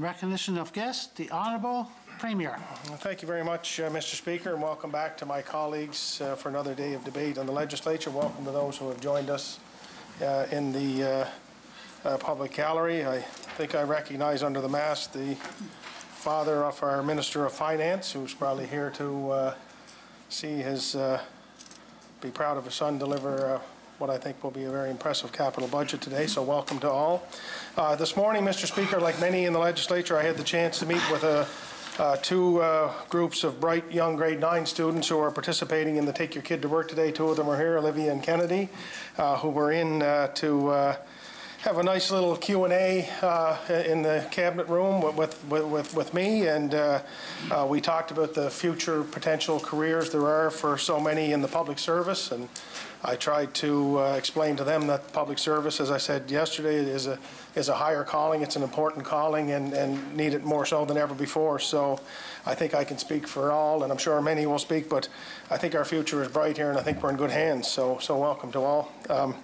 In recognition of guests, the Honourable Premier. Thank you very much, uh, Mr. Speaker, and welcome back to my colleagues uh, for another day of debate on the legislature. Welcome to those who have joined us uh, in the uh, uh, public gallery. I think I recognize under the mask the father of our Minister of Finance, who's probably here to uh, see his, be proud of his son deliver what I think will be a very impressive capital budget today, so welcome to all. Uh, This morning, Mr. Speaker, like many in the legislature, I had the chance to meet with a uh, two uh, groups of bright young grade nine students who are participating in the Take Your Kid to Work today. Two of them are here, Olivia and Kennedy, uh, who were in uh, to uh, have a nice little Q and A uh, in the cabinet room with with with, with me, and uh, uh, we talked about the future potential careers there are for so many in the public service, and I tried to uh, explain to them that public service, as I said yesterday, is a is a higher calling. It's an important calling, and and needed more so than ever before. So, I think I can speak for all, and I'm sure many will speak. But I think our future is bright here, and I think we're in good hands. So so welcome to all. Um,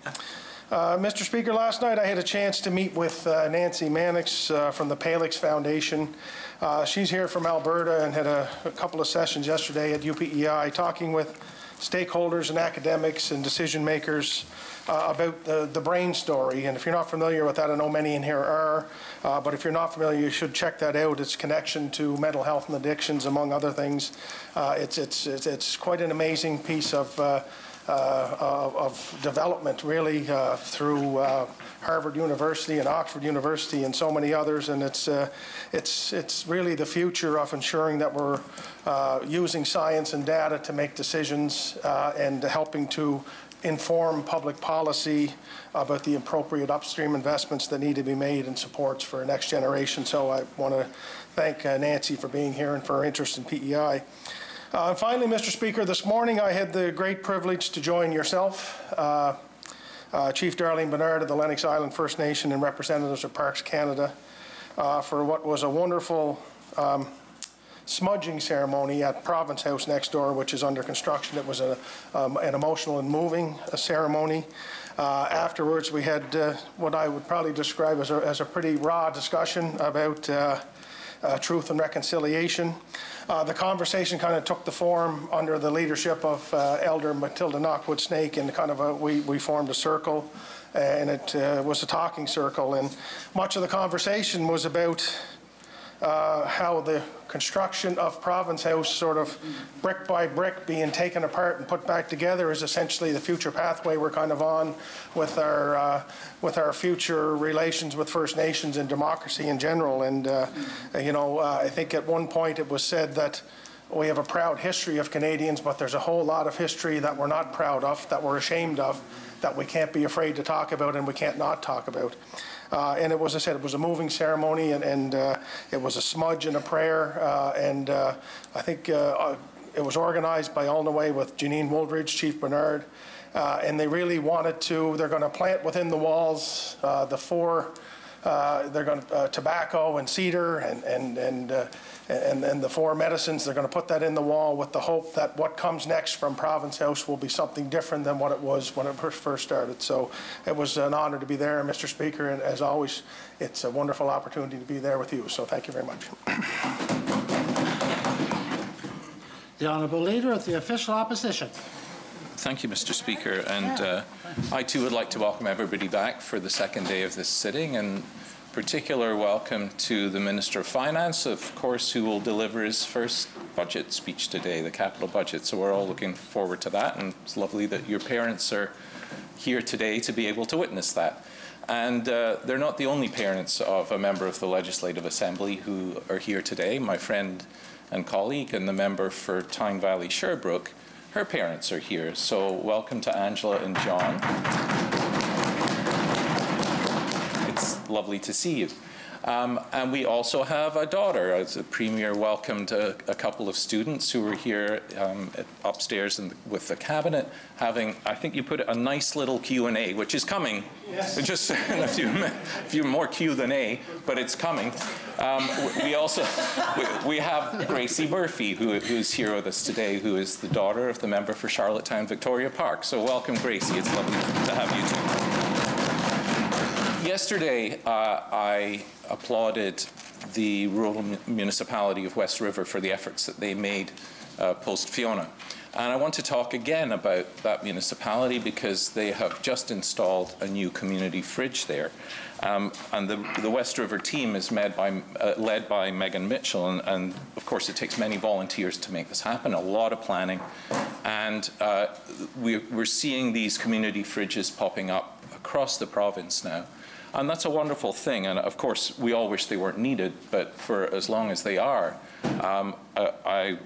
uh, Mr. Speaker, last night I had a chance to meet with uh, Nancy Mannix uh, from the Palix Foundation. Uh, she's here from Alberta and had a, a couple of sessions yesterday at UPEI talking with stakeholders and academics and decision makers uh, about the, the brain story. And if you're not familiar with that, I know many in here are, uh, but if you're not familiar, you should check that out. Its connection to mental health and addictions, among other things. Uh, it's, it's, it's, it's quite an amazing piece of uh, of, development, really, uh, through uh, Harvard University and Oxford University and so many others. And it's, uh, it's, it's really the future of ensuring that we're using science and data to make decisions and helping to inform public policy about the appropriate upstream investments that need to be made and supports for next generation. So I want to thank uh, Nancy for being here and for her interest in PEI. Uh, finally, Mr. Speaker, this morning I had the great privilege to join yourself, uh, uh, Chief Darlene Bernard of the Lennox Island First Nation and representatives of Parks Canada uh, for what was a wonderful um, smudging ceremony at Province House next door, which is under construction. It was a, um, an emotional and moving uh, ceremony. Uh, afterwards, we had uh, what I would probably describe as a, as a pretty raw discussion about uh, uh, truth and reconciliation. Uh, the conversation kind of took the form under the leadership of uh, Elder Matilda Knockwood Snake, and kind of a, we, we formed a circle, and it uh, was a talking circle. And much of the conversation was about uh, how the construction of Province House, sort of brick by brick, being taken apart and put back together, is essentially the future pathway we're kind of on with our uh, with our future relations with First Nations and democracy in general. And uh, you know, uh, I think at one point it was said that. We have a proud history of Canadians, but there's a whole lot of history that we're not proud of, that we're ashamed of, that we can't be afraid to talk about and we can't not talk about. Uh, and it was, I said, it was a moving ceremony, and, and uh, it was a smudge and a prayer. Uh, and uh, I think uh, it was organized by All the Way with Janine Wooldridge, Chief Bernard. Uh, and they really wanted to, they're going to plant within the walls the four, they're going to, tobacco and cedar and, and, and and, and the four medicines, they're going to put that in the wall with the hope that what comes next from Province House will be something different than what it was when it first started. So it was an honor to be there, Mr. Speaker, and as always, it's a wonderful opportunity to be there with you. So thank you very much. The Honourable Leader of the Official Opposition. Thank you, Mr. Speaker. And uh, I too would like to welcome everybody back for the second day of this sitting. And particular welcome to the Minister of Finance, of course, who will deliver his first budget speech today, the capital budget. So we're all looking forward to that, and it's lovely that your parents are here today to be able to witness that. And uh, they're not the only parents of a member of the Legislative Assembly who are here today. My friend and colleague and the member for Tyne Valley Sherbrooke, her parents are here. So welcome to Angela and John lovely to see you. Um, and we also have a daughter. As the Premier welcomed a, a couple of students who were here um, upstairs the, with the cabinet, having, I think you put a nice little Q&A, which is coming. Yes. Just in a few, a few more Q than A, but it's coming. Um, we also, we, we, have Gracie Murphy, who, who's here with us today, who is the daughter of the member for Charlottetown Victoria Park. So welcome, Gracie. It's lovely to have you too. Yesterday, uh, I applauded the rural mu- municipality of West River for the efforts that they made uh, post Fiona. And I want to talk again about that municipality because they have just installed a new community fridge there. Um, and the, the West River team is led by, uh, led by Megan Mitchell. And, and of course, it takes many volunteers to make this happen, a lot of planning. And uh, we're, we're seeing these community fridges popping up across the province now. And that's a wonderful thing. And of course, we all wish they weren't needed, but for as long as they are, um, uh, I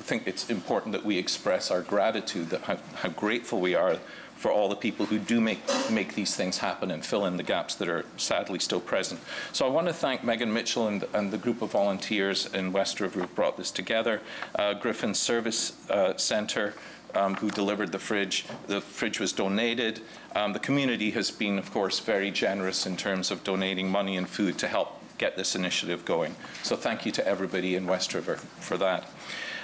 think it's important that we express our gratitude, that how, how grateful we are for all the people who do make, make these things happen and fill in the gaps that are sadly still present. So I want to thank Megan Mitchell and, and the group of volunteers in West River who've brought this together, uh, Griffin Service uh, Centre, um, who delivered the fridge. The fridge was donated. Um, the community has been, of course, very generous in terms of donating money and food to help get this initiative going. So thank you to everybody in West River for that.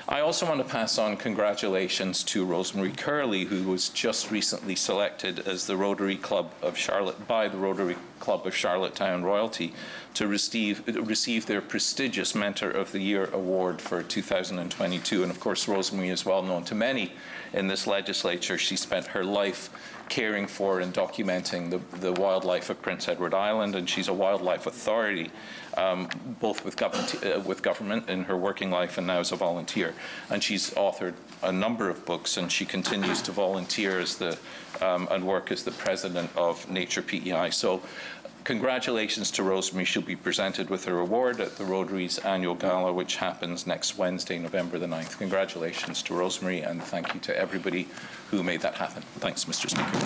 I also want to pass on congratulations to Rosemary Curley, who was just recently selected as the Rotary Club of Charlotte by the Rotary Club of Charlottetown Royalty to receive, receive their prestigious Mentor of the Year award for 2022. And of course, Rosemary is well known to many in this legislature. She spent her life caring for and documenting the, the wildlife of Prince Edward Island, and she's a wildlife authority, um, both with government, uh, with government in her working life and now as a volunteer. And she's authored a number of books, and she continues to volunteer as the um, and work as the president of Nature PEI. So. Congratulations to Rosemary. She'll be presented with her award at the Rotary's annual gala, which happens next Wednesday, November the 9th. Congratulations to Rosemary, and thank you to everybody who made that happen. Thanks, Mr. Speaker.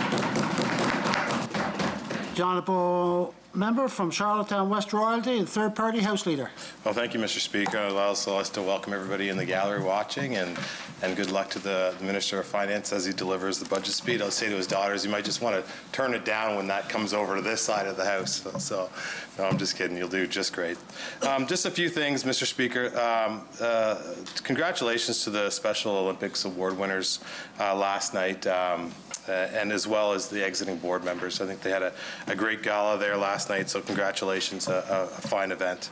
Honourable member from Charlottetown West Royalty and third party House Leader. Well, thank you, Mr. Speaker. I'd also like to welcome everybody in the gallery watching, and, and good luck to the, the Minister of Finance as he delivers the budget speech. I'll say to his daughters, you might just want to turn it down when that comes over to this side of the House. So, so no, I'm just kidding. You'll do just great. Um, just a few things, Mr. Speaker. Um, uh, congratulations to the Special Olympics Award winners uh, last night. Um, uh, and as well as the exiting board members. I think they had a, a great gala there last night, so congratulations, a, a, a fine event.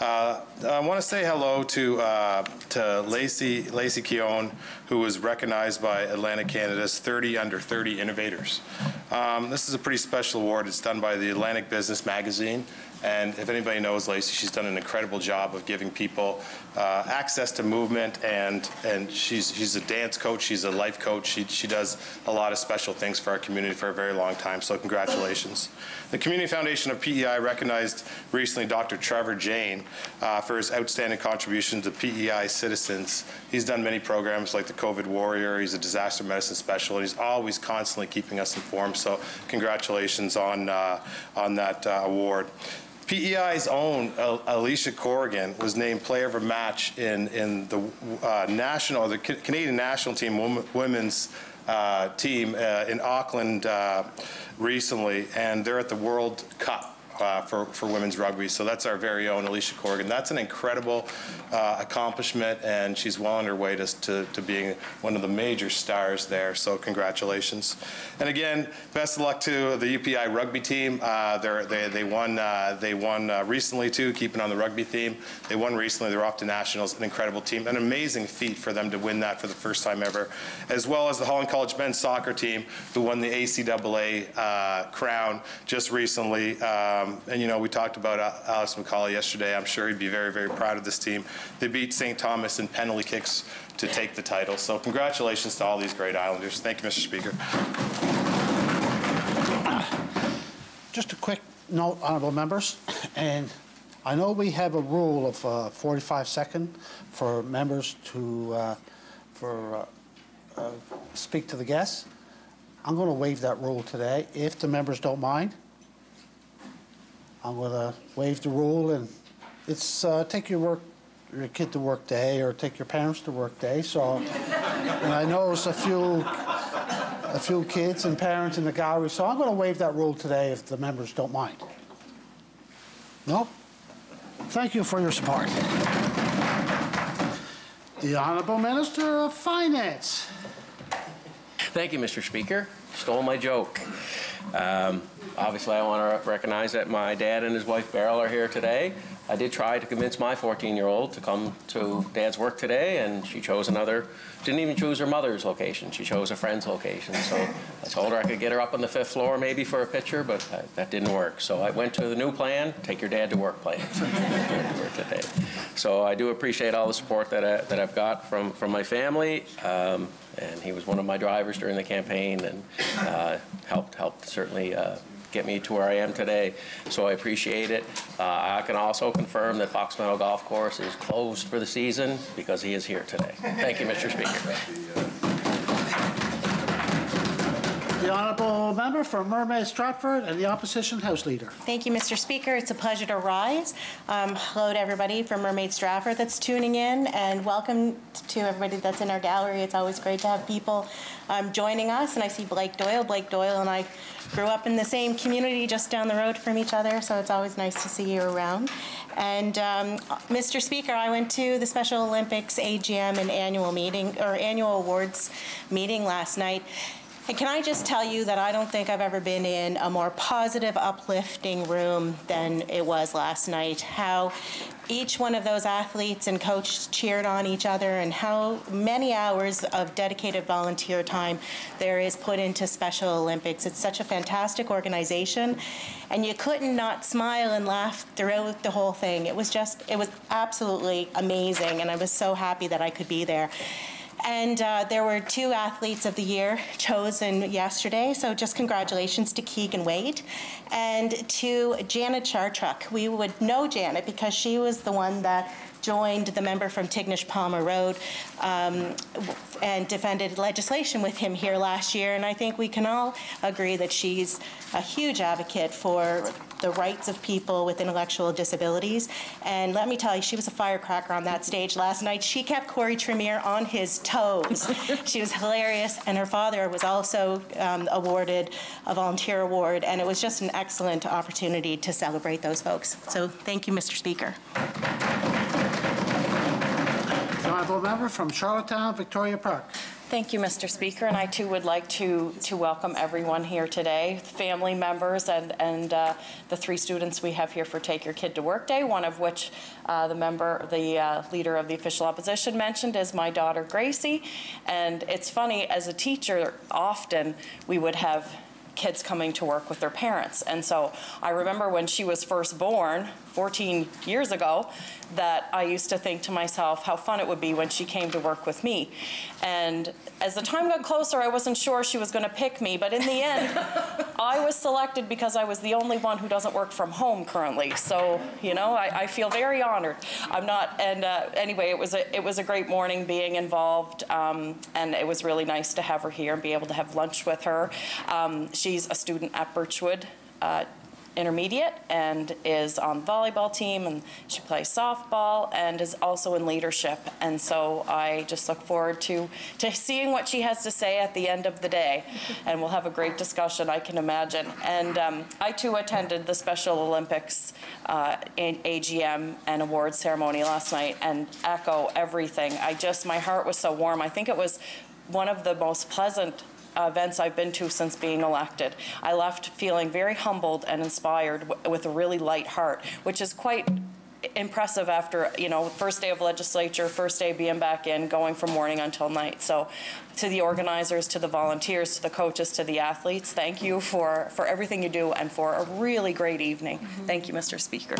Uh, I want to say hello to uh, to Lacey Lacey Keown, who was recognized by Atlantic Canada's 30 Under 30 Innovators. Um, this is a pretty special award. It's done by the Atlantic Business Magazine. And if anybody knows Lacey, she's done an incredible job of giving people uh, access to movement, and and she's she's a dance coach, she's a life coach. She she does a lot of special things for our community for a very long time. So congratulations. The Community Foundation of PEI recognized recently Dr. Trevor Jain uh, for his outstanding contribution to PEI citizens. He's done many programs like the COVID Warrior. He's a disaster medicine specialist. he's always constantly keeping us informed. So congratulations on uh, on that uh, award. PEI's own uh, Alysha Corrigan was named player of a match in, in the uh, national, the Canadian national team women's uh, team uh, in Auckland uh, recently, and they're at the World Cup. Uh, for, for women's rugby. So that's our very own Alysha Corrigan. That's an incredible uh, accomplishment, and she's well on her way to, to, to being one of the major stars there. So congratulations. And again, best of luck to the UPI rugby team. Uh, they, they won, uh, they won uh, recently too, keeping on the rugby theme. They won recently. They're off to nationals. An incredible team. An amazing feat for them to win that for the first time ever. As well as the Holland College men's soccer team who won the ACAA uh, crown just recently. Um, and you know, we talked about uh, Alex McCauley yesterday. I'm sure he'd be very, very proud of this team. They beat St. Thomas in penalty kicks to take the title. So congratulations to all these great Islanders. Thank you, Mr. Speaker. Just a quick note, honourable members, and I know we have a rule of uh, 45 second for members to, uh, for, uh, uh, speak to the guests. I'm going to waive that rule today, if the members don't mind. I'm going to waive the rule, and it's, uh, take your work, your kid to work day, or take your parents to work day, so, and I know there's a few a few kids and parents in the gallery, so I'm going to waive that rule today if the members don't mind. No? Thank you for your support. The Honorable Minister of Finance. Thank you, Mr. Speaker. Stole my joke. Um, Obviously, I want to recognize that my dad and his wife Beryl are here today. I did try to convince my 14-year-old to come to Dad's work today, and she chose another, didn't even choose her mother's location. She chose a friend's location. So I told her I could get her up on the fifth floor maybe for a picture, but that- that didn't work. So I went to the new plan, take your dad to work plan today. So I do appreciate all the support that, I, that I've got from, from my family. Um, and he was one of my drivers during the campaign and uh, helped, helped certainly uh, get me to where I am today. So I appreciate it. Uh, I can also confirm that Fox Meadow Golf Course is closed for the season because he is here today. Thank you, Mr. Speaker. The honourable member for Mermaid Stratford and the opposition House Leader. Thank you, Mr. Speaker. It's a pleasure to rise. Um, Hello to everybody from Mermaid Stratford that's tuning in, and welcome to everybody that's in our gallery. It's always great to have people um, joining us, and I see Blake Doyle. Blake Doyle and I grew up in the same community just down the road from each other, so it's always nice to see you around. And um, Mr. Speaker, I went to the Special Olympics AGM and annual meeting, or annual awards meeting last night, and can I just tell you that I don't think I've ever been in a more positive, uplifting room than it was last night. How each one of those athletes and coaches cheered on each other, and how many hours of dedicated volunteer time there is put into Special Olympics. It's such a fantastic organization, and you couldn't not smile and laugh throughout the whole thing. It was just, it was absolutely amazing, and I was so happy that I could be there. And uh, there were two athletes of the year chosen yesterday, so just congratulations to Keegan Wade and to Janet Chartruck. We would know Janet because she was the one that joined the member from Tignish Palmer Road um, and defended legislation with him here last year. And I think we can all agree that she's a huge advocate for the rights of people with intellectual disabilities. And let me tell you, she was a firecracker on that stage last night. She kept Corey Tremere on his toes. she was hilarious, and her father was also um, awarded a volunteer award, and it was just an excellent opportunity to celebrate those folks. So thank you, Mr. Speaker. The honourable member from Charlottetown, Victoria Park. Thank you, Mr. Speaker, and I too would like to, to welcome everyone here today, family members and, and uh, the three students we have here for Take Your Kid to Work Day, one of which uh, the member, the uh, leader of the official opposition mentioned is my daughter Gracie. And it's funny, as a teacher, often we would have kids coming to work with their parents. And so I remember when she was first born, 14 years ago, that I used to think to myself how fun it would be when she came to work with me. And as the time got closer, I wasn't sure she was going to pick me, but in the end, I was selected because I was the only one who doesn't work from home currently. So, you know, I, I feel very honored. I'm not, and uh, anyway, it was a it was a great morning being involved, um, and it was really nice to have her here and be able to have lunch with her. Um, she's a student at Birchwood. Uh, intermediate and is on the volleyball team and she plays softball and is also in leadership. And so I just look forward to to seeing what she has to say at the end of the day. And we'll have a great discussion I can imagine. And um, I too attended the Special Olympics uh, AGM and awards ceremony last night and echo everything. I just my heart was so warm. I think it was one of the most pleasant Uh, events I've been to since being elected. I left feeling very humbled and inspired w- with a really light heart, which is quite impressive after, you know, first day of legislature, first day being back in, going from morning until night. So to the organizers, to the volunteers, to the coaches, to the athletes, thank you for, for everything you do and for a really great evening. Mm-hmm. Thank you, Mr. Speaker.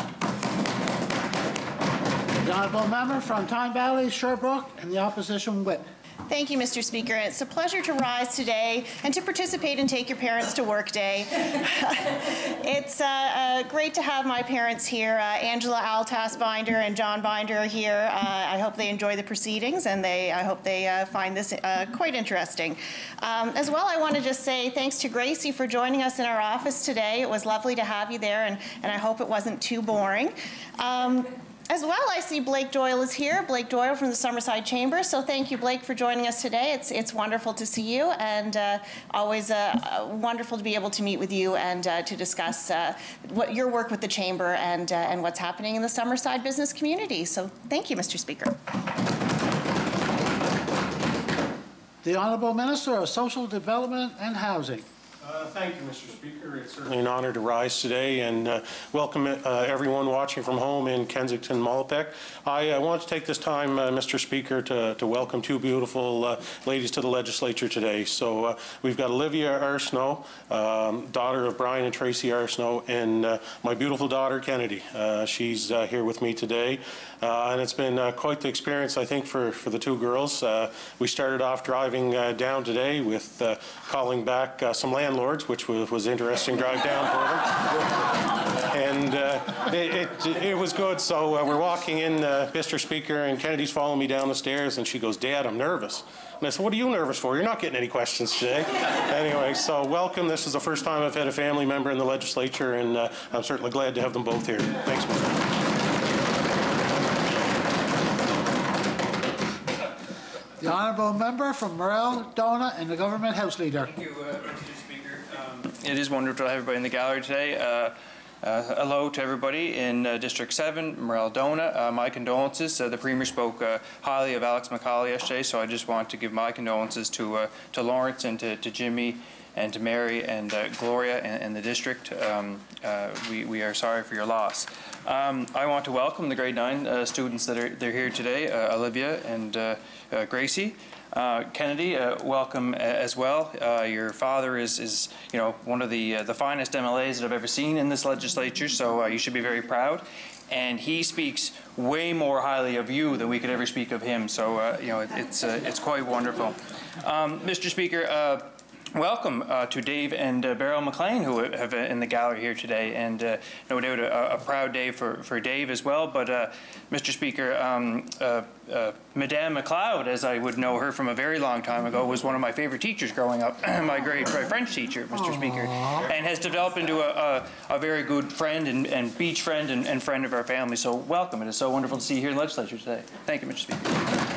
The honourable member from Tyne Valley, Sherbrooke, and the opposition whip. Thank you, Mr. Speaker. It's a pleasure to rise today and to participate in Take Your Parents to Work Day. it's uh, uh, great to have my parents here. Uh, Angela Altass Binder and John Binder are here. Uh, I hope they enjoy the proceedings and they, I hope they uh, find this uh, quite interesting. Um, as well, I want to just say thanks to Gracie for joining us in our office today. It was lovely to have you there and, and I hope it wasn't too boring. Um, as well, I see Blake Doyle is here. Blake Doyle from the Summerside Chamber. So thank you, Blake, for joining us today. It's it's wonderful to see you, and uh, always uh, uh, wonderful to be able to meet with you and uh, to discuss uh, what your work with the chamber and uh, and what's happening in the Summerside business community. So thank you, Mr. Speaker. The honourable minister of social development and housing. Uh, Thank you, Mr. Speaker. It's certainly an honor to rise today and uh, welcome uh, everyone watching from home in Kensington, Malpeque. I uh, want to take this time, uh, Mr. Speaker, to to welcome two beautiful ladies to the legislature today. So we've got Olivia Arsenault, um, daughter of Brian and Tracy Arsenault, and my beautiful daughter, Kennedy. She's here with me today. Uh, And it's been uh, quite the experience, I think, for, for the two girls. Uh, We started off driving down today with calling back some landlords, which was, was interesting drive down for them. And uh, it, it, it was good. So uh, we're walking in, uh, Mr. Speaker, and Kennedy's following me down the stairs, and she goes, Dad, I'm nervous. And I said, what are you nervous for? You're not getting any questions today. anyway, so welcome. This is the first time I've had a family member in the legislature, and I'm certainly glad to have them both here. Thanks, Mr. The honourable member from Morell, Donagh, and the Government House Leader. Thank you, uh, Mr. Speaker. Um, It is wonderful to have everybody in the gallery today. Uh, uh, Hello to everybody in uh, District 7, Morell-Donagh. Uh, My condolences. Uh, The Premier spoke uh, highly of Alex McCauley yesterday, so I just want to give my condolences to uh, to Lawrence and to to Jimmy and to Mary and Gloria and and the district. Um, We we are sorry for your loss. Um, I want to welcome the grade 9 uh, students that are they're here today, uh, Olivia and uh, uh, Gracie. Uh, Kennedy, uh, welcome as well. Your father is, is, you know, one of the, the finest MLAs that I've ever seen in this legislature, so you should be very proud. And he speaks way more highly of you than we could ever speak of him, so, you know, it- it's, it's quite wonderful. Um, Mr. Speaker, Welcome uh, to Dave and uh, Beryl McLean, who have uh, in the gallery here today, and uh, no doubt a, a proud day for, for Dave as well. But, uh, Mr. Speaker, um, uh, uh, Madame McLeod, as I would know her from a very long time ago, was one of my favorite teachers growing up, my grade my French teacher, Mr. Speaker, and has developed into a, a, a very good friend and, and beach friend and, and friend of our family. So welcome. It is so wonderful to see you here in the legislature today. Thank you, Mr. Speaker.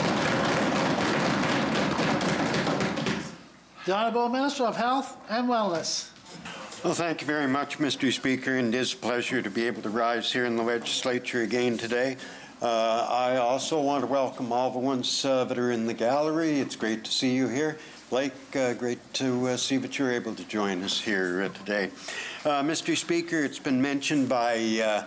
The Honourable Minister of Health and Wellness. Well, thank you very much, Mr. Speaker, and it is a pleasure to be able to rise here in the legislature again today. Uh, I also want to welcome all the ones uh, that are in the gallery. It's great to see you here. Blake, uh, great to uh, see that you're able to join us here uh, today. Uh, Mr. Speaker, it's been mentioned by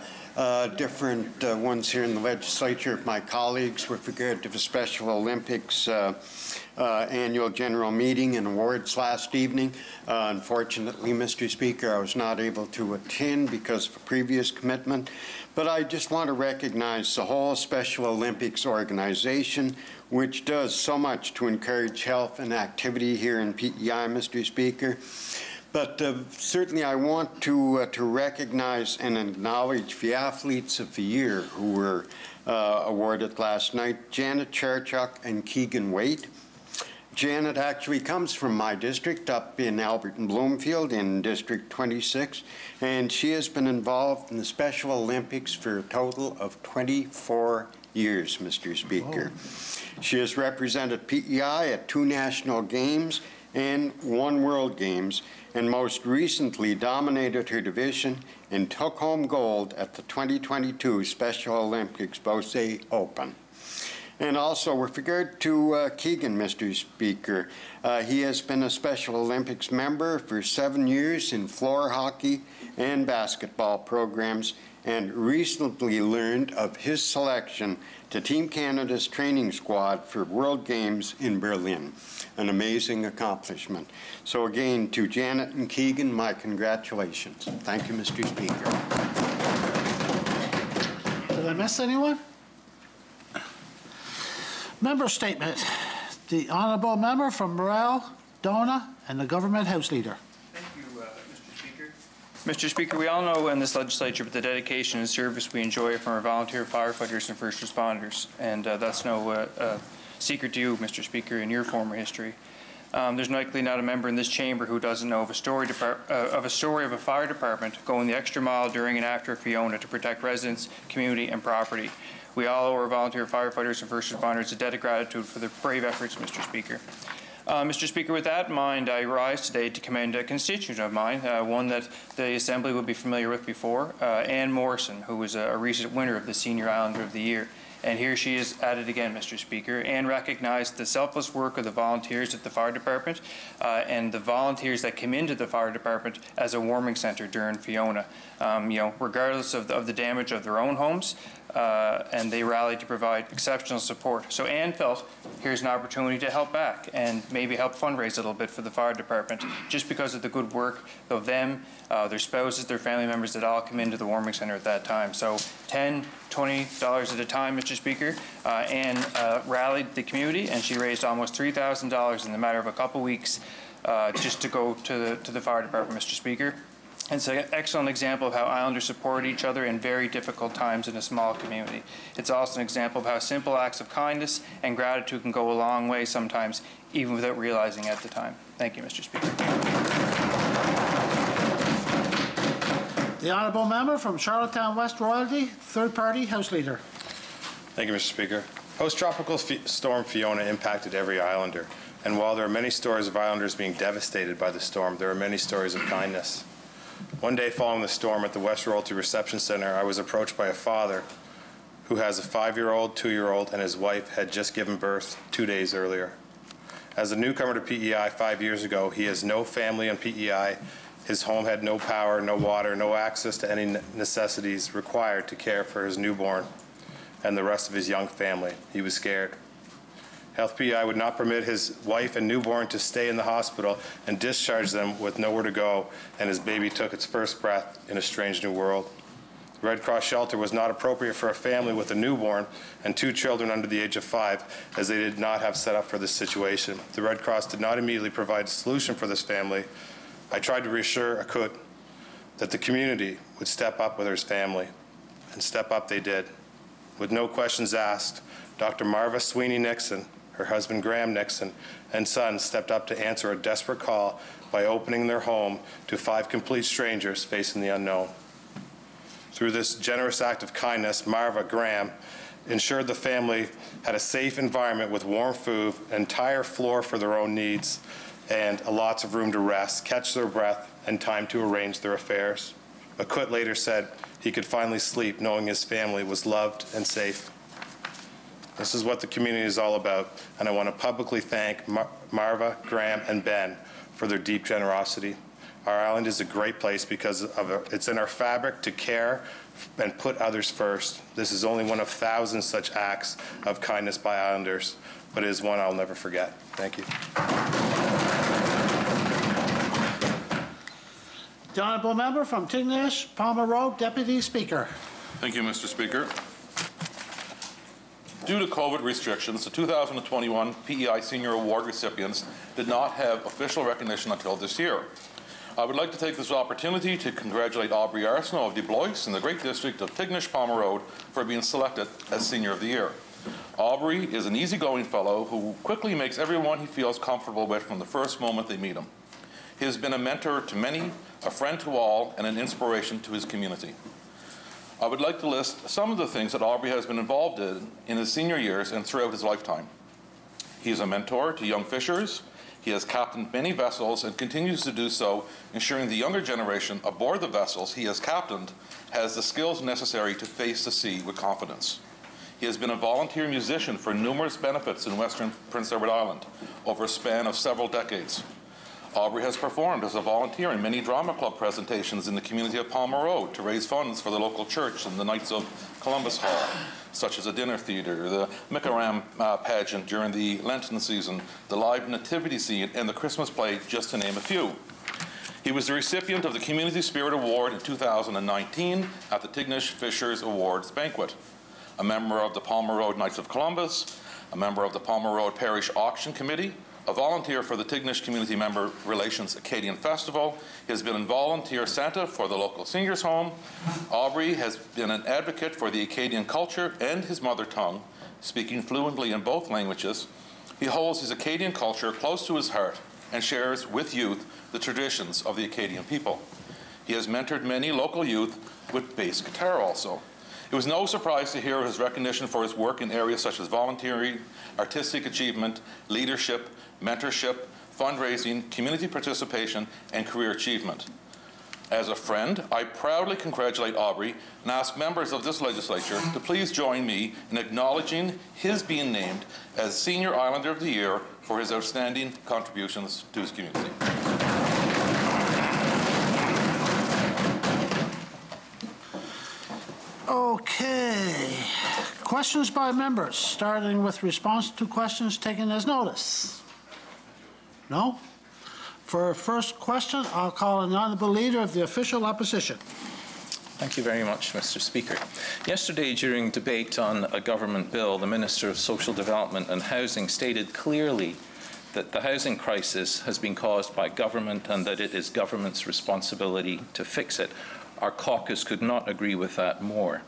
different ones here in the legislature, my colleagues, with regard to the Special Olympics annual general meeting and awards last evening. Uh, Unfortunately, Mr. Speaker, I was not able to attend because of a previous commitment, but I just want to recognize the whole Special Olympics organization, which does so much to encourage health and activity here in PEI, Mr. Speaker. But uh, certainly, I want to uh, to recognize and acknowledge the athletes of the year who were uh, awarded last night: Janet Cherchuk and Keegan Waite. Janet actually comes from my district up in Alberton-Bloomfield in District 26, and she has been involved in the Special Olympics for a total of 24 years, Mr. Speaker. She has represented PEI at two national games and one World Games, and most recently dominated her division and took home gold at the 2022 Special Olympics Bose Open. And also, with regard to uh, Keegan, Mr. Speaker, uh, he has been a Special Olympics member for seven years in floor hockey and basketball programs, and recently learned of his selection to Team Canada's training squad for World Games in Berlin. An amazing accomplishment. So again, to Janet and Keegan, my congratulations. Thank you, Mr. Speaker. Did I miss anyone? Member statement. The honourable member from Morell, Donagh, and the Government House Leader. Thank you, uh, Mr. Speaker. Mr. Speaker, we all know in this legislature the dedication and service we enjoy from our volunteer firefighters and first responders, and uh, that's no uh, uh, secret to you, Mr. Speaker, in your former history. Um, There's likely not a member in this chamber who doesn't know of a story uh, of a story of a fire department going the extra mile during and after Fiona to protect residents, community, and property. We all owe our volunteer firefighters and first responders a debt of gratitude for their brave efforts, Mr. Speaker. Uh, Mr. Speaker, with that in mind, I rise today to commend a constituent of mine, uh, one that the Assembly would be familiar with before, uh, Ann Morrison, who was a, a recent winner of the Senior Islander of the Year. And here she is at it again, Mr. Speaker. Anne recognized the selfless work of the volunteers at the fire department uh, and the volunteers that came into the fire department as a warming center during Fiona. Um, you know, regardless of the, of the damage of their own homes, uh, and they rallied to provide exceptional support. So Anne felt here's an opportunity to help back and maybe help fundraise a little bit for the fire department, just because of the good work of them, uh, their spouses, their family members that all come into the warming center at that time. So 10, 20 dollars at a time, Mr. Speaker. Uh, Anne uh, rallied the community, and she raised almost three thousand dollars in the matter of a couple weeks uh, just to go to the to the fire department, Mr. Speaker. It's an excellent example of how Islanders support each other in very difficult times in a small community. It's also an example of how simple acts of kindness and gratitude can go a long way sometimes, even without realizing at the time. Thank you, Mr. Speaker. The honourable member from Charlottetown West Royalty, third party House Leader. Thank you, Mr. Speaker. Post-tropical Fi- storm Fiona impacted every Islander, and while there are many stories of Islanders being devastated by the storm, there are many stories of kindness. One day following the storm at the West Royalty Reception Center, I was approached by a father who has a five-year-old, two-year-old, and his wife had just given birth two days earlier. As a newcomer to PEI five years ago, he has no family on PEI. His home had no power, no water, no access to any necessities required to care for his newborn and the rest of his young family. He was scared. PEI would not permit his wife and newborn to stay in the hospital and discharge them with nowhere to go, and his baby took its first breath in a strange new world. The Red Cross shelter was not appropriate for a family with a newborn and two children under the age of five, as they did not have set up for this situation. The Red Cross did not immediately provide a solution for this family. I tried to reassure Akut that the community would step up with his family, and step up they did. With no questions asked, Dr. Marva Sweeney Nixon, her husband Graham Nixon, and son stepped up to answer a desperate call by opening their home to five complete strangers facing the unknown. Through this generous act of kindness, Marva Graham ensured the family had a safe environment with warm food, entire floor for their own needs, and lots of room to rest, catch their breath, and time to arrange their affairs. Akut later said he could finally sleep knowing his family was loved and safe. This is what the community is all about, and I want to publicly thank Mar- Marva, Graham, and Ben for their deep generosity. Our island is a great place because of it. it's in our fabric to care and put others first. This is only one of thousands such acts of kindness by islanders, but it is one I'll never forget. Thank you. The honourable member from Tignish, Palmer Road, Deputy Speaker. Thank you, Mr. Speaker. Due to COVID restrictions, the 2021 PEI Senior Award recipients did not have official recognition until this year. I would like to take this opportunity to congratulate Aubrey Arsenault of DeBlois in the great district of Tignish Palmer Road for being selected as Senior of the Year. Aubrey is an easygoing fellow who quickly makes everyone he feels comfortable with from the first moment they meet him. He has been a mentor to many, a friend to all, and an inspiration to his community. I would like to list some of the things that Aubrey has been involved in in his senior years and throughout his lifetime. He is a mentor to young fishers. He has captained many vessels and continues to do so, ensuring the younger generation aboard the vessels he has captained has the skills necessary to face the sea with confidence. He has been a volunteer musician for numerous benefits in Western Prince Edward Island over a span of several decades. Aubrey has performed as a volunteer in many drama club presentations in the community of Palmer Road to raise funds for the local church and the Knights of Columbus Hall, such as a dinner theater, the Mi-Carême uh, pageant during the Lenten season, the live nativity scene, and the Christmas play, just to name a few. He was the recipient of the Community Spirit Award in 2019 at the Tignish Fishers Awards banquet. A member of the Palmer Road Knights of Columbus, a member of the Palmer Road Parish Auction Committee, a volunteer for the Tignish Community Member Relations Acadian Festival. He has been a volunteer Santa for the local seniors home. Aubrey has been an advocate for the Acadian culture and his mother tongue, speaking fluently in both languages. He holds his Acadian culture close to his heart and shares with youth the traditions of the Acadian people. He has mentored many local youth with bass guitar also. It was no surprise to hear of his recognition for his work in areas such as volunteering, artistic achievement, leadership, mentorship, fundraising, community participation, and career achievement. As a friend, I proudly congratulate Aubrey and ask members of this legislature to please join me in acknowledging his being named as Senior Islander of the Year for his outstanding contributions to his community. Okay. Questions by members, starting with response to questions taken as notice. No? For first question, I'll call an honorable leader of the official opposition. Thank you very much, Mr. Speaker. Yesterday, during debate on a government bill, the Minister of Social Development and Housing stated clearly that the housing crisis has been caused by government and that it is government's responsibility to fix it. Our caucus could not agree with that more.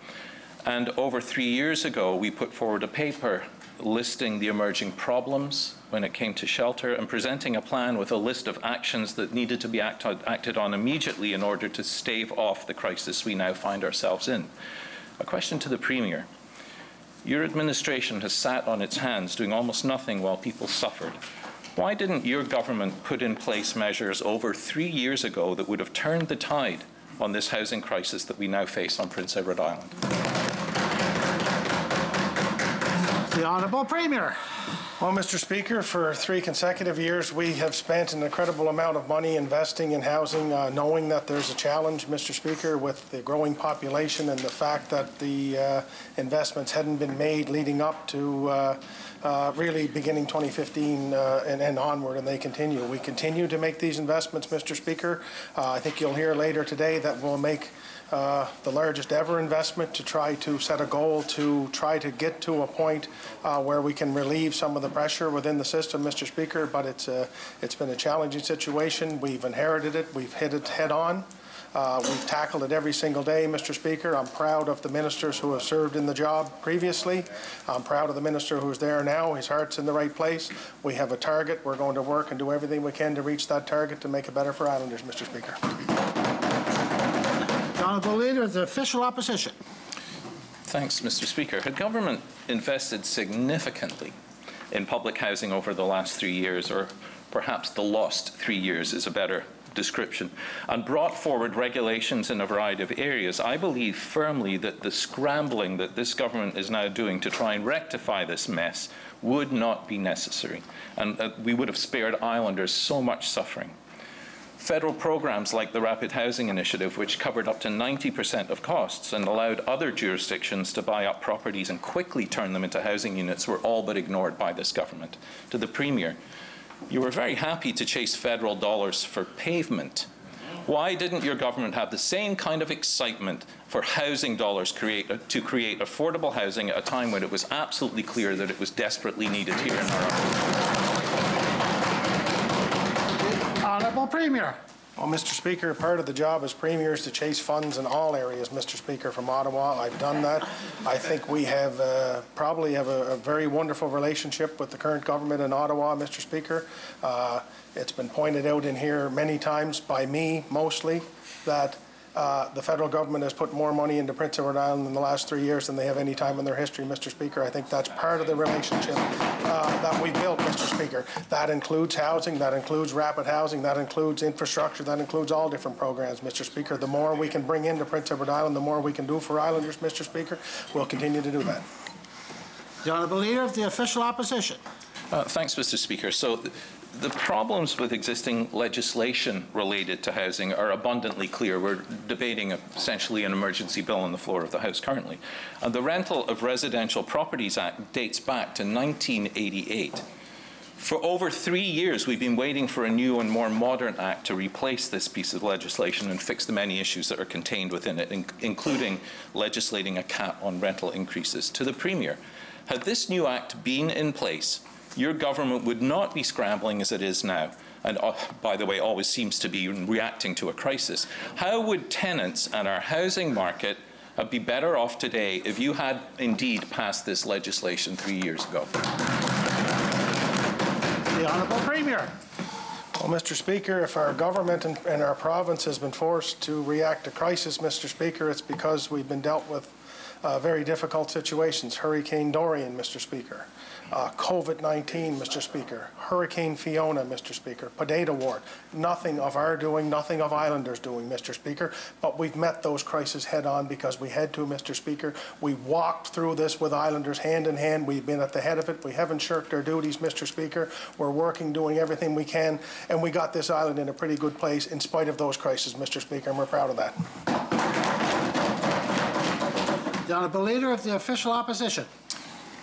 And over three years ago, we put forward a paper listing the emerging problems when it came to shelter and presenting a plan with a list of actions that needed to be acted, acted on immediately in order to stave off the crisis we now find ourselves in. A question to the Premier. Your administration has sat on its hands doing almost nothing while people suffered. Why didn't your government put in place measures over three years ago that would have turned the tide on this housing crisis that we now face on Prince Edward Island? The Honorable Premier. Well, Mr. Speaker, for three consecutive years, we have spent an incredible amount of money investing in housing, uh, knowing that there's a challenge, Mr. Speaker, with the growing population and the fact that the uh, investments hadn't been made leading up to uh, uh, really beginning 2015 uh, and, and, onward, and they continue. We continue to make these investments, Mr. Speaker. Uh, I think you'll hear later today that we'll make uh, the largest ever investment to try to set a goal to try to get to a point uh, where we can relieve some of the pressure within the system, Mr. Speaker. But it's a, it's been a challenging situation. We've inherited it. We've hit it head on. Uh, we've tackled it every single day, Mr. Speaker. I'm proud of the ministers who have served in the job previously. I'm proud of the minister who's there now. His heart's in the right place. We have a target. We're going to work and do everything we can to reach that target to make it better for Islanders, Mr. Speaker. Honourable Leader of the Official Opposition. Thanks, Mr. Speaker. Had government invested significantly in public housing over the last three years, or perhaps the lost three years is a better description, and brought forward regulations in a variety of areas, I believe firmly that the scrambling that this government is now doing to try and rectify this mess would not be necessary, and uh, we would have spared islanders so much suffering. Federal programs like the Rapid Housing Initiative, which covered up to 90% of costs and allowed other jurisdictions to buy up properties and quickly turn them into housing units, were all but ignored by this government. To the Premier, you were very happy to chase federal dollars for pavement. Why didn't your government have the same kind of excitement for housing dollars create, to create affordable housing at a time when it was absolutely clear that it was desperately needed here in our Honourable Premier. Well, Mr. Speaker, part of the job as Premier is to chase funds in all areas, Mr. Speaker, from Ottawa. I've done that. I think we have uh, probably have a, a, very wonderful relationship with the current government in Ottawa, Mr. Speaker. Uh, it's been pointed out in here many times by me, mostly, that uh, the federal government has put more money into Prince Edward Island in the last three years than they have any time in their history, Mr. Speaker. I think that's part of the relationship uh, that we built, Mr. Speaker. That includes housing, that includes rapid housing, that includes infrastructure, that includes all different programs, Mr. Speaker. The more we can bring into Prince Edward Island, the more we can do for Islanders, Mr. Speaker. We'll continue to do that. The Honourable Leader of the Official Opposition. Uh, thanks, Mr. Speaker. So the problems with existing legislation related to housing are abundantly clear. We're debating essentially an emergency bill on the floor of the House currently. And the Rental of Residential Properties Act dates back to 1988. For over three years, we've been waiting for a new and more modern act to replace this piece of legislation and fix the many issues that are contained within it, in including legislating a cap on rental increases. To the Premier, had this new act been in place, your government would not be scrambling as it is now and uh, by the way, always seems to be reacting to a crisis. How would tenants and our housing market uh, be better off today if you had indeed passed this legislation three years ago? The Honourable Premier. Well, Mr. Speaker, if our government and, and our province has been forced to react to crisis, Mr. Speaker, it's because we've been dealt with uh, very difficult situations. Hurricane Dorian, Mr. Speaker. Uh, COVID-19, Mr. Speaker, Hurricane Fiona, Mr. Speaker, Potato Wart, nothing of our doing, nothing of Islanders doing, Mr. Speaker, but we've met those crises head-on because we had to, Mr. Speaker. We walked through this with Islanders hand in hand. We've been at the head of it. We haven't shirked our duties, Mr. Speaker. We're working, doing everything we can, and we got this island in a pretty good place in spite of those crises, Mr. Speaker, and we're proud of that. The Honourable Leader of the Official Opposition.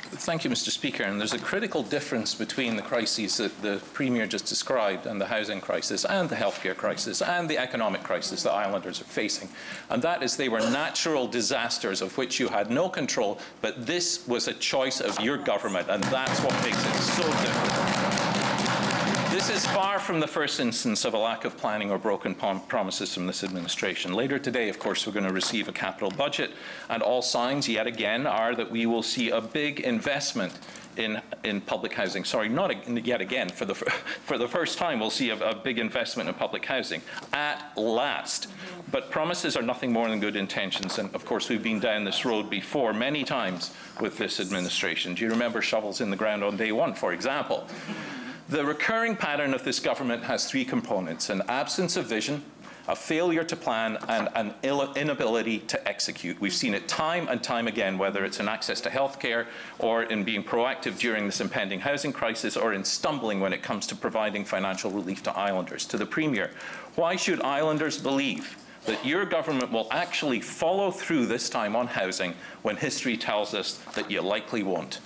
Thank you, Mr. Speaker. And there's a critical difference between the crises that the Premier just described and the housing crisis and the healthcare crisis and the economic crisis that islanders are facing. And that is they were natural disasters of which you had no control, but this was a choice of your government, and that's what makes it so different. This is far from the first instance of a lack of planning or broken promises from this administration. Later today, of course, we're going to receive a capital budget, and all signs, yet again, are that we will see a big investment in, in public housing. Sorry, not a, yet again, for the, for the first time, we'll see a, a big investment in public housing at last. But promises are nothing more than good intentions, and of course, we've been down this road before many times with this administration. Do you remember shovels in the ground on day one, for example? The recurring pattern of this government has three components, an absence of vision, a failure to plan, and an inability to execute. We've seen it time and time again, whether it's in access to healthcare or in being proactive during this impending housing crisis or in stumbling when it comes to providing financial relief to islanders. To the Premier, why should islanders believe that your government will actually follow through this time on housing when history tells us that you likely won't?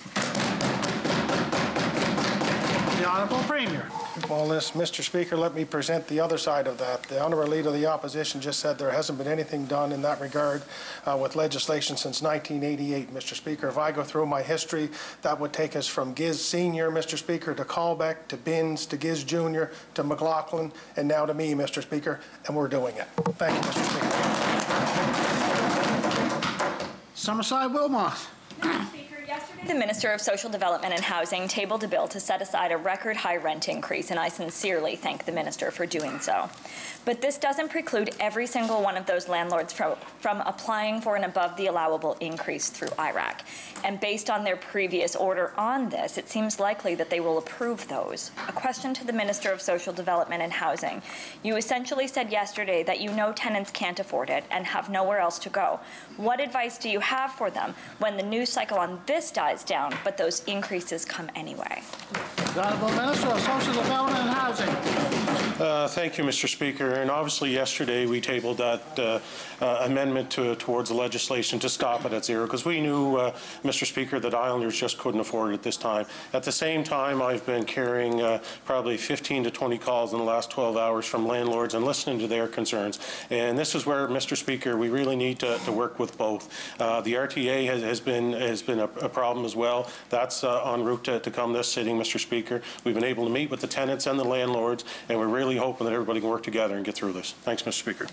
The Honourable Premier. Well, this, Mr. Speaker, let me present the other side of that. The Honourable Leader of the Opposition just said there hasn't been anything done in that regard uh, with legislation since 1988, Mr. Speaker. If I go through my history, that would take us from Ghiz Senior, Mr. Speaker, to Callbeck, to Binns, to Ghiz Junior, to MacLauchlan, and now to me, Mr. Speaker, and we're doing it. Thank you, Mr. Speaker. Summerside Wilmot. The Minister of Social Development and Housing tabled a bill to set aside a record high rent increase, and I sincerely thank the Minister for doing so. But this doesn't preclude every single one of those landlords from, from applying for an above the allowable increase through IRAC. And based on their previous order on this, it seems likely that they will approve those. A question to the Minister of Social Development and Housing. You essentially said yesterday that you know tenants can't afford it and have nowhere else to go. What advice do you have for them when the news cycle on this dies down, but those increases come anyway? The Honourable Minister of Social Development and Housing. Uh, thank you, Mr. Speaker. And obviously, yesterday we tabled that uh, uh, amendment to, towards the legislation to stop it at zero because we knew, uh, Mr. Speaker, that Islanders just couldn't afford it at this time. At the same time, I've been carrying uh, probably 15 to 20 calls in the last 12 hours from landlords and listening to their concerns. And this is where, Mr. Speaker, we really need to, to work with both. Uh, the RTA has, has, been has been a, a problem as well. That's uh, en route to, to come this sitting, Mr. Speaker. Speaker. We've been able to meet with the tenants and the landlords, and we're really hoping that everybody can work together and get through this. Thanks, Mr. Speaker.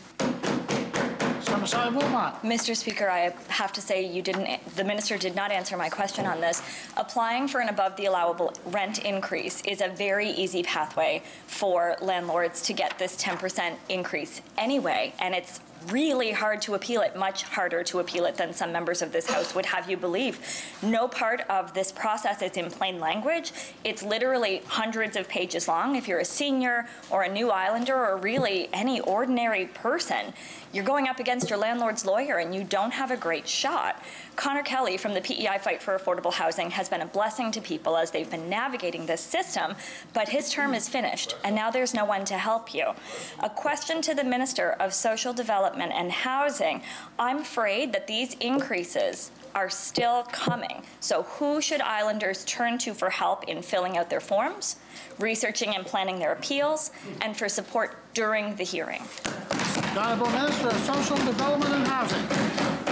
Mr. Speaker, I have to say you didn't, the minister did not answer my question on this. Applying for an above the allowable rent increase is a very easy pathway for landlords to get this 10% increase anyway, and it's really hard to appeal it, much harder to appeal it than some members of this House would have you believe. No part of this process is in plain language. It's literally hundreds of pages long. If you're a senior or a new islander or really any ordinary person, you're going up against your landlord's lawyer and you don't have a great shot. Connor Kelly from the PEI Fight for Affordable Housing has been a blessing to people as they've been navigating this system, but his term is finished and now there's no one to help you. A question to the Minister of Social Development and Housing. I'm afraid that these increases are still coming. So who should islanders turn to for help in filling out their forms, researching and planning their appeals, and for support during the hearing? The Honourable Minister of Social Development and Housing.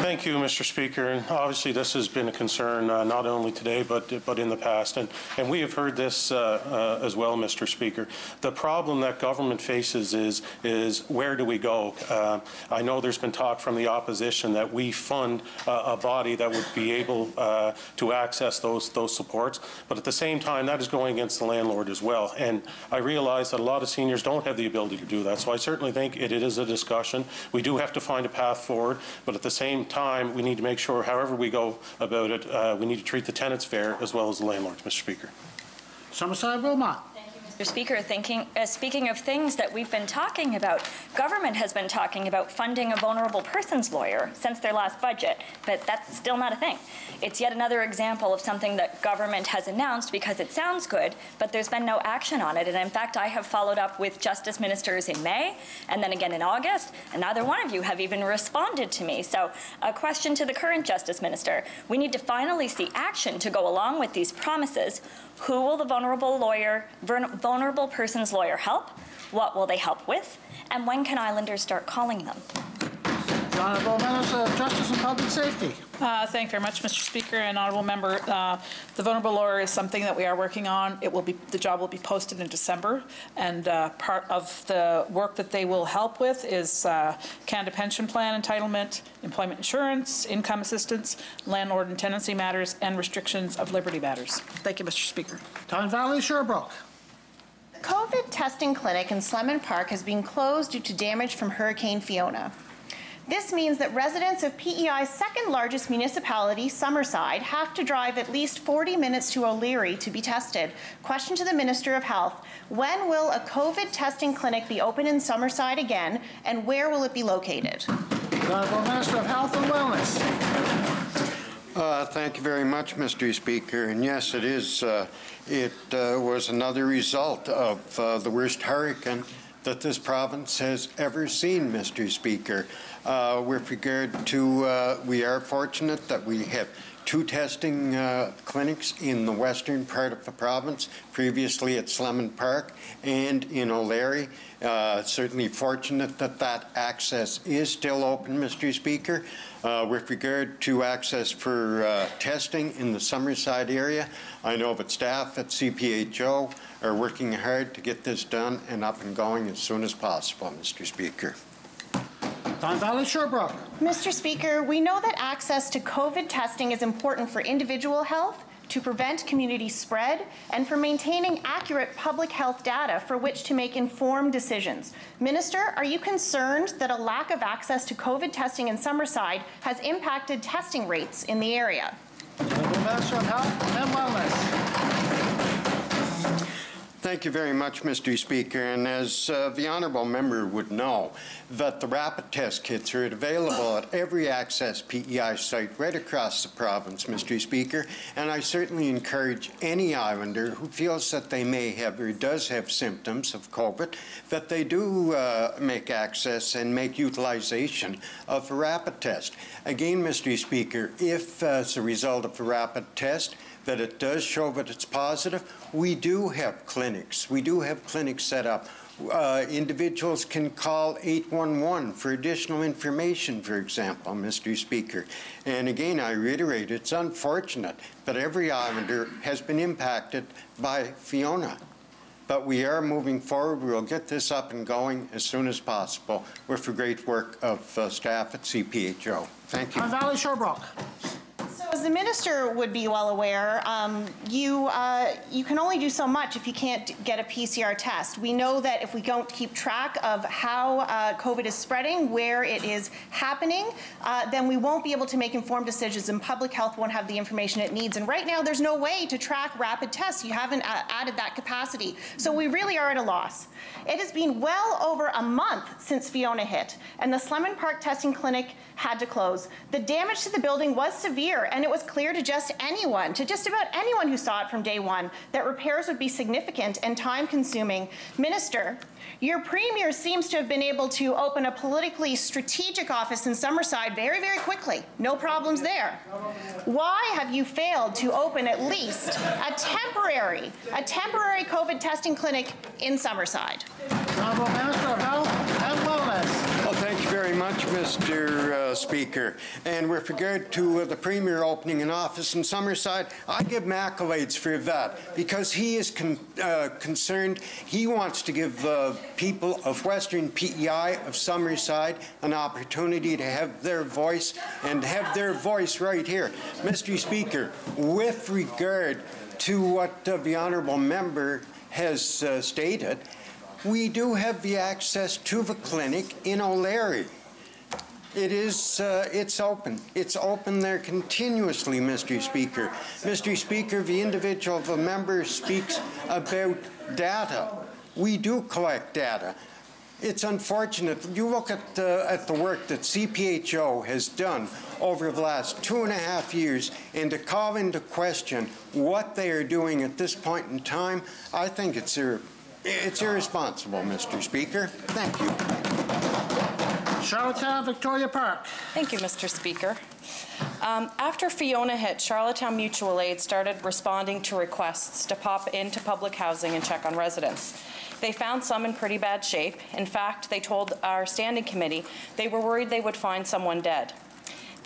Thank you, Mr. Speaker. And obviously, this has been a concern uh, not only today but but in the past, and and we have heard this uh, uh, as well, Mr. Speaker. The problem that government faces is is where do we go? Uh, I know there's been talk from the opposition that we fund a body that would be able uh, to access those those supports, but at the same time, that is going against the landlord as well. And I realize that a lot of seniors don't have the ability to do that. So I certainly think it, it is a discussion. We do have to find a path forward, but at the same time time, we need to make sure, however we go about it, uh, we need to treat the tenants fair as well as the landlords, Mr. Speaker. Summerside Wilmot. Mr. Speaker, thinking, uh, speaking of things that we've been talking about, government has been talking about funding a vulnerable persons lawyer since their last budget, but that's still not a thing. It's yet another example of something that government has announced because it sounds good, but there's been no action on it. And in fact, I have followed up with justice ministers in May and then again in August, and neither one of you have even responded to me. So, a question to the current justice minister: We need to finally see action to go along with these promises. Who will the vulnerable lawyer, vulnerable person's lawyer help? What will they help with? And when can Islanders start calling them? The Honourable Minister of Justice and Public Safety. Uh, Thank you very much, Mr. Speaker and honourable member. Uh, The vulnerable lawyer is something that we are working on. It will be, the job will be posted in December, and uh, part of the work that they will help with is uh, Canada Pension Plan entitlement, employment insurance, income assistance, landlord and tenancy matters, and restrictions of liberty matters. Thank you, Mr. Speaker. Tyne Valley Sherbrooke. COVID testing clinic in Slemon Park has been closed due to damage from Hurricane Fiona. This means that residents of PEI's second largest municipality, Summerside, have to drive at least 40 minutes to O'Leary to be tested. Question to the Minister of Health When will a COVID testing clinic be open in Summerside again, and where will it be located? The Honourable Minister of Health and Wellness. Uh, Thank you very much, Mr. Speaker. And yes, it is, uh, it uh, was another result of uh, the worst hurricane that this province has ever seen, Mr. Speaker. Uh, with regard to, uh, we are fortunate that we have two testing uh, clinics in the western part of the province, previously at Slemon Park and in O'Leary. Uh, certainly fortunate that that access is still open, Mr. Speaker. Uh, with regard to access for uh, testing in the Summerside area, I know that staff at CPHO are working hard to get this done and up and going as soon as possible, Mr. Speaker. Tyne Valley Sherbrooke. Mr. Speaker, we know that access to COVID testing is important for individual health, to prevent community spread, and for maintaining accurate public health data for which to make informed decisions. Minister, are you concerned that a lack of access to COVID testing in Summerside has impacted testing rates in the area? Minister of Health and Wellness. Thank you very much, Mr. Speaker. And as uh, the honourable member would know, that the rapid test kits are available at every Access PEI site right across the province, Mr. Speaker. And I certainly encourage any islander who feels that they may have or does have symptoms of COVID that they do uh, make access and make utilization of a rapid test. Again, Mr. Speaker, if uh, as a result of a rapid test, that it does show that it's positive. We do have clinics. We do have clinics set up. Uh, individuals can call 811 for additional information, for example, Mr. Speaker. And again, I reiterate, it's unfortunate that every islander has been impacted by Fiona. But we are moving forward. We'll get this up and going as soon as possible with the great work of uh, staff at CPHO. Thank you. Valley Sherbrooke. So as the minister would be well aware, um, you, uh, you can only do so much if you can't get a PCR test. We know that if we don't keep track of how uh, COVID is spreading, where it is happening, uh, then we won't be able to make informed decisions and public health won't have the information it needs. And right now, there's no way to track rapid tests. You haven't uh, added that capacity. So we really are at a loss. It has been well over a month since Fiona hit, and the Slemon Park Testing Clinic had to close. The damage to the building was severe, and it was clear to just anyone, to just about anyone who saw it from day one, that repairs would be significant and time consuming. Minister, your premier seems to have been able to open a politically strategic office in Summerside very, very quickly. No problems there. Why have you failed to open at least a temporary, a temporary COVID testing clinic in Summerside? Honourable Minister of Health and Wellness. Very much, Mr. Uh, Speaker. And with regard to uh, the Premier opening an office in Summerside, I give him accolades for that because he is con uh, concerned. He wants to give uh, people of Western PEI of Summerside an opportunity to have their voice and have their voice right here. Mr. Speaker, with regard to what uh, the honourable member has uh, stated, we do have the access to the clinic in O'Leary. It is, uh, it's open. It's open there continuously, Mr. Speaker. Mr. Speaker, the individual, the member speaks about data. We do collect data. It's unfortunate. You look at, uh, at the work that CPHO has done over the last two and a half years, and to call into question what they are doing at this point in time, I think it's, ir- it's irresponsible, Mr. Speaker. Thank you. Charlottetown, Victoria Park. Thank you, Mr. Speaker. Um, After Fiona hit, Charlottetown Mutual Aid started responding to requests to pop into public housing and check on residents. They found some in pretty bad shape. In fact, they told our standing committee they were worried they would find someone dead.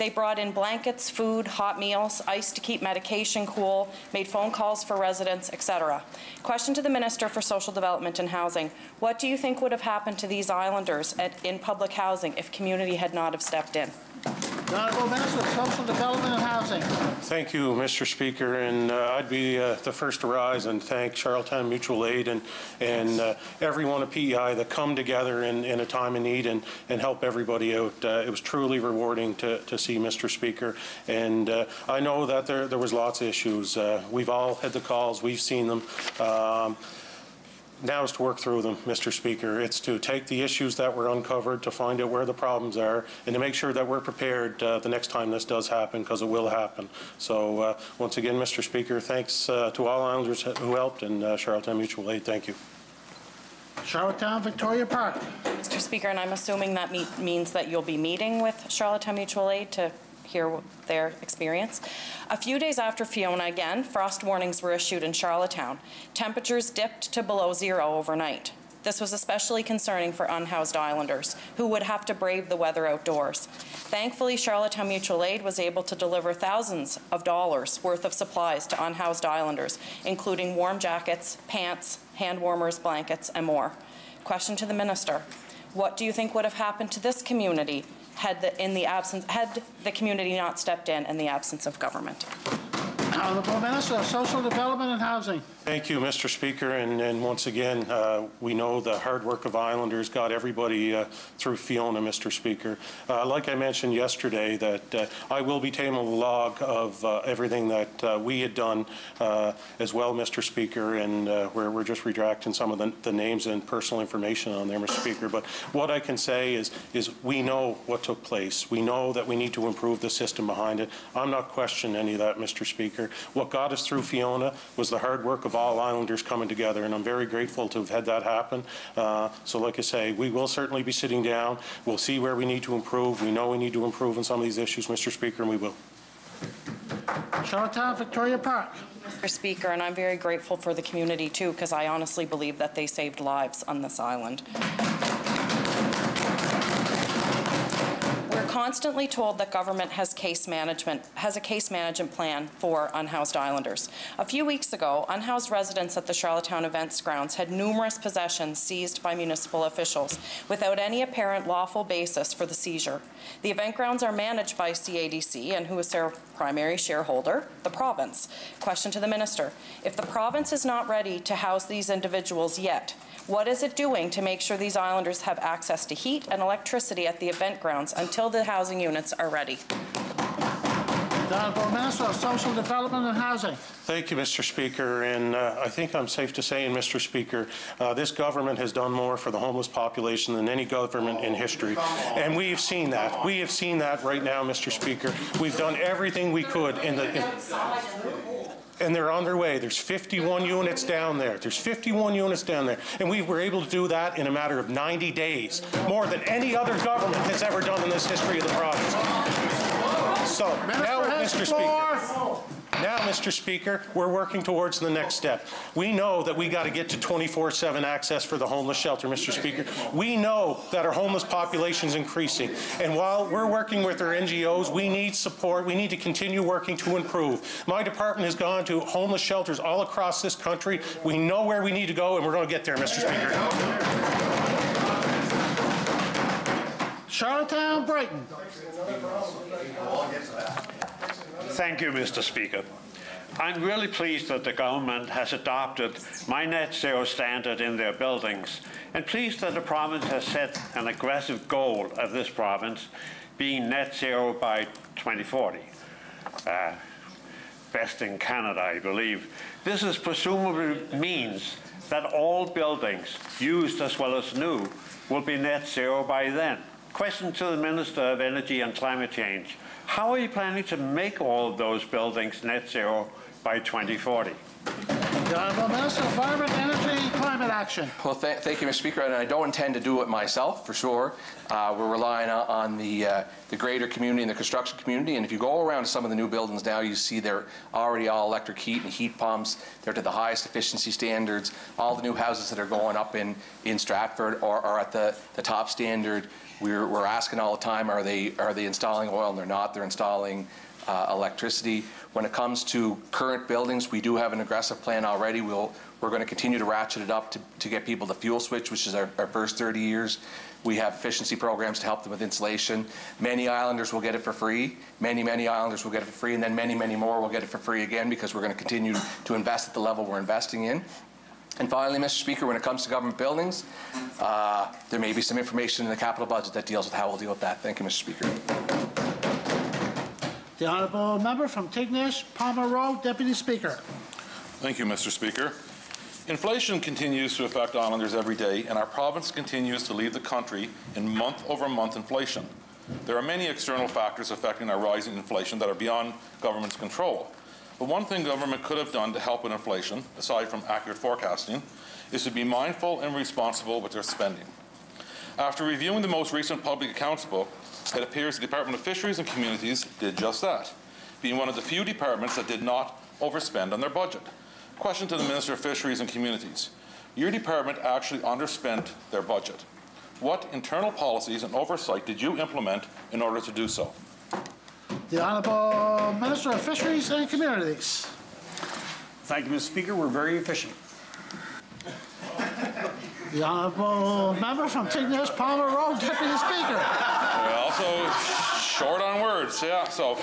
They brought in blankets, food, hot meals, ice to keep medication cool, made phone calls for residents, etc. Question to the Minister for Social Development and Housing. What do you think would have happened to these islanders at, in public housing if community had not have stepped in? The Honorable Minister of Social Development and Housing. Thank you, Mr. Speaker, and uh, I'd be uh, the first to rise and thank Charlottetown Mutual Aid and, and uh, everyone at PEI that come together in, in a time of need and, and help everybody out. Uh, It was truly rewarding to, to see, Mr. Speaker, and uh, I know that there, there was lots of issues. Uh, We've all had the calls, we've seen them. Um, now is to work through them, Mr. Speaker. It's to take the issues that were uncovered, to find out where the problems are, and to make sure that we're prepared uh, the next time this does happen, because it will happen. So uh, once again, Mr. Speaker, thanks uh, to all Islanders who helped, and uh, Charlottetown Mutual Aid, thank you. Charlottetown, Victoria Park. Mr. Speaker, and I'm assuming that meet- means that you'll be meeting with Charlottetown Mutual Aid to hear their experience. A few days after Fiona again, frost warnings were issued in Charlottetown. Temperatures dipped to below zero overnight. This was especially concerning for unhoused islanders who would have to brave the weather outdoors. Thankfully, Charlottetown Mutual Aid was able to deliver thousands of dollars worth of supplies to unhoused islanders, including warm jackets, pants, hand warmers, blankets, and more. Question to the minister. What do you think would have happened to this community had the, in the absence, had the community not stepped in in the absence of government? Honorable Minister of Social Development and Housing. Thank you, Mr. Speaker, and, and once again, uh, we know the hard work of Islanders got everybody uh, through Fiona, Mr. Speaker. Uh, like I mentioned yesterday, that uh, I will be taking a log of uh, everything that we had done as well, Mr. Speaker, and we're, we're just retracting some of the, the names and personal information on there, Mr. Speaker. But what I can say is, is we know what took place. We know that we need to improve the system behind it. I'm not questioning any of that, Mr. Speaker. What got us through Fiona was the hard work of all Islanders coming together, and I'm very grateful to have had that happen. Uh, So like I say, we will certainly be sitting down. We'll see where we need to improve. We know we need to improve on some of these issues, Mr. Speaker, and we will. Charlottetown, Victoria Park. Mr. Speaker, and I'm very grateful for the community too, because I honestly believe that they saved lives on this island. Constantly told that government has case management, has a case management plan for unhoused islanders. A few weeks ago, unhoused residents at the Charlottetown Events Grounds had numerous possessions seized by municipal officials without any apparent lawful basis for the seizure. The event grounds are managed by CADC, and who is their primary shareholder? The province. Question to the minister. If the province is not ready to house these individuals yet, what is it doing to make sure these islanders have access to heat and electricity at the event grounds until the housing units are ready? The Honorable Minister of Social Development and Housing. Thank you, Mr. Speaker, and uh, I think I'm safe to say, Mr. Speaker, uh, this government has done more for the homeless population than any government in history, and we have seen that. We have seen that right now, Mr. Speaker. We've done everything we could in the, in- and they're on their way. There's 51 units down there. There's 51 units down there, and we were able to do that in a matter of 90 days, more than any other government has ever done in this history of the province. So now, Minister has Mr. Speaker. Now, Mr. Speaker, we're working towards the next step. We know that we got to get to 24/7 access for the homeless shelter, Mr. Speaker. We know that our homeless population is increasing, and while we're working with our NGOs, we need support. We need to continue working to improve. My department has gone to homeless shelters all across this country. We know where we need to go, and we're going to get there, Mr. Speaker. Charlottetown, Brighton. Thank you, Mr. Speaker. I'm really pleased that the government has adopted my net zero standard in their buildings and pleased that the province has set an aggressive goal of this province being net zero by 2040. Uh, best in Canada, I believe. This is presumably means that all buildings, used as well as new, will be net zero by then. Question to the Minister of Energy and Climate Change. How are you planning to make all of those buildings net zero by 2040? The Honourable Minister of Environment, Energy, and Climate Action. Well, th thank you, Mr. Speaker, and I don't intend to do it myself, for sure. Uh, we're relying on, on the, uh, the greater community and the construction community, and if you go around some of the new buildings now, you see they're already all electric heat and heat pumps. They're to the highest efficiency standards. All the new houses that are going up in, in Stratford are, are at the, the top standard. We're, we're asking all the time, are they, are they installing oil? And they're not. They're installing uh, electricity. When it comes to current buildings, we do have an aggressive plan already. We'll, we're going to continue to ratchet it up to, to get people to fuel switch, which is our, our first 30 years. We have efficiency programs to help them with insulation. Many islanders will get it for free. Many, many islanders will get it for free, and then many, many more will get it for free again because we're going to continue to invest at the level we're investing in. And finally, Mr. Speaker, when it comes to government buildings, uh, there may be some information in the capital budget that deals with how we'll deal with that. Thank you, Mr. Speaker. The Honourable Member from Tignish, Palmer Road, Deputy Speaker. Thank you, Mr. Speaker. Inflation continues to affect islanders every day, and our province continues to lead the country in month-over-month inflation. There are many external factors affecting our rising inflation that are beyond government's control. But one thing government could have done to help with inflation, aside from accurate forecasting, is to be mindful and responsible with their spending. After reviewing the most recent public accounts book, it appears the Department of Fisheries and Communities did just that, being one of the few departments that did not overspend on their budget. Question to the Minister of Fisheries and Communities. Your department actually underspent their budget. What internal policies and oversight did you implement in order to do so? The Honourable Minister of Fisheries and Communities. Thank you, Mr. Speaker. We're very efficient. The Honourable Member from Tignish, Palmer Road, Deputy Speaker. Also, short on words, yeah. So,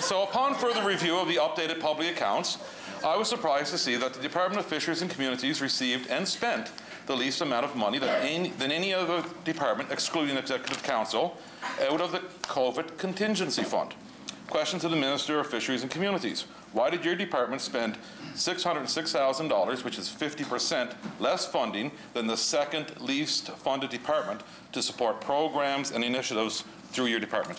so upon further review of the updated public accounts, I was surprised to see that the Department of Fisheries and Communities received and spent the least amount of money than any, than any other department, excluding Executive Council, out of the COVID contingency fund. Question to the Minister of Fisheries and Communities. Why did your department spend $606,000, which is 50% less funding than the second least funded department, to support programs and initiatives through your department?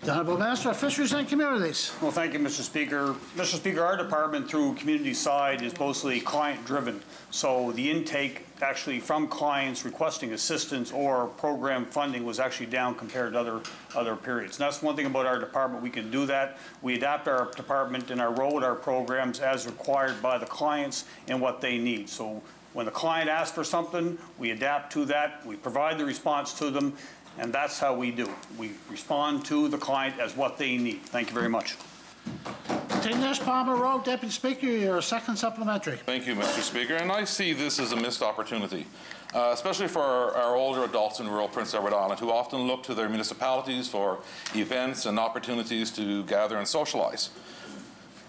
The Honourable Minister of Fisheries and Communities. Well, thank you, Mr. Speaker. Mr. Speaker, our department through community side is mostly client-driven. So the intake actually from clients requesting assistance or program funding was actually down compared to other, other periods. And that's one thing about our department. We can do that. We adapt our department and our role with our programs as required by the clients and what they need. So when the client asks for something, we adapt to that. We provide the response to them. And that's how we do. We respond to the client as what they need. Thank you very much. Tignish, Palmer Road, Deputy Speaker, your second supplementary. Thank you, Mr. Speaker. And I see this as a missed opportunity, uh, especially for our, our, older adults in rural Prince Edward Island who often look to their municipalities for events and opportunities to gather and socialize.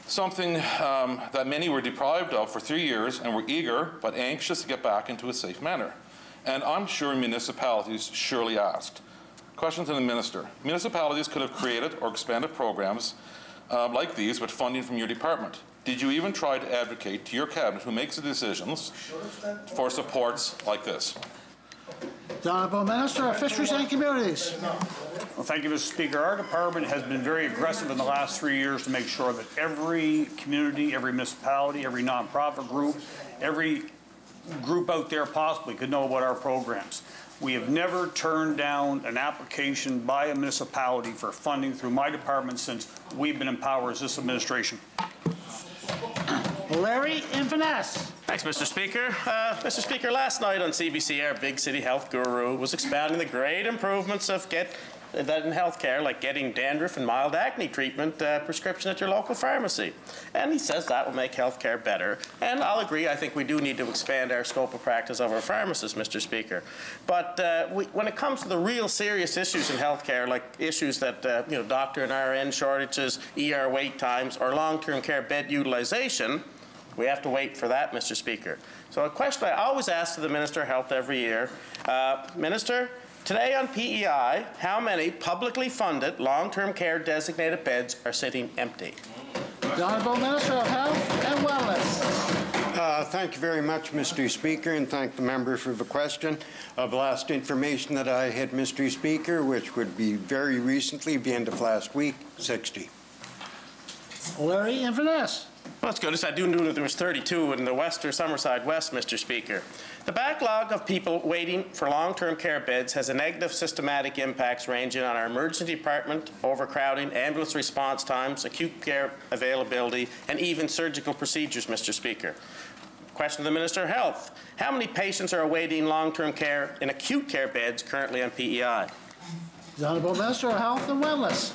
Something um, that many were deprived of for three years and were eager but anxious to get back into a safe manner and I'm sure municipalities surely asked. Question to the Minister. Municipalities could have created or expanded programs um, like these with funding from your department. Did you even try to advocate to your cabinet who makes the decisions for supports like this? The Honourable Minister of Fisheries and Communities. Well, thank you, Mr. Speaker. Our department has been very aggressive in the last three years to make sure that every community, every municipality, every nonprofit group, every group out there possibly could know about our programs. We have never turned down an application by a municipality for funding through my department since we've been in power as this administration. O'Leary Inverness. Thanks, Mr. Speaker. Uh, Mr. Speaker, last night on CBC, our big city health guru was expounding the great improvements of get that in healthcare, like getting dandruff and mild acne treatment uh, prescription at your local pharmacy. And he says that will make healthcare better. And I'll agree, I think we do need to expand our scope of practice of our pharmacists, Mr. Speaker. But uh, we, when it comes to the real serious issues in healthcare, like issues that, uh, you know, doctor and RN shortages, ER wait times, or long-term care bed utilization, we have to wait for that, Mr. Speaker. So a question I always ask to the Minister of Health every year, uh, Minister, Today on PEI, how many publicly funded long-term care designated beds are sitting empty? The Honorable Minister of Health and Wellness. Uh, Thank you very much, Mr. Speaker, and thank the member for the question. Of last information that I had, Mr. Speaker, which would be very recently, the end of last week, 60. O'Leary Inverness. Well, that's good. As I do know that there was 32 in the West or Summerside West, Mr. Speaker. The backlog of people waiting for long-term care beds has a negative systematic impacts ranging on our emergency department, overcrowding, ambulance response times, acute care availability, and even surgical procedures, Mr. Speaker. Question to the Minister of Health. How many patients are awaiting long-term care in acute care beds currently on PEI? The Honorable Minister of Health and Wellness.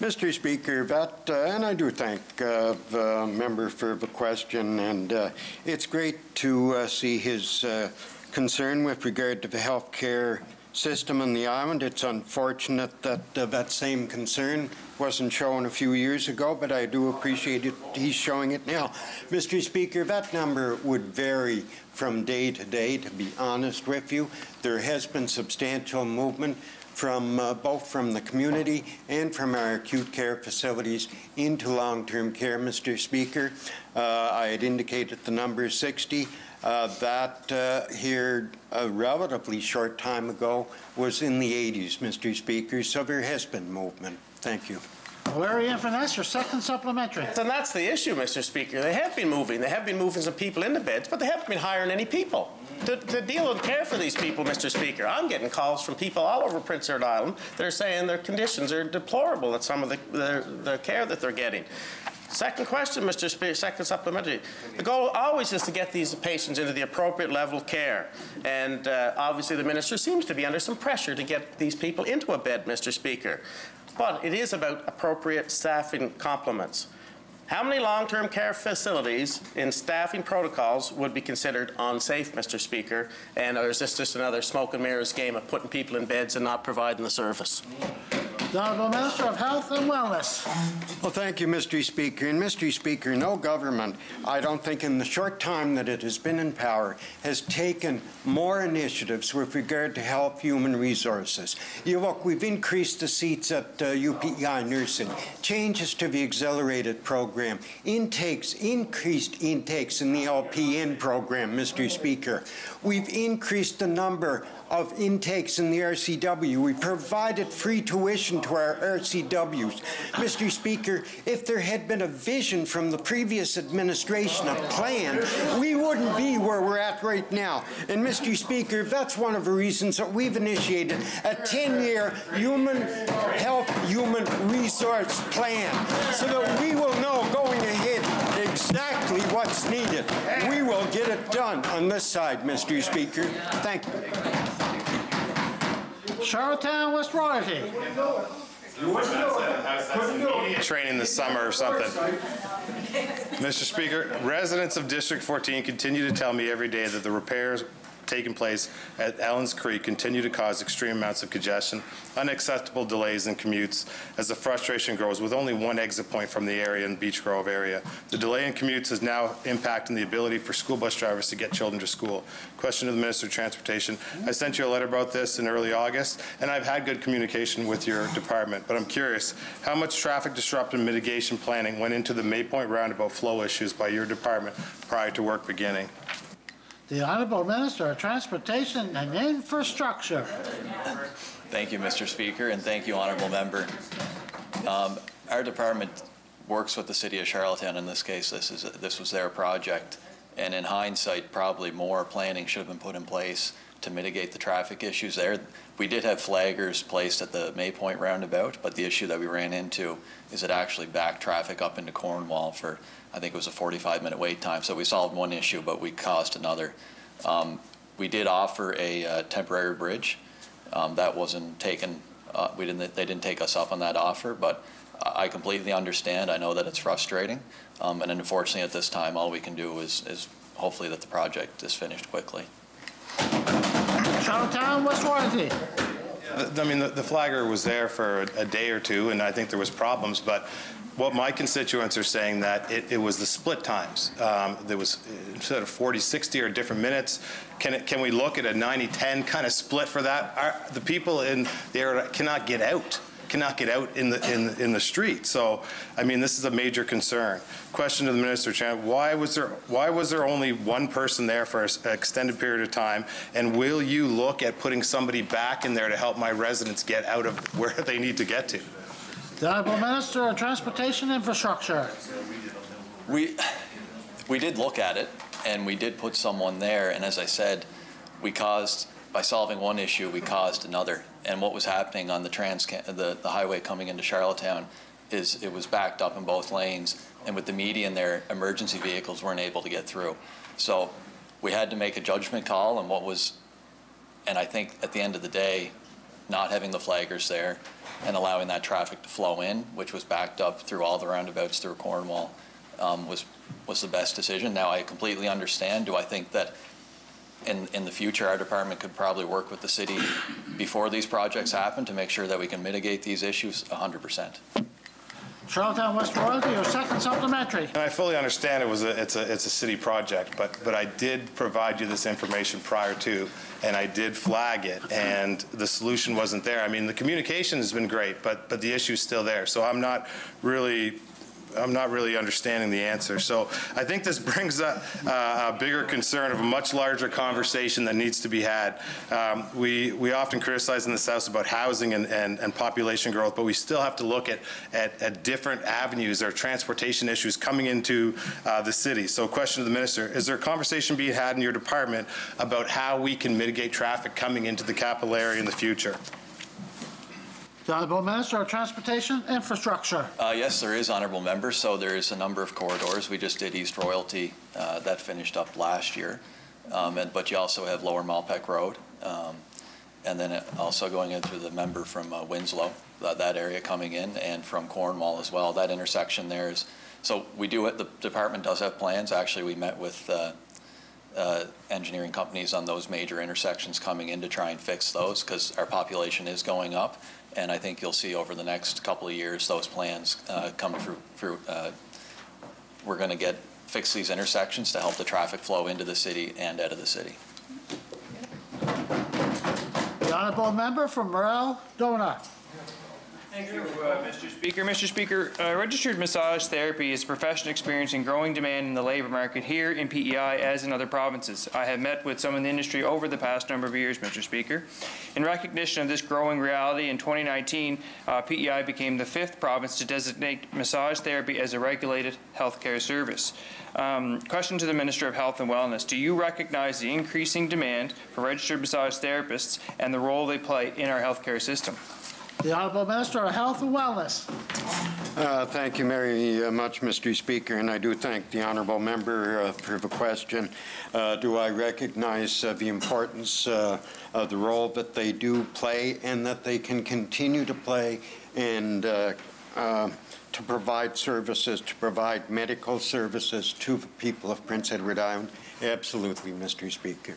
Mr. Speaker, that, uh, and I do thank uh, the member for the question, and uh, it's great to uh, see his uh, concern with regard to the health care system on the island. It's unfortunate that uh, that same concern wasn't shown a few years ago, but I do appreciate it. He's showing it now. Mr. Speaker, that number would vary from day to day, to be honest with you. There has been substantial movement from uh, both from the community and from our acute care facilities into long-term care, Mr. Speaker. Uh, I had indicated the number 60. Uh, that uh, here a relatively short time ago was in the 80s, Mr. Speaker, so there has been movement. Thank you. O'Leary Inverness, your second supplementary. And that's the issue, Mr. Speaker. They have been moving. They have been moving some people into beds, but they haven't been hiring any people to, to deal and care for these people, Mr. Speaker. I'm getting calls from people all over Prince Edward Island that are saying their conditions are deplorable at some of the, their, their care that they're getting. Second question, Mr. Speaker, second supplementary. The goal always is to get these patients into the appropriate level of care. And uh, obviously, the minister seems to be under some pressure to get these people into a bed, Mr. Speaker. But it is about appropriate staffing complements. How many long-term care facilities in staffing protocols would be considered unsafe, Mr. Speaker? And or is this just another smoke and mirrors game of putting people in beds and not providing the service? The Honorable Minister of Health and Wellness. Well, thank you, Mr. Speaker. And Mr. Speaker, no government, I don't think in the short time that it has been in power, has taken more initiatives with regard to health human resources. You look, we've increased the seats at uh, UPEI nursing, changes to the accelerated program, intakes, increased intakes in the LPN program, Mr. Speaker. We've increased the number of intakes in the RCW. We provided free tuition to our RCWs. Mr. Speaker, if there had been a vision from the previous administration, a plan, we wouldn't be where we're at right now. And Mr. Speaker, that's one of the reasons that we've initiated a 10-year human health, human resource plan so that we will know going ahead exactly what's needed. We will get it done on this side, Mr. Speaker. Thank you. Charlottetown West Royalty. training this summer or something. Mr. Speaker, residents of District 14 continue to tell me every day that the repairs taking place at Ellen's Creek continue to cause extreme amounts of congestion, unacceptable delays in commutes as the frustration grows with only one exit point from the area in Beech Grove area. The delay in commutes is now impacting the ability for school bus drivers to get children to school. Question to the Minister of Transportation. I sent you a letter about this in early August, and I've had good communication with your department, but I'm curious, how much traffic disruption mitigation planning went into the Maypoint roundabout flow issues by your department prior to work beginning? The Honorable Minister of Transportation and Infrastructure. Thank you, Mr. Speaker, and thank you, Honorable Member. Um, Our department works with the city of Charlottetown. In this case, this is, this was their project. And in hindsight, probably more planning should have been put in place to mitigate the traffic issues there. We did have flaggers placed at the Maypoint roundabout, but the issue that we ran into is it actually backed traffic up into Cornwall for, I think it was a 45-minute wait time. So we solved one issue, but we caused another. Um, We did offer a uh, temporary bridge. Um, That wasn't taken, uh, we didn't, they didn't take us up on that offer, but I completely understand. I know that it's frustrating. Um, And unfortunately, at this time, all we can do is, is hopefully that the project is finished quickly. Charlottetown West Royalty. th- I mean, the the flagger was there for a- a day or two, and I think there was problems, but what my constituents are saying that it, it was the split times. Um, There was, instead of 40, 60 or different minutes, can it, can we look at a 90, 10 kind of split for that? The people in the area cannot get out, cannot get out in the, in, in the street. So, I mean, this is a major concern. Question to the Minister, Chan, why was there, why was there only one person there for an extended period of time? And will you look at putting somebody back in there to help my residents get out of where they need to get to? The Honourable Minister of Transportation Infrastructure. We, we did look at it, and we did put someone there, and as I said, we caused, by solving one issue, we caused another. And what was happening on the trans, the, the highway coming into Charlottetown is it was backed up in both lanes, and with the median there, emergency vehicles weren't able to get through. So we had to make a judgment call on what was, and I think at the end of the day, not having the flaggers there and allowing that traffic to flow in, which was backed up through all the roundabouts through Cornwall, um, was, was the best decision. Now, I completely understand. Do I think that in, in the future, our department could probably work with the city before these projects happen to make sure that we can mitigate these issues? 100%. Charlottetown West Royalty, your second supplementary. And I fully understand it was a, it's a, it's a city project, but, but I did provide you this information prior to, and I did flag it, and the solution wasn't there. I mean, the communication has been great, but, but the issue's still there. So I'm not really I'm not really understanding the answer. So I think this brings up a, a bigger concern of a much larger conversation that needs to be had. Um, we, we often criticize in this House about housing and, and, and population growth, but we still have to look at, at, at different avenues or transportation issues coming into uh, the city. So question to the minister, is there a conversation being had in your department about how we can mitigate traffic coming into the capital area in the future? The Honourable Minister of Transportation Infrastructure. Uh, yes, there is, honourable Member. So there is a number of corridors. We just did East Royalty. Uh, that finished up last year. Um, and, but you also have Lower Malpeque Road. Um, and then also going into the member from uh, Winslow, that, that area coming in, and from Cornwall as well. That intersection there is, so we do, it. the department does have plans. Actually, we met with uh, uh, engineering companies on those major intersections coming in to try and fix those because our population is going up. And I think you'll see over the next couple of years those plans uh, come through. through uh, we're going to get fix these intersections to help the traffic flow into the city and out of the city. The Honourable Member from Morell, Donagh. Thank you, uh, Mr. Speaker. Mr. Speaker, uh, registered massage therapy is a profession experiencing growing demand in the labor market here in PEI as in other provinces. I have met with some in the industry over the past number of years, Mr. Speaker. In recognition of this growing reality, in 2019, uh, PEI became the fifth province to designate massage therapy as a regulated healthcare service. Um, question to the Minister of Health and Wellness. Do you recognize the increasing demand for registered massage therapists and the role they play in our healthcare system? The Honourable Minister of Health and Wellness. Uh, Thank you very uh, much, Mr. Speaker, and I do thank the honourable member uh, for the question. Uh, Do I recognize uh, the importance uh, of the role that they do play and that they can continue to play and uh, to provide services, to provide medical services to the people of Prince Edward Island? Absolutely, Mr. Speaker.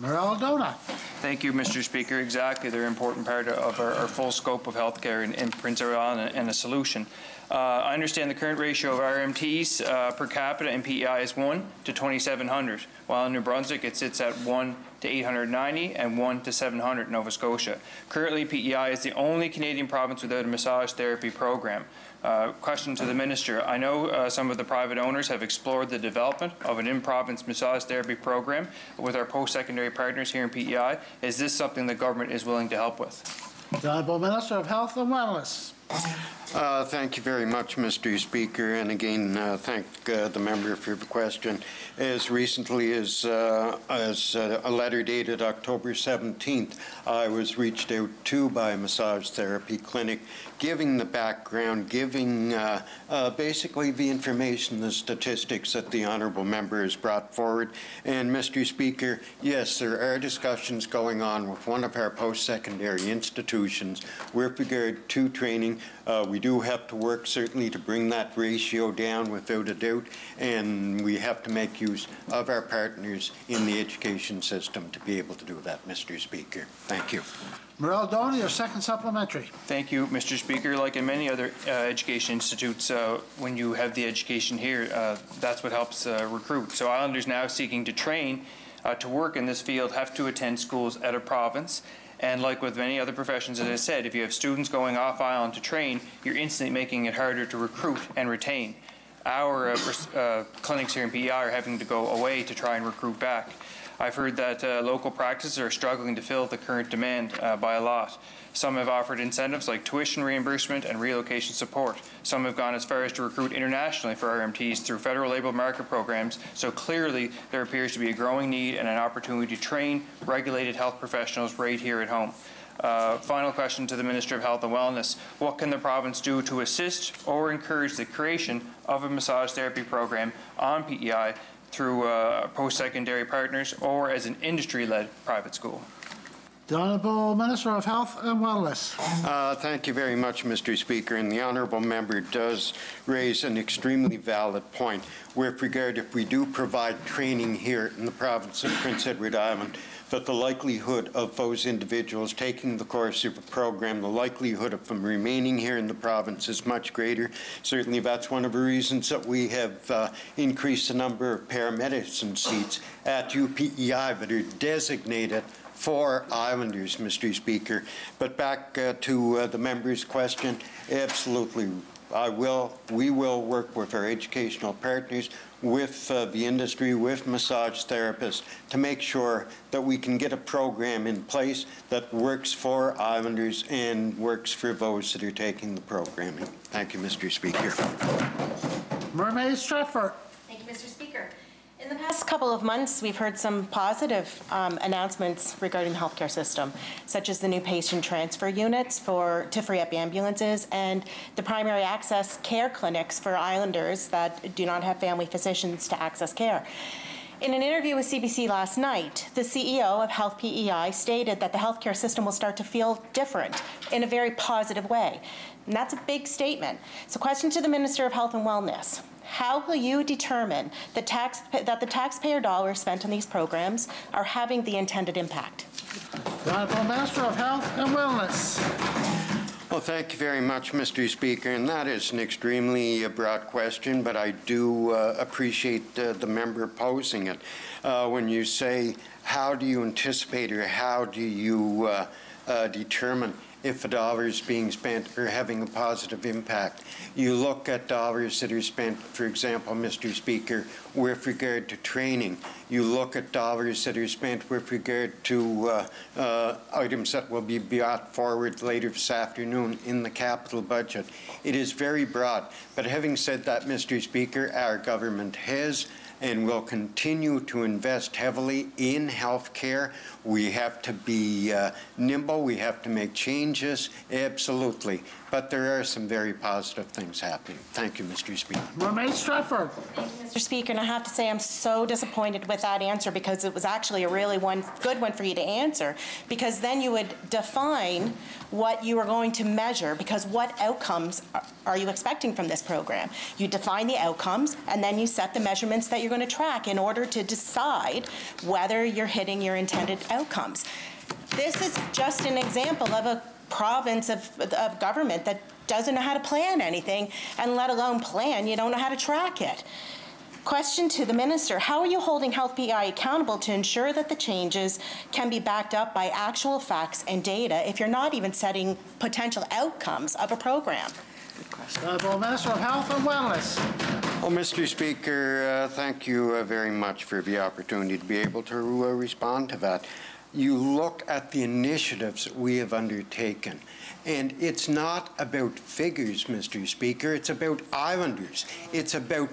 Morell Donagh. Thank you, Mr. Speaker. Exactly, they're an important part of our, our full scope of healthcare in, in Prince Edward Island and a solution. Uh, I understand the current ratio of RMTs uh, per capita in PEI is 1 to 2,700, while in New Brunswick it sits at 1 to 890 and 1 to 700 in Nova Scotia. Currently, PEI is the only Canadian province without a massage therapy program. Uh, question to the minister. I know uh, some of the private owners have explored the development of an in-province massage therapy program with our post-secondary partners here in PEI. Is this something the government is willing to help with? The Honourable Minister of Health and Wellness. Uh, Thank you very much, Mr. Speaker, and again, uh, thank uh, the member for the question. As recently as, uh, as uh, a letter dated October 17th, I was reached out to by a massage therapy clinic, giving the background, giving uh, uh, basically the information, the statistics that the honourable member has brought forward. And, Mr. Speaker, yes, there are discussions going on with one of our post-secondary institutions We're regard to training. Uh, We do have to work certainly to bring that ratio down without a doubt, and we have to make use of our partners in the education system to be able to do that, Mr. Speaker. Thank you. Morell Donagh, your second supplementary. Thank you, Mr. Speaker. Like in many other uh, education institutes, uh, when you have the education here, uh, that's what helps uh, recruit. So Islanders now seeking to train uh, to work in this field have to attend schools at a province. And like with many other professions, as I said, if you have students going off island to train, you're instantly making it harder to recruit and retain. Our uh, clinics here in PEI are having to go away to try and recruit back. I've heard that local practices are struggling to fill the current demand by a lot. Some have offered incentives like tuition reimbursement and relocation support. Some have gone as far as to recruit internationally for RMTs through federal labor market programs. So clearly, there appears to be a growing need and an opportunity to train regulated health professionals right here at home. Uh, final question to the Minister of Health and Wellness. What can the province do to assist or encourage the creation of a massage therapy program on PEI through uh, post-secondary partners or as an industry-led private school? The Honourable Minister of Health and Wellness. Uh, Thank you very much, Mr. Speaker, and the honourable member does raise an extremely valid point with regard if we do provide training here in the province of Prince Edward Island, that the likelihood of those individuals taking the course of a program, the likelihood of them remaining here in the province is much greater. Certainly, that's one of the reasons that we have uh, increased the number of paramedicine seats at UPEI that are designated for Islanders, Mr. Speaker. But back uh, to uh, the member's question, absolutely, I will, we will work with our educational partners, with uh, the industry, with massage therapists, to make sure that we can get a program in place that works for Islanders and works for those that are taking the programming. Thank you, Mr. Speaker. Mermaid Stratford. Thank you, Mr. Speaker. In the past couple of months, we've heard some positive um, announcements regarding the healthcare system, such as the new patient transfer units for, to free up ambulances and the primary access care clinics for islanders that do not have family physicians to access care. In an interview with CBC last night, the CEO of Health PEI stated that the healthcare system will start to feel different in a very positive way. And that's a big statement. So, question to the Minister of Health and Wellness. How will you determine the tax, that the taxpayer dollars spent on these programs are having the intended impact? The Honourable Minister of Health and Wellness. Well, thank you very much, Mr. Speaker, and that is an extremely uh, broad question, but I do uh, appreciate uh, the member posing it. Uh, when you say, how do you anticipate or how do you uh, uh, determine if a dollar is being spent or having a positive impact. You look at dollars that are spent, for example, Mr. Speaker, with regard to training. You look at dollars that are spent with regard to uh, uh, items that will be brought forward later this afternoon in the capital budget. It is very broad. But having said that, Mr. Speaker, our government has and will continue to invest heavily in health care. We have to be uh, nimble. We have to make changes, absolutely. But there are some very positive things happening. Thank you, Mr. Speaker. Mermaid Stratford. Mr. Speaker, and I have to say I'm so disappointed with that answer because it was actually a really one good one for you to answer because then you would define what you are going to measure because what outcomes are- are you expecting from this program? You define the outcomes and then you set the measurements that you're going to track in order to decide whether you're hitting your intended outcomes. This is just an example of a province of, of government that doesn't know how to plan anything and let alone plan, you don't know how to track it. Question to the minister, how are you holding Health PEI accountable to ensure that the changes can be backed up by actual facts and data if you're not even setting potential outcomes of a program? Honourable Minister of Health and Wellness. Well, Mr. Speaker, uh, thank you uh, very much for the opportunity to be able to uh, respond to that. You look at the initiatives that we have undertaken, and it's not about figures, Mr. Speaker. It's about islanders. It's about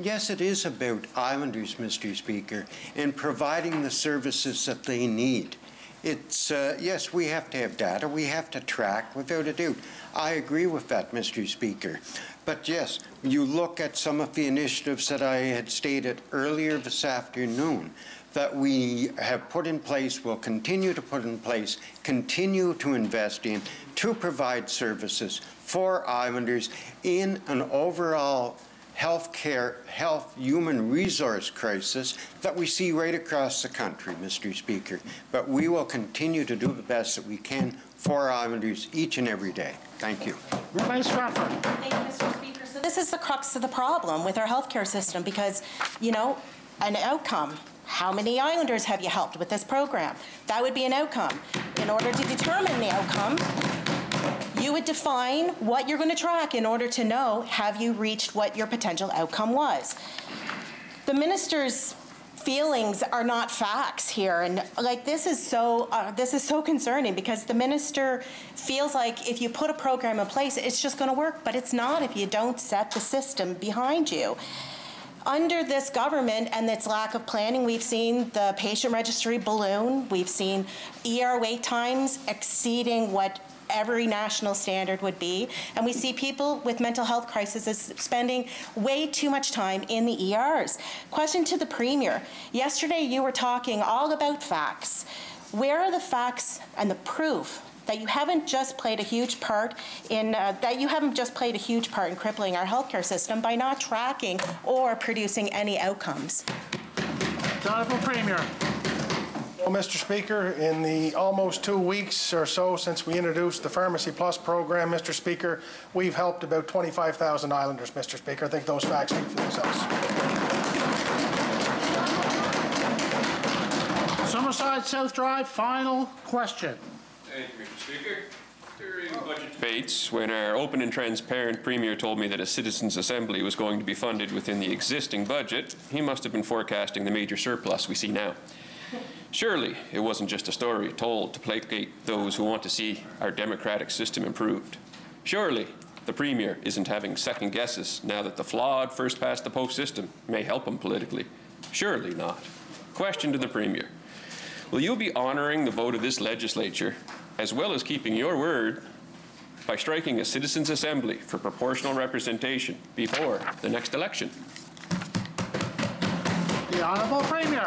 Yes, it is about islanders, Mr. Speaker, and providing the services that they need. It's, uh, yes, we have to have data, we have to track, without a doubt. I agree with that, Mr. Speaker. But yes, you look at some of the initiatives that I had stated earlier this afternoon that we have put in place, will continue to put in place, continue to invest in, to provide services for Islanders in an overall healthcare, health, human resource crisis that we see right across the country, Mr. Speaker. But we will continue to do the best that we can for Islanders each and every day. Thank you. Mermaid Stratford. Thank you, Mr. Speaker. So this is the crux of the problem with our healthcare system because, you know, an outcome. How many Islanders have you helped with this program? That would be an outcome. In order to determine the outcome, you would define what you're going to track in order to know have you reached what your potential outcome was. The minister's feelings are not facts here and like this is so uh, this is so concerning because the minister feels like if you put a program in place it's just going to work but it's not if you don't set the system behind you under this government and its lack of planning, we've seen the patient registry balloon. We've seen ER wait times exceeding what every national standard would be. And we see people with mental health crises spending way too much time in the ERs. Question to the Premier. Yesterday you were talking all about facts. Where are the facts and the proof that you haven't just played a huge part in uh, that you haven't just played a huge part in crippling our healthcare system by not tracking or producing any outcomes. Honourable Premier. Well, Mr. Speaker, in the almost two weeks or so since we introduced the Pharmacy Plus program, Mr. Speaker, we've helped about 25,000 Islanders, Mr. Speaker. I think those facts speak for themselves. Summerside South Drive, final question. Thank you, Mr. Speaker. During budget debates, when our open and transparent Premier told me that a citizens' assembly was going to be funded within the existing budget, he must have been forecasting the major surplus we see now. Surely it wasn't just a story told to placate those who want to see our democratic system improved. Surely the Premier isn't having second guesses now that the flawed first past the post system may help him politically. Surely not. Question to the Premier. Will you be honoring the vote of this legislature as well as keeping your word by striking a citizens' assembly for proportional representation before the next election? The Honourable Premier.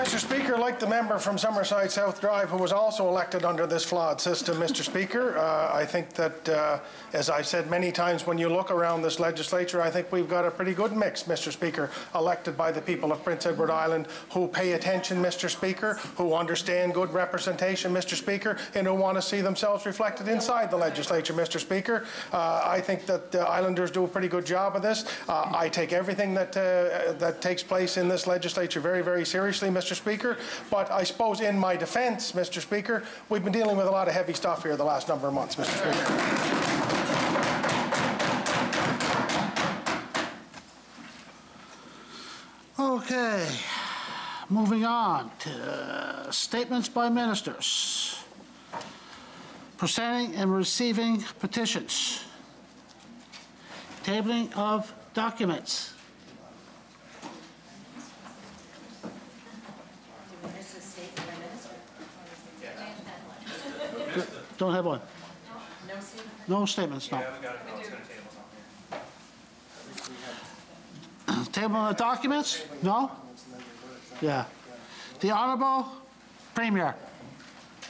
Mr. Speaker, like the member from Summerside South Drive, who was also elected under this flawed system, Mr. Speaker, uh, I think that, uh, as I've said many times, when you look around this legislature, I think we've got a pretty good mix, Mr. Speaker, elected by the people of Prince Edward Island who pay attention, Mr. Speaker, who understand good representation, Mr. Speaker, and who want to see themselves reflected inside the legislature, Mr. Speaker. Uh, I think that the Islanders do a pretty good job of this. Uh, I take everything that, uh, that takes place in this legislature very, very seriously, Mr. Speaker. But I suppose in my defense, Mr. Speaker, we've been dealing with a lot of heavy stuff here the last number of months, Mr. Speaker. Okay, moving on to uh, statements by ministers. Presenting and receiving petitions. Tabling of documents. Don't have one. No statements, no. Table of documents? No? Yeah. The Honorable Premier.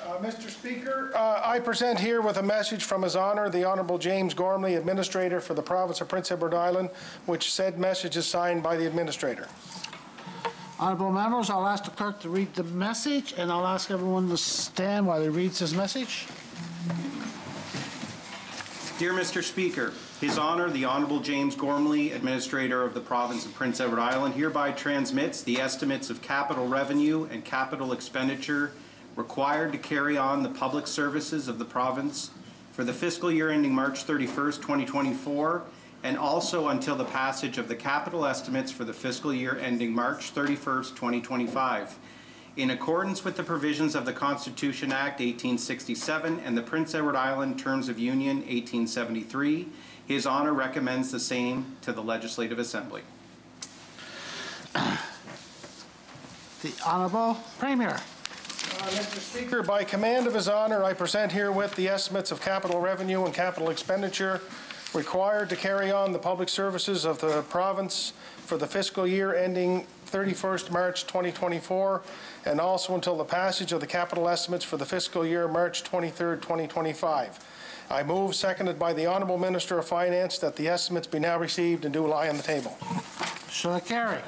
Uh, Mr. Speaker, uh, I present here with a message from His Honour, the Honourable James Gormley, Administrator for the Province of Prince Edward Island, which said message is signed by the Administrator. Honorable members, I'll ask the clerk to read the message, and I'll ask everyone to stand while he reads his message. Dear Mr. Speaker, His Honor, the Honorable James Gormley, Administrator of the Province of Prince Edward Island, hereby transmits the estimates of capital revenue and capital expenditure required to carry on the public services of the province for the fiscal year ending March 31st, 2024, and also until the passage of the capital estimates for the fiscal year ending March 31st, 2025. In accordance with the provisions of the Constitution Act 1867 and the Prince Edward Island Terms of Union 1873, His Honor recommends the same to the Legislative Assembly. The Honorable Premier. Uh, Mr. Speaker, by command of His Honour, I present herewith the estimates of capital revenue and capital expenditure required to carry on the public services of the province for the fiscal year ending 31st March 2024, and also until the passage of the capital estimates for the fiscal year March 23rd, 2025. I move, seconded by the Honourable Minister of Finance, that the estimates be now received and do lie on the table. I carry?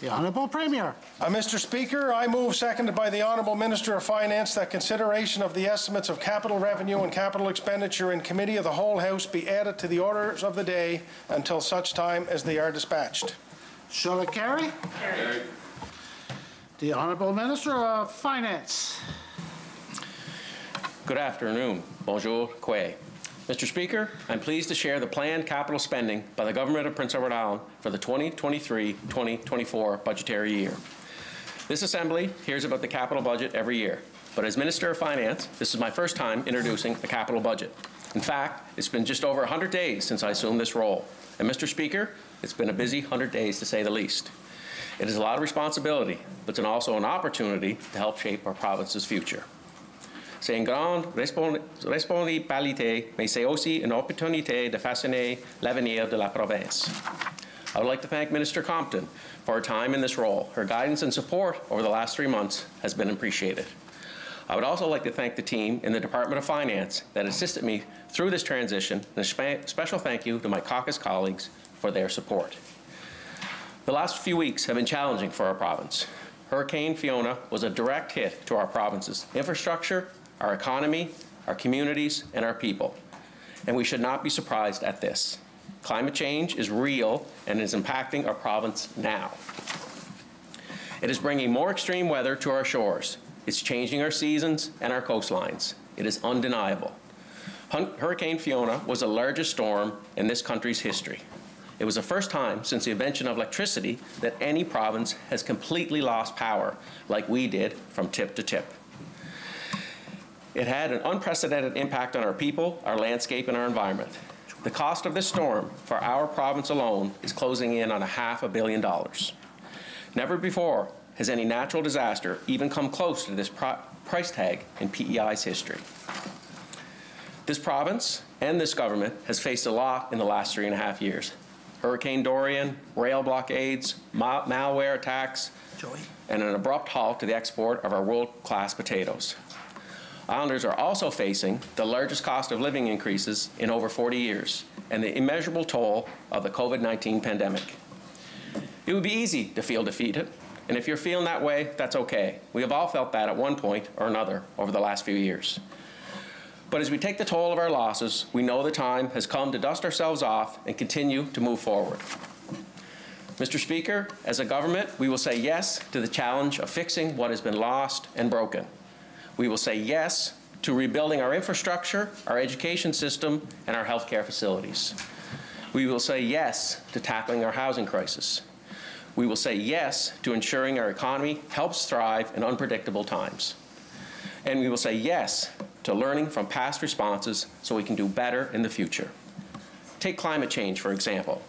The Honorable Premier. Uh, Mr. Speaker, I move, seconded by the Honourable Minister of Finance, that consideration of the estimates of capital revenue and capital expenditure in Committee of the Whole House be added to the orders of the day until such time as they are dispatched. Shall it carry? Carry. The Honorable Minister of Finance. Good afternoon. Bonjour, Quay. Mr. Speaker, I'm pleased to share the planned capital spending by the Government of Prince Edward Island for the 2023-2024 budgetary year. This Assembly hears about the capital budget every year, but as Minister of Finance, this is my first time introducing a capital budget. In fact, it's been just over 100 days since I assumed this role. And Mr. Speaker, it's been a busy 100 days to say the least. It is a lot of responsibility, but it's also an opportunity to help shape our province's future. C'est une grande responsabilité, mais c'est aussi une opportunité de façonner l'avenir de la province. I would like to thank Minister Compton for her time in this role. Her guidance and support over the last three months has been appreciated. I would also like to thank the team in the Department of Finance that assisted me through this transition, and a spe special thank you to my caucus colleagues for their support. The last few weeks have been challenging for our province. Hurricane Fiona was a direct hit to our province's infrastructure, our economy, our communities, and our people. And we should not be surprised at this. Climate change is real and is impacting our province now. It is bringing more extreme weather to our shores. It's changing our seasons and our coastlines. It is undeniable. Hurricane Fiona was the largest storm in this country's history. It was the first time since the invention of electricity that any province has completely lost power like we did from tip to tip. It had an unprecedented impact on our people, our landscape, and our environment. The cost of this storm for our province alone is closing in on a half a billion dollars. Never before has any natural disaster even come close to this price tag in PEI's history. This province and this government has faced a lot in the last three and a half years. Hurricane Dorian, rail blockades, mal malware attacks, Joey. and an abrupt halt to the export of our world-class potatoes. Islanders are also facing the largest cost of living increases in over 40 years and the immeasurable toll of the COVID-19 pandemic. It would be easy to feel defeated, and if you're feeling that way, that's okay. We have all felt that at one point or another over the last few years. But as we take the toll of our losses, we know the time has come to dust ourselves off and continue to move forward. Mr. Speaker, as a government, we will say yes to the challenge of fixing what has been lost and broken. We will say yes to rebuilding our infrastructure, our education system, and our healthcare facilities. We will say yes to tackling our housing crisis. We will say yes to ensuring our economy helps thrive in unpredictable times. And we will say yes to learning from past responses so we can do better in the future. Take climate change, for example.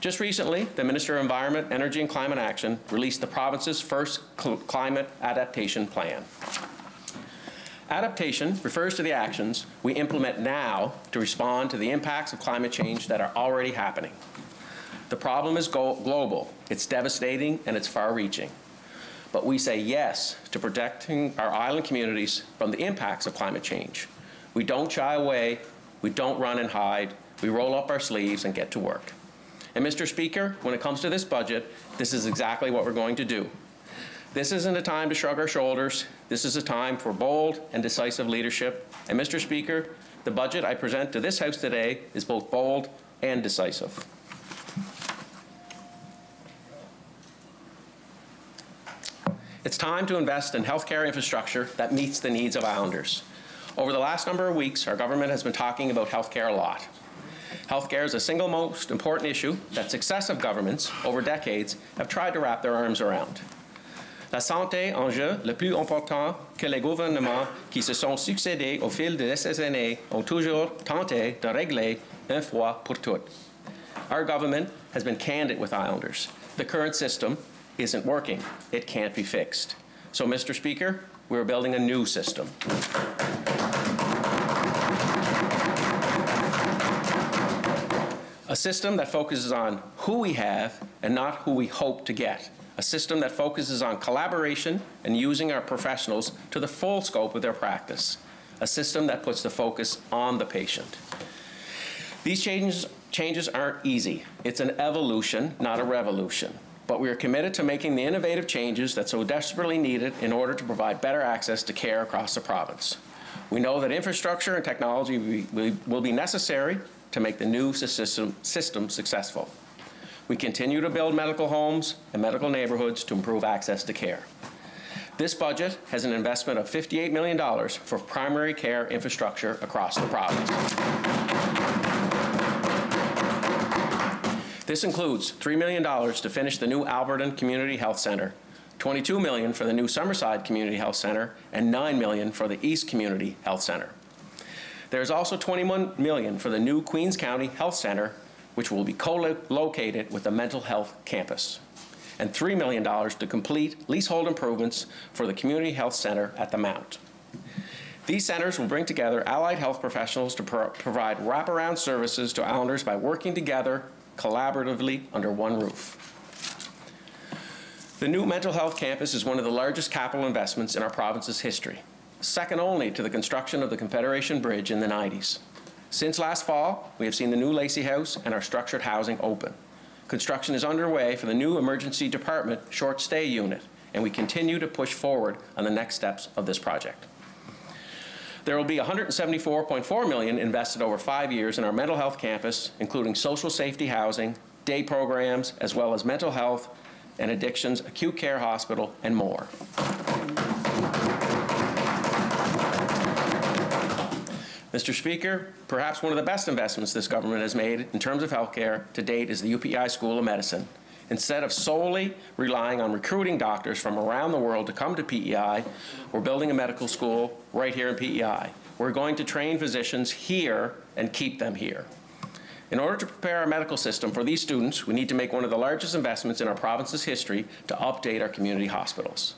Just recently, the Minister of Environment, Energy and Climate Action released the province's first cl climate adaptation plan. Adaptation refers to the actions we implement now to respond to the impacts of climate change that are already happening. The problem is global, it's devastating, and it's far-reaching. But we say yes to protecting our island communities from the impacts of climate change. We don't shy away, we don't run and hide, we roll up our sleeves and get to work. And Mr. Speaker, when it comes to this budget, this is exactly what we're going to do. This isn't a time to shrug our shoulders. This is a time for bold and decisive leadership. And Mr. Speaker, the budget I present to this House today is both bold and decisive. It's time to invest in healthcare infrastructure that meets the needs of Islanders. Over the last number of weeks, our government has been talking about healthcare a lot. Healthcare is the single most important issue that successive governments over decades have tried to wrap their arms around. La santé, enjeu le plus important que les gouvernements qui se sont succédés au fil de ces années ont toujours tenté de régler une fois pour toutes. Our government has been candid with Islanders. The current system isn't working. It can't be fixed. So, Mr. Speaker, we're building a new system. A system that focuses on who we have and not who we hope to get a system that focuses on collaboration and using our professionals to the full scope of their practice, a system that puts the focus on the patient. These changes, changes aren't easy. It's an evolution, not a revolution. But we are committed to making the innovative changes that so desperately needed in order to provide better access to care across the province. We know that infrastructure and technology will be necessary to make the new system, system successful. We continue to build medical homes and medical neighborhoods to improve access to care. This budget has an investment of $58 million for primary care infrastructure across the province. This includes $3 million to finish the new Alberton Community Health Center, 22 million for the new Summerside Community Health Center, and 9 million for the East Community Health Center. There is also 21 million for the new Queens County Health Center which will be co-located with the mental health campus, and $3 million to complete leasehold improvements for the Community Health Center at the Mount. These centers will bring together allied health professionals to pro provide wraparound services to Islanders by working together collaboratively under one roof. The new mental health campus is one of the largest capital investments in our province's history, second only to the construction of the Confederation Bridge in the 90s. Since last fall, we have seen the new Lacey House and our structured housing open. Construction is underway for the new Emergency Department short stay unit, and we continue to push forward on the next steps of this project. There will be 174.4 million invested over five years in our mental health campus, including social safety housing, day programs, as well as mental health and addictions, acute care hospital, and more. Mr. Speaker, perhaps one of the best investments this government has made in terms of healthcare to date is the UPEI School of Medicine. Instead of solely relying on recruiting doctors from around the world to come to PEI, we're building a medical school right here in PEI. We're going to train physicians here and keep them here. In order to prepare our medical system for these students, we need to make one of the largest investments in our province's history to update our community hospitals.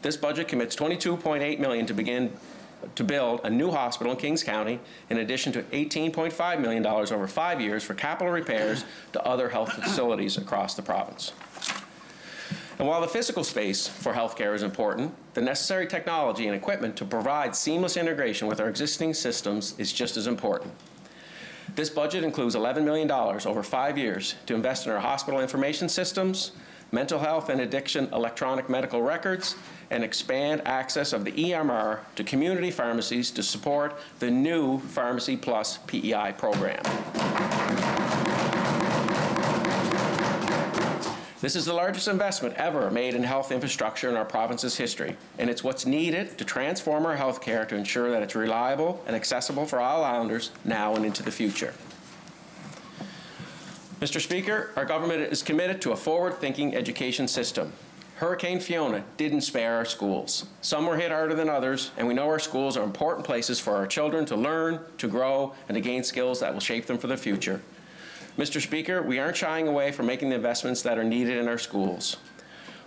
This budget commits 22.8 million to begin to build a new hospital in Kings County, in addition to $18.5 million over five years for capital repairs to other health facilities across the province. And while the physical space for healthcare is important, the necessary technology and equipment to provide seamless integration with our existing systems is just as important. This budget includes $11 million over five years to invest in our hospital information systems, mental health and addiction electronic medical records, and expand access of the EMR to community pharmacies to support the new Pharmacy Plus PEI program. This is the largest investment ever made in health infrastructure in our province's history, and it's what's needed to transform our health care to ensure that it's reliable and accessible for all Islanders now and into the future. Mr. Speaker, our government is committed to a forward-thinking education system Hurricane Fiona didn't spare our schools. Some were hit harder than others, and we know our schools are important places for our children to learn, to grow, and to gain skills that will shape them for the future. Mr. Speaker, we aren't shying away from making the investments that are needed in our schools.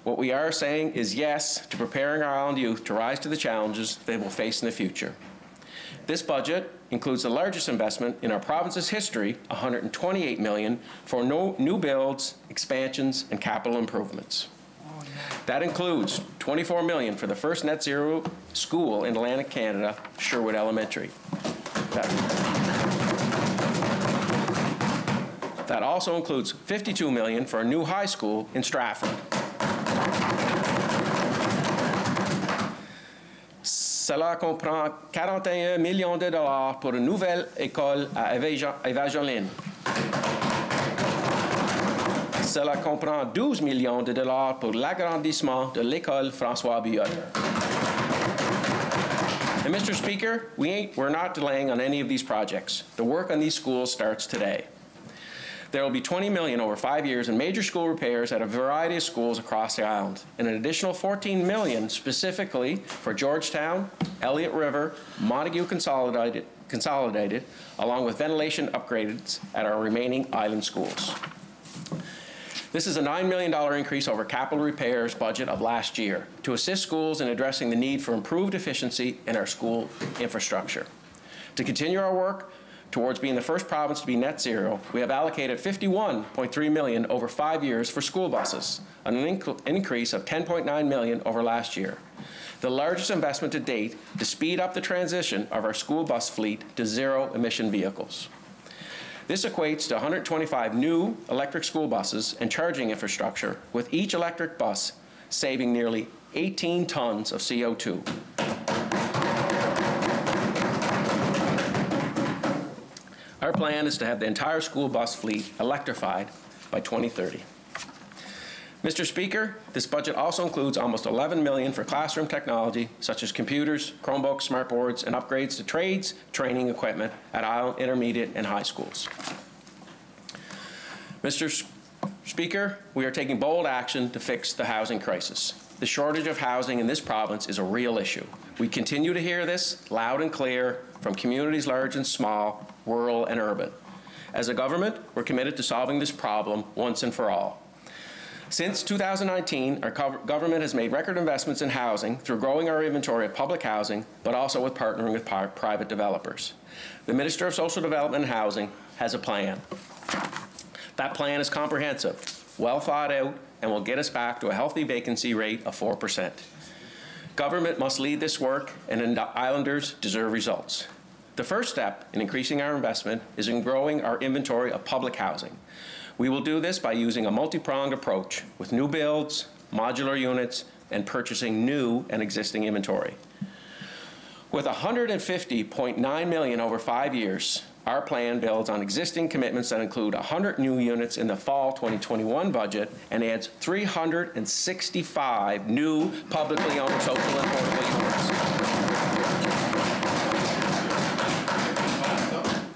What we are saying is yes to preparing our island youth to rise to the challenges they will face in the future. This budget includes the largest investment in our province's history, 128 million, for no new builds, expansions, and capital improvements. That includes 24 million for the first net zero school in Atlantic Canada, Sherwood Elementary. That, that also includes 52 million for a new high school in Stratford. Cela comprend 41 millions de dollars pour une nouvelle école à Evangeline. Cela comprend 12 millions de dollars pour l'agrandissement de l'école François. And Mr. Speaker, we ain't, we're not delaying on any of these projects. The work on these schools starts today. There will be 20 million over five years in major school repairs at a variety of schools across the island, and an additional 14 million specifically for Georgetown, Eliot River, Montague Consolidated, Consolidated, along with ventilation upgrades at our remaining island schools. This is a $9 million increase over capital repairs budget of last year to assist schools in addressing the need for improved efficiency in our school infrastructure. To continue our work towards being the first province to be net zero, we have allocated 51.3 million over five years for school buses, an inc increase of 10.9 million over last year. the largest investment to date to speed up the transition of our school bus fleet to zero-emission vehicles. This equates to 125 new electric school buses and charging infrastructure, with each electric bus saving nearly 18 tons of CO2. Our plan is to have the entire school bus fleet electrified by 2030. Mr. Speaker, this budget also includes almost 11 million for classroom technology such as computers, Chromebooks, smartboards, and upgrades to trades training equipment at Island intermediate and high schools. Mr. Speaker, we are taking bold action to fix the housing crisis. The shortage of housing in this province is a real issue. We continue to hear this loud and clear from communities large and small, rural and urban. As a government, we're committed to solving this problem once and for all. Since 2019, our government has made record investments in housing through growing our inventory of public housing, but also with partnering with private developers. The Minister of Social Development and Housing has a plan. That plan is comprehensive, well thought out, and will get us back to a healthy vacancy rate of 4%. Government must lead this work, and Islanders deserve results. The first step in increasing our investment is in growing our inventory of public housing. We will do this by using a multi-pronged approach with new builds, modular units, and purchasing new and existing inventory. With 150.9 million over five years, our plan builds on existing commitments that include 100 new units in the fall 2021 budget and adds 365 new publicly owned social and affordable units.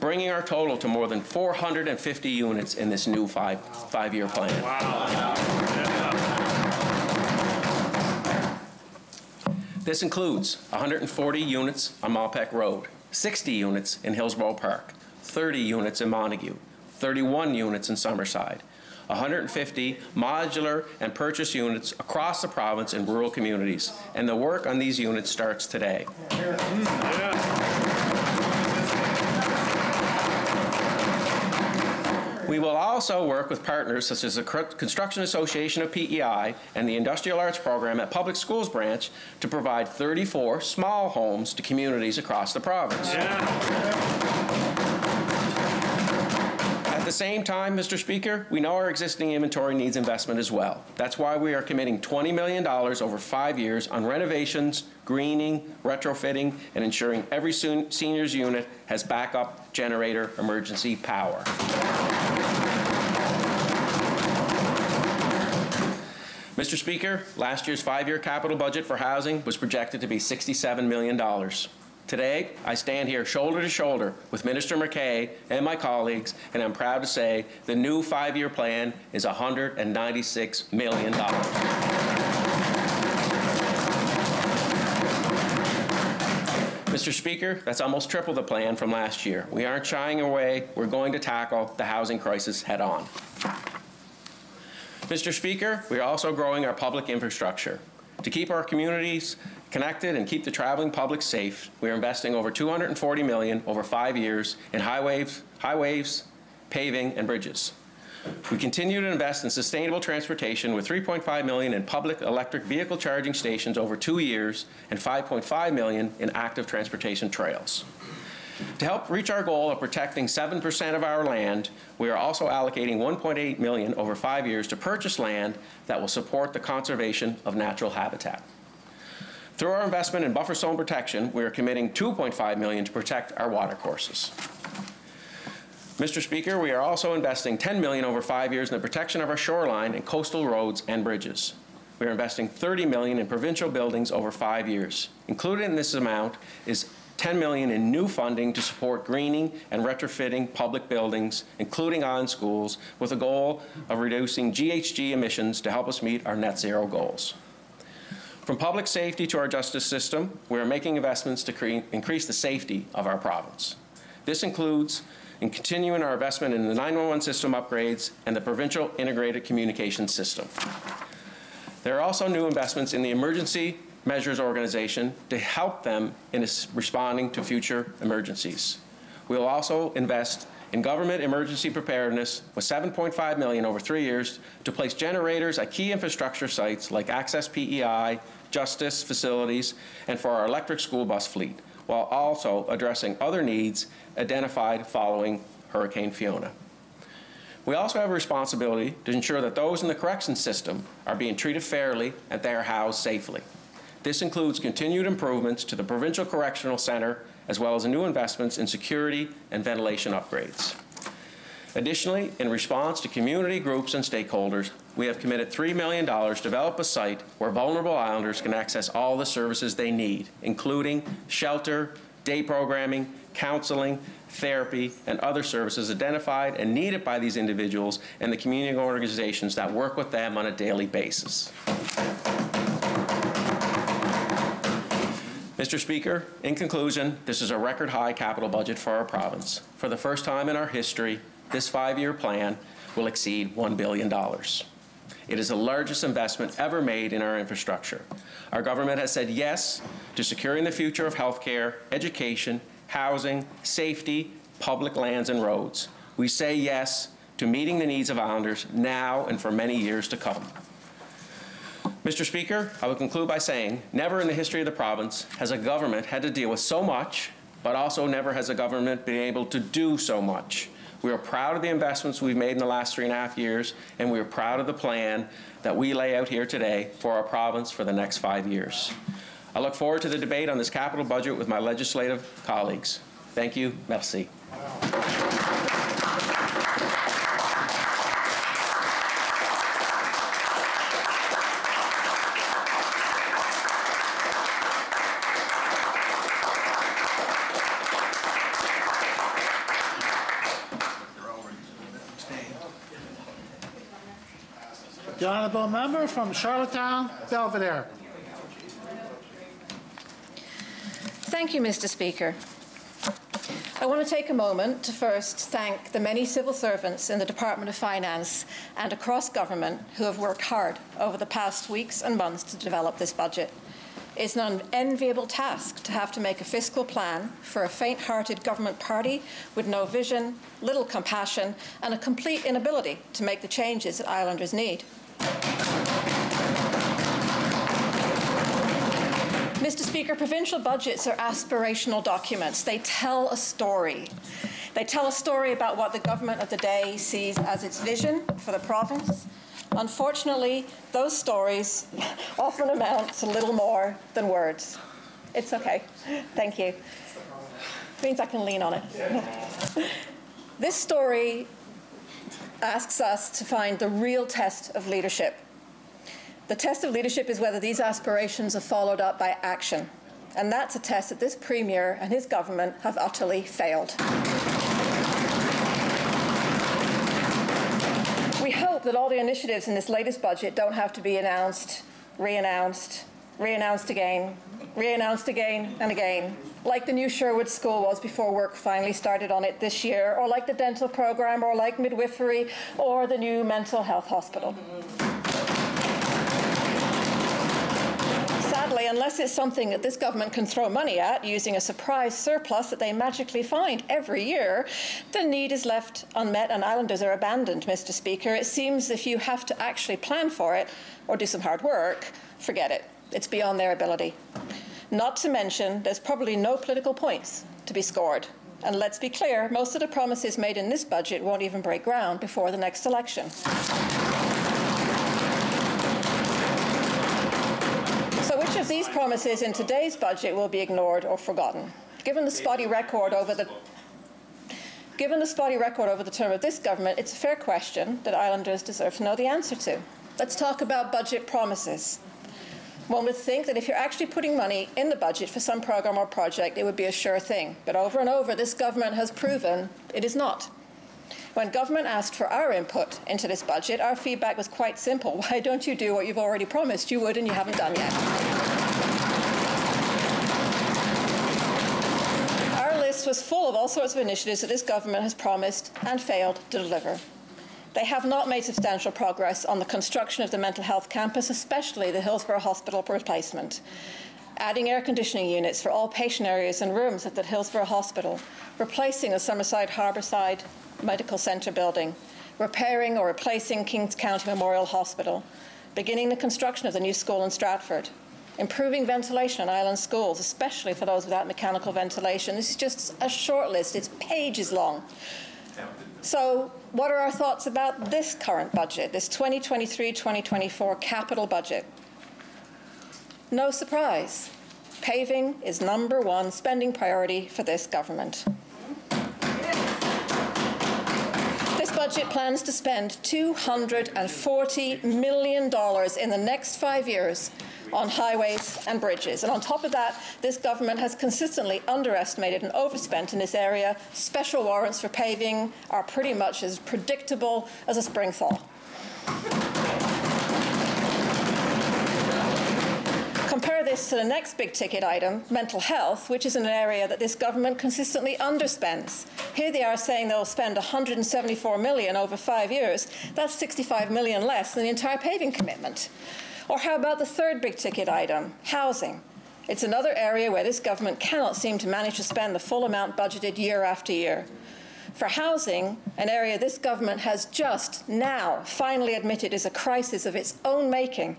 Bringing our total to more than 450 units in this new five, five-year plan. Wow. This includes 140 units on Malpeque Road, 60 units in Hillsborough Park, 30 units in Montague, 31 units in Summerside, 150 modular and purchase units across the province in rural communities, and the work on these units starts today. Yeah. Hmm. We will also work with partners such as the Construction Association of PEI and the Industrial Arts Program at Public Schools Branch to provide 34 small homes to communities across the province. Yeah. At the same time, Mr. Speaker, we know our existing inventory needs investment as well. That's why we are committing $20 million over five years on renovations, greening, retrofitting, and ensuring every senior's unit has backup generator emergency power. Mr. Speaker, last year's five-year capital budget for housing was projected to be $67 million. Today, I stand here shoulder to shoulder with Minister MacKay and my colleagues, and I'm proud to say the new five-year plan is $196 million. Mr. Speaker, that's almost triple the plan from last year. We aren't shying away. We're going to tackle the housing crisis head on. Mr. Speaker, we are also growing our public infrastructure. To keep our communities connected and keep the traveling public safe, we are investing over 240 million over five years in highways, highways, paving, and bridges. We continue to invest in sustainable transportation with 3.5 million in public electric vehicle charging stations over two years and 5.5 million in active transportation trails. To help reach our goal of protecting 7% of our land, we are also allocating 1.8 million over five years to purchase land that will support the conservation of natural habitat. Through our investment in buffer zone protection, we are committing 2.5 million to protect our watercourses. Mr. Speaker, we are also investing 10 million over five years in the protection of our shoreline and coastal roads and bridges. We are investing 30 million in provincial buildings over five years. Included in this amount is 10 million in new funding to support greening and retrofitting public buildings, including on schools, with a goal of reducing GHG emissions to help us meet our net zero goals. From public safety to our justice system, we are making investments to increase the safety of our province. This includes in continuing our investment in the 911 system upgrades and the provincial integrated communication system. There are also new investments in the emergency measures organization to help them in responding to future emergencies. We will also invest in government emergency preparedness with 7.5 million over three years to place generators at key infrastructure sites like Access PEI, Justice facilities, and for our electric school bus fleet, while also addressing other needs identified following Hurricane Fiona. We also have a responsibility to ensure that those in the correction system are being treated fairly and they are housed safely. This includes continued improvements to the Provincial Correctional Centre as well as new investments in security and ventilation upgrades. Additionally, in response to community groups and stakeholders, we have committed $3 million to develop a site where vulnerable islanders can access all the services they need, including shelter, day programming, counseling, therapy, and other services identified and needed by these individuals and the community organizations that work with them on a daily basis. Mr. Speaker, in conclusion, this is a record high capital budget for our province. For the first time in our history, this five-year plan will exceed $1 billion. It is the largest investment ever made in our infrastructure. Our government has said yes to securing the future of healthcare, education, housing, safety, public lands, and roads. We say yes to meeting the needs of Islanders now and for many years to come. Mr. Speaker, I would conclude by saying never in the history of the province has a government had to deal with so much, but also never has a government been able to do so much. We are proud of the investments we've made in the last three and a half years, and we are proud of the plan that we lay out here today for our province for the next five years. I look forward to the debate on this capital budget with my legislative colleagues. Thank you. Merci. Member from Charlottetown, Belvedere. Thank you, Mr. Speaker. I want to take a moment to first thank the many civil servants in the Department of Finance and across government who have worked hard over the past weeks and months to develop this budget. It's an unenviable task to have to make a fiscal plan for a faint-hearted government party with no vision, little compassion, and a complete inability to make the changes that islanders need. Mr. Speaker, provincial budgets are aspirational documents. They tell a story. They tell a story about what the government of the day sees as its vision for the province. Unfortunately, those stories often amount to little more than words. It's okay. Thank you. means I can lean on it. this story asks us to find the real test of leadership. The test of leadership is whether these aspirations are followed up by action. And that's a test that this Premier and his government have utterly failed. We hope that all the initiatives in this latest budget don't have to be announced, re-announced, re-announced again, re-announced again and again, like the new Sherwood School was before work finally started on it this year, or like the dental program, or like midwifery, or the new mental health hospital. Sadly, unless it's something that this government can throw money at using a surprise surplus that they magically find every year, the need is left unmet and islanders are abandoned, Mr. Speaker. It seems if you have to actually plan for it or do some hard work, forget it. It's beyond their ability. Not to mention, there's probably no political points to be scored. And let's be clear, most of the promises made in this budget won't even break ground before the next election. So which of these promises in today's budget will be ignored or forgotten? Given the spotty record over the Given the spotty record over the term of this government, it's a fair question that islanders deserve to know the answer to. Let's talk about budget promises. One would think that if you're actually putting money in the budget for some program or project, it would be a sure thing. But over and over, this government has proven it is not. When government asked for our input into this budget, our feedback was quite simple. Why don't you do what you've already promised you would and you haven't done yet? Our list was full of all sorts of initiatives that this government has promised and failed to deliver. They have not made substantial progress on the construction of the mental health campus, especially the Hillsborough Hospital replacement. adding air conditioning units for all patient areas and rooms at the Hillsborough Hospital, replacing the Summerside Harbourside Medical Centre building, repairing or replacing Kings County Memorial Hospital, beginning the construction of the new school in Stratford, improving ventilation in island schools, especially for those without mechanical ventilation. This is just a short list, it's pages long. So what are our thoughts about this current budget, this 2023-2024 capital budget? No surprise, paving is number one spending priority for this government. This budget plans to spend $240 million in the next five years on highways and bridges. And on top of that, this government has consistently underestimated and overspent in this area. Special warrants for paving are pretty much as predictable as a spring thaw. Compare this to the next big ticket item, mental health, which is an area that this government consistently underspends. Here they are saying they'll spend 174 million over five years. That's 65 million less than the entire paving commitment. Or how about the third big ticket item, housing? It's another area where this government cannot seem to manage to spend the full amount budgeted year after year. For housing, an area this government has just now finally admitted is a crisis of its own making,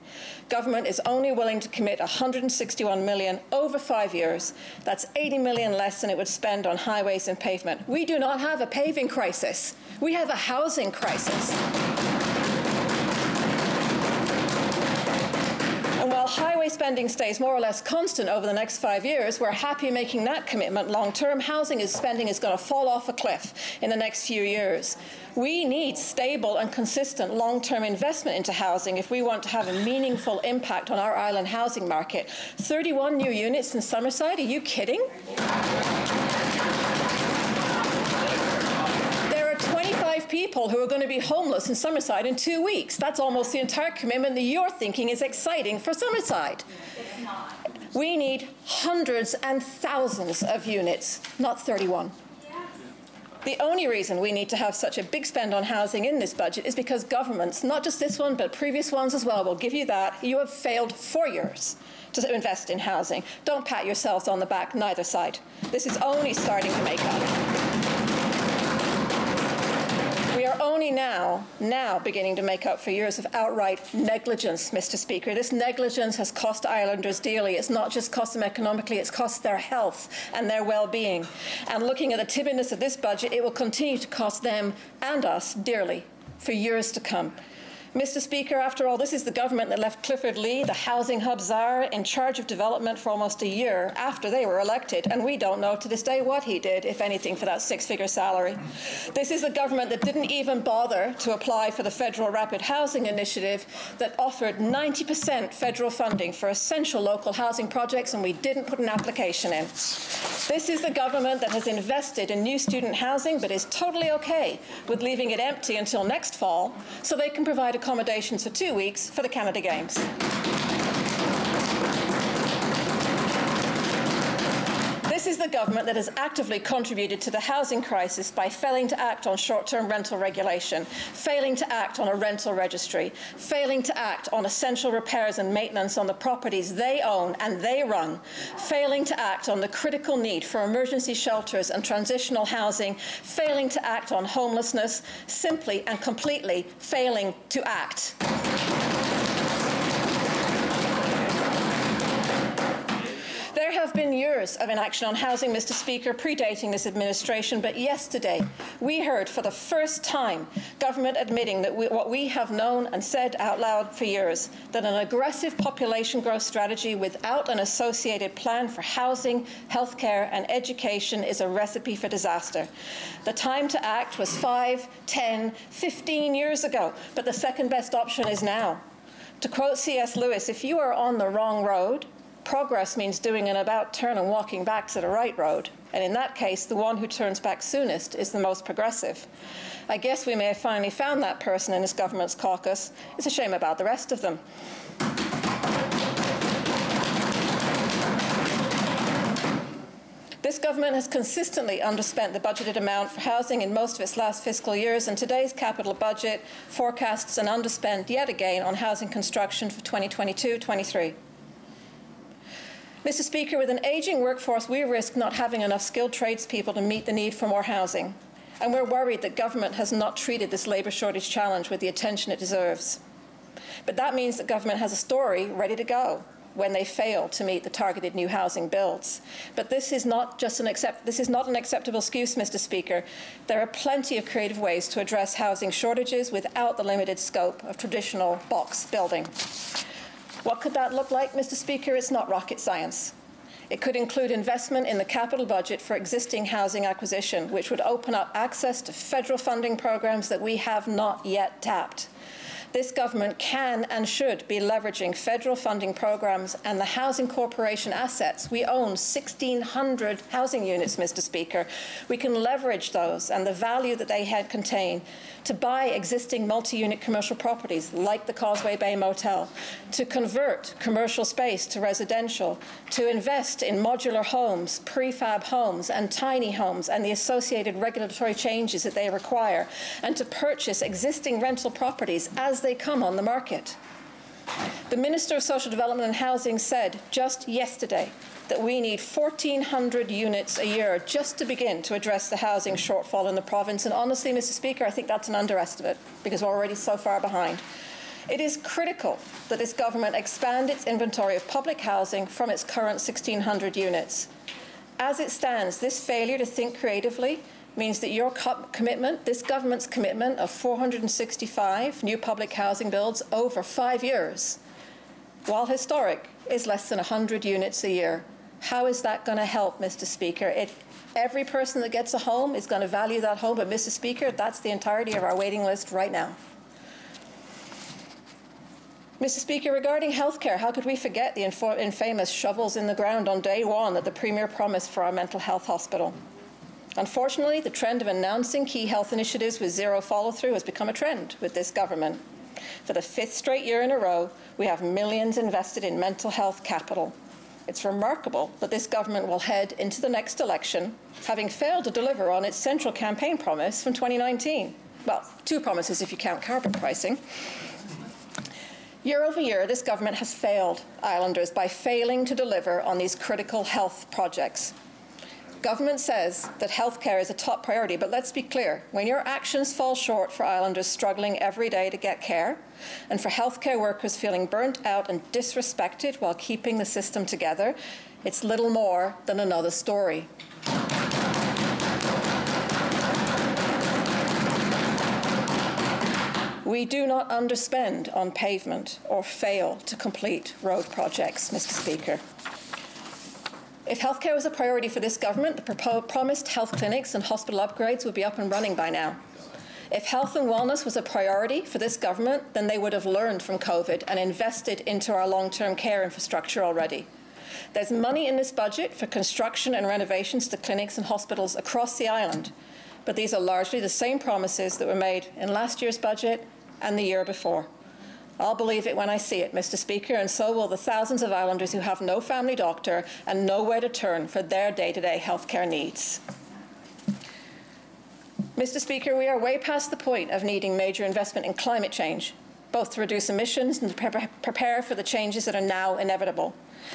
government is only willing to commit 161 million over five years. That's 80 million less than it would spend on highways and pavement. We do not have a paving crisis. We have a housing crisis. And while highway spending stays more or less constant over the next five years, we're happy making that commitment long term. Housing is spending is going to fall off a cliff in the next few years. We need stable and consistent long term investment into housing if we want to have a meaningful impact on our island housing market. 31 new units in Summerside? Are you kidding? People who are going to be homeless in Summerside in two weeks. That's almost the entire commitment that you're thinking is exciting for Summerside. We need hundreds and thousands of units, not 31. The only reason we need to have such a big spend on housing in this budget is because governments, not just this one, but previous ones as well, will give you that. You have failed for years to invest in housing. Don't pat yourselves on the back, neither side. This is only starting to make up. We are only now, now beginning to make up for years of outright negligence, Mr. Speaker. This negligence has cost islanders dearly. It's not just cost them economically, it's cost their health and their well-being. And looking at the timidness of this budget, it will continue to cost them and us dearly for years to come. Mr. Speaker, after all, this is the government that left Clifford Lee, the housing hub czar, in charge of development for almost a year after they were elected, and we don't know to this day what he did, if anything, for that six-figure salary. This is the government that didn't even bother to apply for the Federal Rapid Housing Initiative that offered 90% federal funding for essential local housing projects, and we didn't put an application in. This is the government that has invested in new student housing, but is totally okay with leaving it empty until next fall so they can provide accommodations for two weeks for the Canada Games. The government that has actively contributed to the housing crisis by failing to act on short-term rental regulation, failing to act on a rental registry, failing to act on essential repairs and maintenance on the properties they own and they run, failing to act on the critical need for emergency shelters and transitional housing, failing to act on homelessness, simply and completely failing to act. Have been years of inaction on housing, Mr. Speaker, predating this administration, but yesterday we heard for the first time government admitting that we, what we have known and said out loud for years, that an aggressive population growth strategy without an associated plan for housing, healthcare and education is a recipe for disaster. The time to act was 5, 10, 15 years ago, but the second best option is now. To quote C.S. Lewis, if you are on the wrong road, Progress means doing an about turn and walking back to the right road. And in that case, the one who turns back soonest is the most progressive. I guess we may have finally found that person in this government's caucus. It's a shame about the rest of them. This government has consistently underspent the budgeted amount for housing in most of its last fiscal years, and today's capital budget forecasts an underspend yet again on housing construction for 2022-23. Mr. Speaker, with an ageing workforce, we risk not having enough skilled tradespeople to meet the need for more housing. And we're worried that government has not treated this labour shortage challenge with the attention it deserves. But that means that government has a story ready to go when they fail to meet the targeted new housing builds. But this is not just an accept this is not an acceptable excuse, Mr. Speaker. There are plenty of creative ways to address housing shortages without the limited scope of traditional box building. What could that look like, Mr. Speaker? It's not rocket science. It could include investment in the capital budget for existing housing acquisition, which would open up access to federal funding programs that we have not yet tapped this government can and should be leveraging federal funding programs and the Housing Corporation assets. We own 1,600 housing units, Mr. Speaker. We can leverage those and the value that they had contain to buy existing multi-unit commercial properties like the Causeway Bay Motel, to convert commercial space to residential, to invest in modular homes, prefab homes and tiny homes and the associated regulatory changes that they require, and to purchase existing rental properties as they come on the market. The Minister of Social Development and Housing said just yesterday that we need 1,400 units a year just to begin to address the housing shortfall in the province. And honestly, Mr. Speaker, I think that's an underestimate because we're already so far behind. It is critical that this government expand its inventory of public housing from its current 1,600 units. As it stands, this failure to think creatively means that your commitment, this government's commitment of 465 new public housing builds over five years, while historic, is less than 100 units a year. How is that going to help, Mr. Speaker? Every person that gets a home is going to value that home, but Mr. Speaker, that's the entirety of our waiting list right now. Mr. Speaker, regarding healthcare, how could we forget the infamous shovels in the ground on day one that the Premier promised for our mental health hospital? Unfortunately, the trend of announcing key health initiatives with zero follow-through has become a trend with this government. For the fifth straight year in a row, we have millions invested in mental health capital. It's remarkable that this government will head into the next election having failed to deliver on its central campaign promise from 2019. Well, two promises if you count carbon pricing. Year over year, this government has failed islanders by failing to deliver on these critical health projects government says that healthcare is a top priority, but let's be clear. When your actions fall short for islanders struggling every day to get care, and for healthcare workers feeling burnt out and disrespected while keeping the system together, it's little more than another story. We do not underspend on pavement or fail to complete road projects, Mr Speaker. If healthcare was a priority for this government, the promised health clinics and hospital upgrades would be up and running by now. If health and wellness was a priority for this government, then they would have learned from COVID and invested into our long-term care infrastructure already. There's money in this budget for construction and renovations to clinics and hospitals across the island, but these are largely the same promises that were made in last year's budget and the year before. I'll believe it when I see it, Mr. Speaker, and so will the thousands of islanders who have no family doctor and nowhere to turn for their day-to-day healthcare needs. Mr. Speaker, we are way past the point of needing major investment in climate change, both to reduce emissions and to pre prepare for the changes that are now inevitable.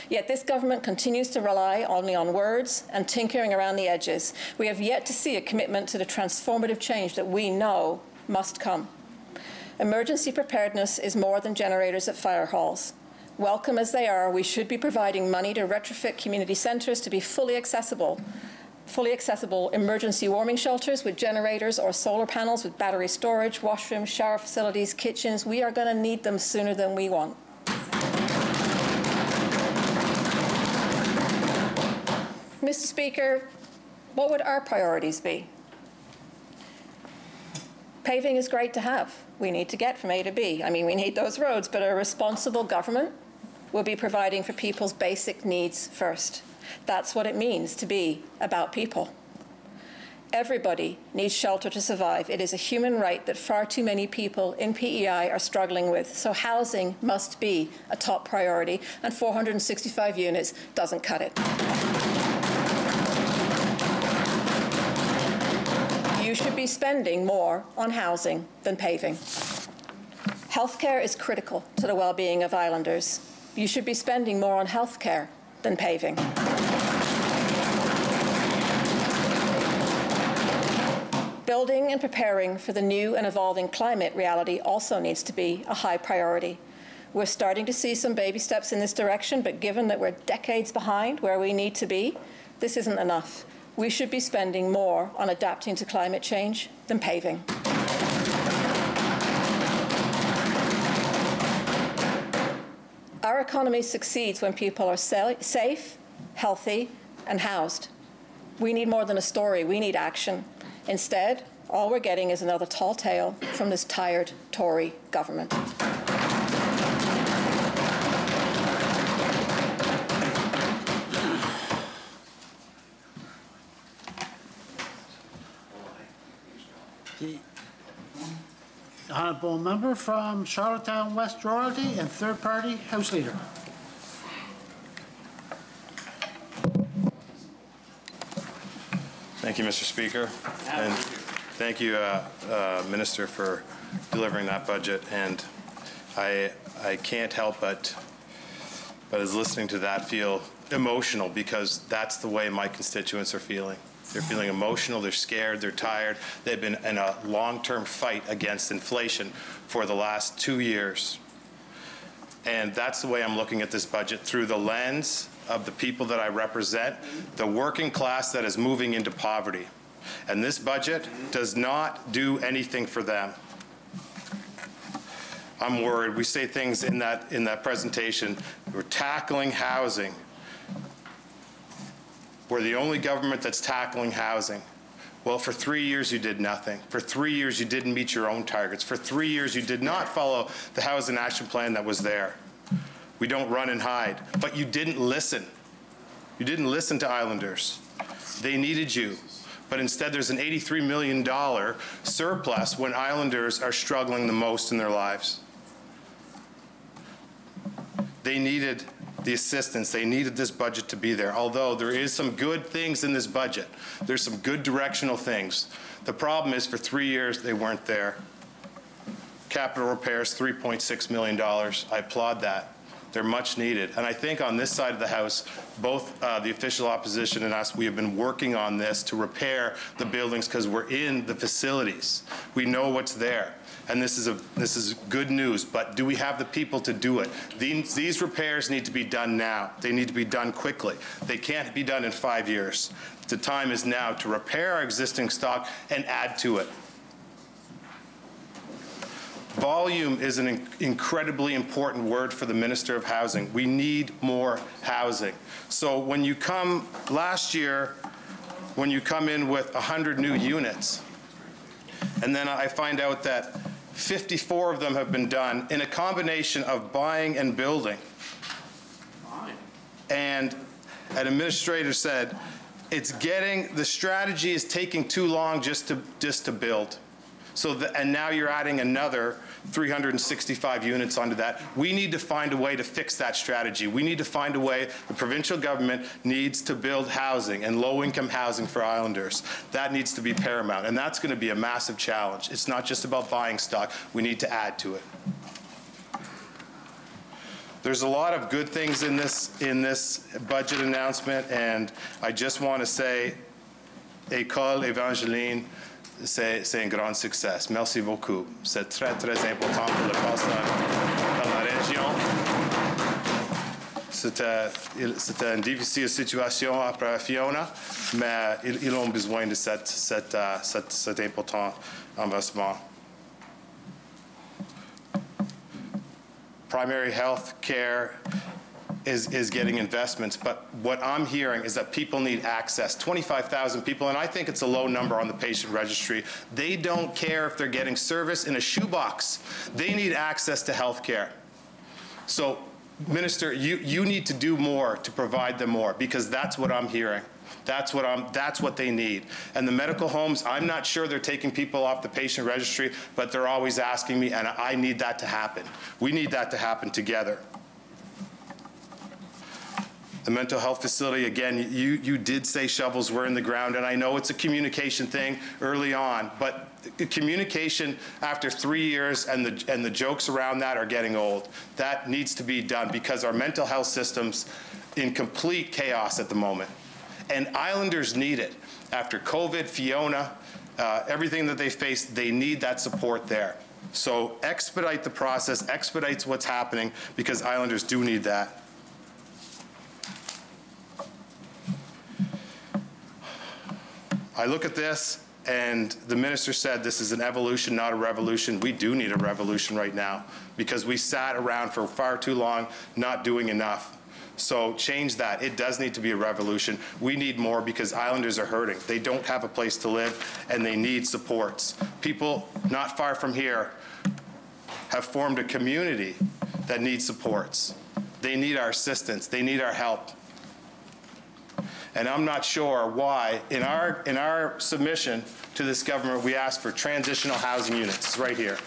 Yet this government continues to rely only on words and tinkering around the edges. We have yet to see a commitment to the transformative change that we know must come. Emergency preparedness is more than generators at fire halls. Welcome as they are, we should be providing money to retrofit community centres to be fully accessible fully accessible emergency warming shelters with generators or solar panels with battery storage, washrooms, shower facilities, kitchens. We are going to need them sooner than we want. Mr. Speaker, what would our priorities be? Paving is great to have we need to get from A to B. I mean, we need those roads, but a responsible government will be providing for people's basic needs first. That's what it means to be about people. Everybody needs shelter to survive. It is a human right that far too many people in PEI are struggling with. So housing must be a top priority, and 465 units doesn't cut it. You should be spending more on housing than paving. Healthcare is critical to the well-being of islanders. You should be spending more on healthcare than paving. Building and preparing for the new and evolving climate reality also needs to be a high priority. We're starting to see some baby steps in this direction, but given that we're decades behind where we need to be, this isn't enough. We should be spending more on adapting to climate change than paving. Our economy succeeds when people are safe, healthy, and housed. We need more than a story, we need action. Instead, all we're getting is another tall tale from this tired Tory government. Honourable member from Charlottetown West Royalty and third party House Leader. Thank you, Mr. Speaker. And thank you, uh, uh, Minister, for delivering that budget. And I, I can't help but, but as listening to that, feel emotional because that's the way my constituents are feeling. They're feeling emotional, they're scared, they're tired. They've been in a long-term fight against inflation for the last two years. And that's the way I'm looking at this budget, through the lens of the people that I represent, the working class that is moving into poverty. And this budget does not do anything for them. I'm worried. We say things in that, in that presentation. We're tackling housing. We're the only government that's tackling housing. Well, for three years you did nothing. For three years you didn't meet your own targets. For three years you did not follow the housing action plan that was there. We don't run and hide. But you didn't listen. You didn't listen to Islanders. They needed you. But instead there's an $83 million surplus when Islanders are struggling the most in their lives. They needed the assistance. They needed this budget to be there. Although there is some good things in this budget. There's some good directional things. The problem is for three years they weren't there. Capital repairs, $3.6 million. I applaud that. They're much needed. And I think on this side of the House, both uh, the official opposition and us, we have been working on this to repair the buildings because we're in the facilities. We know what's there and this is a this is good news. But do we have the people to do it? These, these repairs need to be done now. They need to be done quickly. They can't be done in five years. The time is now to repair our existing stock and add to it. Volume is an in incredibly important word for the Minister of Housing. We need more housing. So when you come last year, when you come in with 100 new units, and then I find out that 54 of them have been done in a combination of buying and building. And an administrator said, it's getting, the strategy is taking too long just to, just to build. So, the, and now you're adding another 365 units onto that. We need to find a way to fix that strategy. We need to find a way, the provincial government needs to build housing and low-income housing for islanders. That needs to be paramount, and that's going to be a massive challenge. It's not just about buying stock. We need to add to it. There's a lot of good things in this in this budget announcement, and I just want to say, École Evangeline, c'est un grand succès. Merci beaucoup. C'est très, très important pour le dans la région. C'était une difficile situation après Fiona, mais ils, ont besoin de uh, cet, cet important investissement. Primary health care is, is getting investments. But what I'm hearing is that people need access. 25,000 people, and I think it's a low number on the patient registry. They don't care if they're getting service in a shoebox. They need access to health care. So, Minister, you, you need to do more to provide them more because that's what I'm hearing. That's what I'm, that's what they need. And the medical homes, I'm not sure they're taking people off the patient registry, but they're always asking me, and I need that to happen. We need that to happen together. The mental health facility, again, you, you did say shovels were in the ground, and I know it's a communication thing early on, but communication after three years and the, and the jokes around that are getting old. That needs to be done because our mental health systems in complete chaos at the moment. And Islanders need it. After COVID, Fiona, uh, everything that they face, they need that support there. So expedite the process, expedites what's happening, because Islanders do need that. I look at this, and the minister said this is an evolution, not a revolution. We do need a revolution right now because we sat around for far too long not doing enough. So change that. It does need to be a revolution. We need more because Islanders are hurting. They don't have a place to live and they need supports. People not far from here have formed a community that needs supports. They need our assistance. They need our help. And I'm not sure why, in our, in our submission to this government, we ask for transitional housing units, it's right here.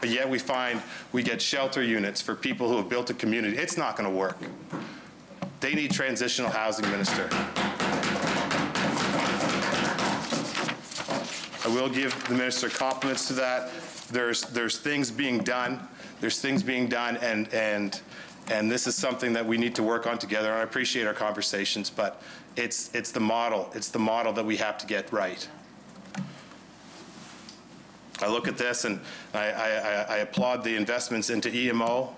But yet we find we get shelter units for people who have built a community. It's not going to work. They need transitional housing, Minister. I will give the minister compliments to that. There's, there's things being done. There's things being done, and, and and this is something that we need to work on together. And I appreciate our conversations, but it's, it's the model. It's the model that we have to get right. I look at this and I, I, I applaud the investments into EMO,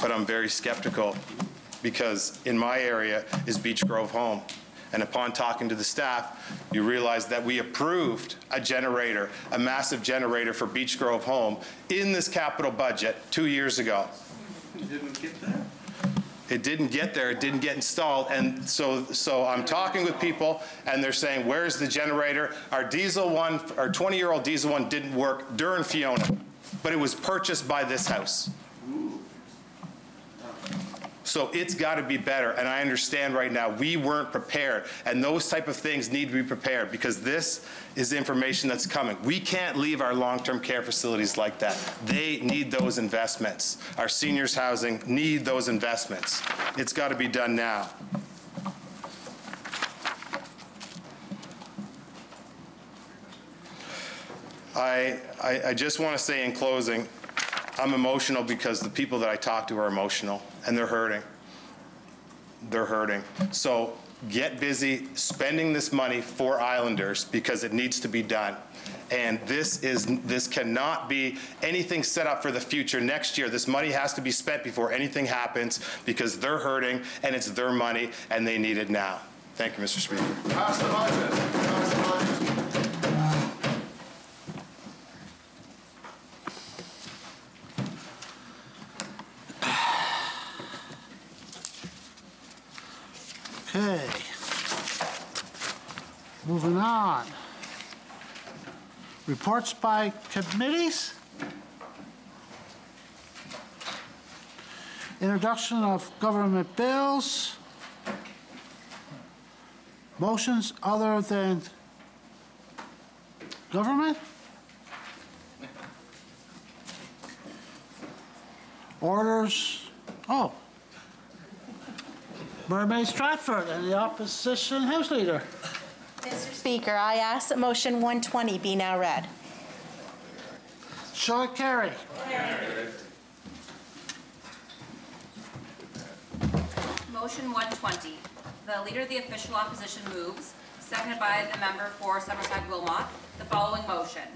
but I'm very skeptical because in my area is Beach Grove Home. And upon talking to the staff, you realize that we approved a generator, a massive generator for Beach Grove Home in this capital budget two years ago. It didn't get there. It didn't get there, it didn't get installed, and so, so I'm talking with people, and they're saying, where's the generator? Our diesel one, our 20-year-old diesel one didn't work during Fiona, but it was purchased by this house. So it's got to be better. And I understand right now we weren't prepared. And those type of things need to be prepared because this is information that's coming. We can't leave our long-term care facilities like that. They need those investments. Our seniors housing need those investments. It's got to be done now. I, I, I just want to say in closing, I'm emotional because the people that I talk to are emotional and they're hurting. They're hurting. So get busy spending this money for Islanders because it needs to be done. And this is this cannot be anything set up for the future next year. This money has to be spent before anything happens because they're hurting and it's their money and they need it now. Thank you, Mr. Speaker. Pass the budget. Pass the budget. Okay. Moving on. Reports by committees. Introduction of government bills. Motions other than government? Orders, oh. Mermaid Stratford and the opposition House Leader. Mr. Speaker, I ask that motion 120 be now read. Shall it carry? Motion 120. The Leader of the Official Opposition moves, seconded by the member for Summerside Wilmot, the following motion.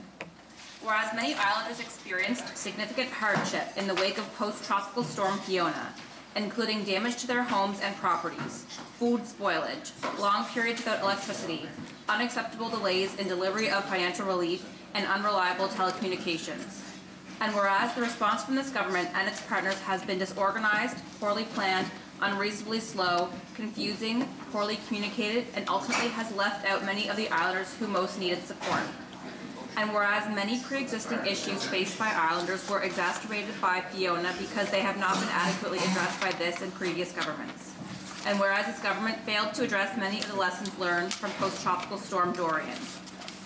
Whereas many islanders experienced significant hardship in the wake of post-tropical storm Fiona, including damage to their homes and properties, food spoilage, long periods without electricity, unacceptable delays in delivery of financial relief, and unreliable telecommunications. And whereas the response from this government and its partners has been disorganized, poorly planned, unreasonably slow, confusing, poorly communicated, and ultimately has left out many of the islanders who most needed support. And whereas many pre-existing issues faced by islanders were exacerbated by Fiona because they have not been adequately addressed by this and previous governments. And whereas this government failed to address many of the lessons learned from post-tropical storm Dorian.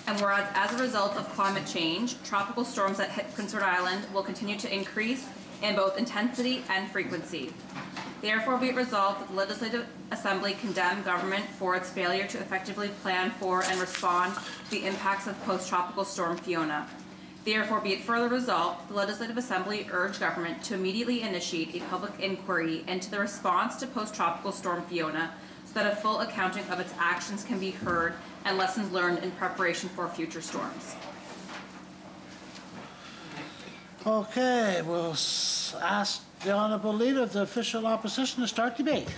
And whereas as a result of climate change, tropical storms that hit Prince Edward Island will continue to increase in both intensity and frequency. Therefore, be it resolved that the Legislative Assembly condemn government for its failure to effectively plan for and respond to the impacts of post-tropical storm Fiona. Therefore, be it further resolved, the Legislative Assembly urge government to immediately initiate a public inquiry into the response to post-tropical storm Fiona so that a full accounting of its actions can be heard and lessons learned in preparation for future storms. Okay, we'll ask the Honourable Leader of the Official Opposition to start debate.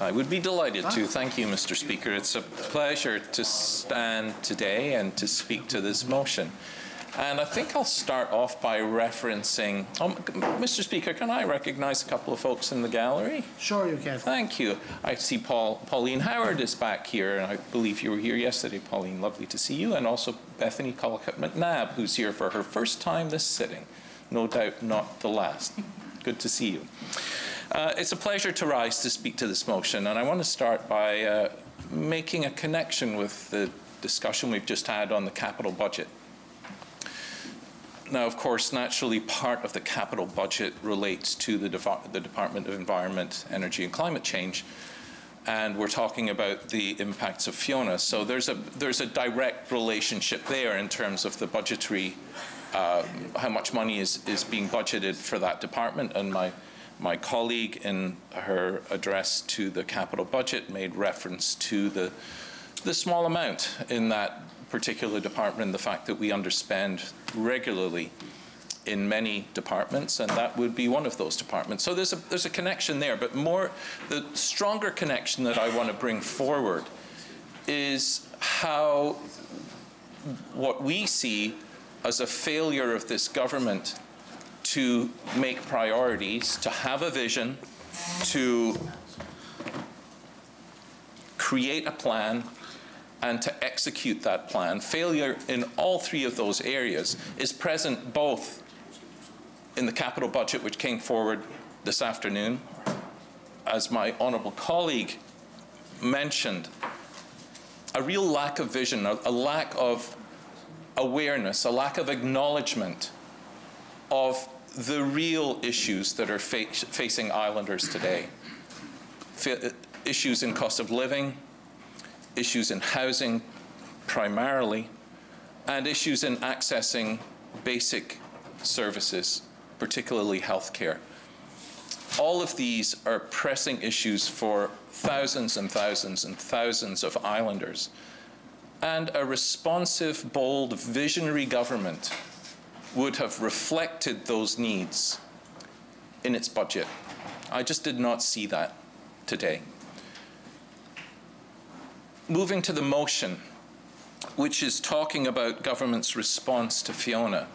I would be delighted to. Thank you, Mr. Speaker. It's a pleasure to stand today and to speak to this motion. And I think I'll start off by referencing, um, Mr. Speaker, can I recognize a couple of folks in the gallery? Sure you can. Thank you. I see Paul, Pauline Howard is back here, and I believe you were here yesterday, Pauline. Lovely to see you. And also Bethany Colquitt McNabb, who's here for her first time this sitting. No doubt not the last. Good to see you. Uh, it's a pleasure to rise to speak to this motion, and I want to start by uh, making a connection with the discussion we've just had on the capital budget. Now, of course, naturally, part of the capital budget relates to the, the Department of Environment, Energy and Climate Change, and we're talking about the impacts of Fiona. So there's a, there's a direct relationship there in terms of the budgetary, uh, how much money is, is being budgeted for that department, and my my colleague, in her address to the capital budget, made reference to the, the small amount in that particular department, the fact that we underspend regularly in many departments, and that would be one of those departments. So there's a, there's a connection there, but more, the stronger connection that I want to bring forward is how what we see as a failure of this government to make priorities, to have a vision, to create a plan, and to execute that plan. Failure in all three of those areas is present both in the capital budget, which came forward this afternoon, as my honourable colleague mentioned, a real lack of vision, a, a lack of awareness, a lack of acknowledgement of the real issues that are fa facing islanders today. Fa issues in cost of living, issues in housing primarily, and issues in accessing basic services, particularly healthcare. All of these are pressing issues for thousands and thousands and thousands of islanders. And a responsive, bold, visionary government would have reflected those needs in its budget. I just did not see that today. Moving to the motion, which is talking about government's response to Fiona,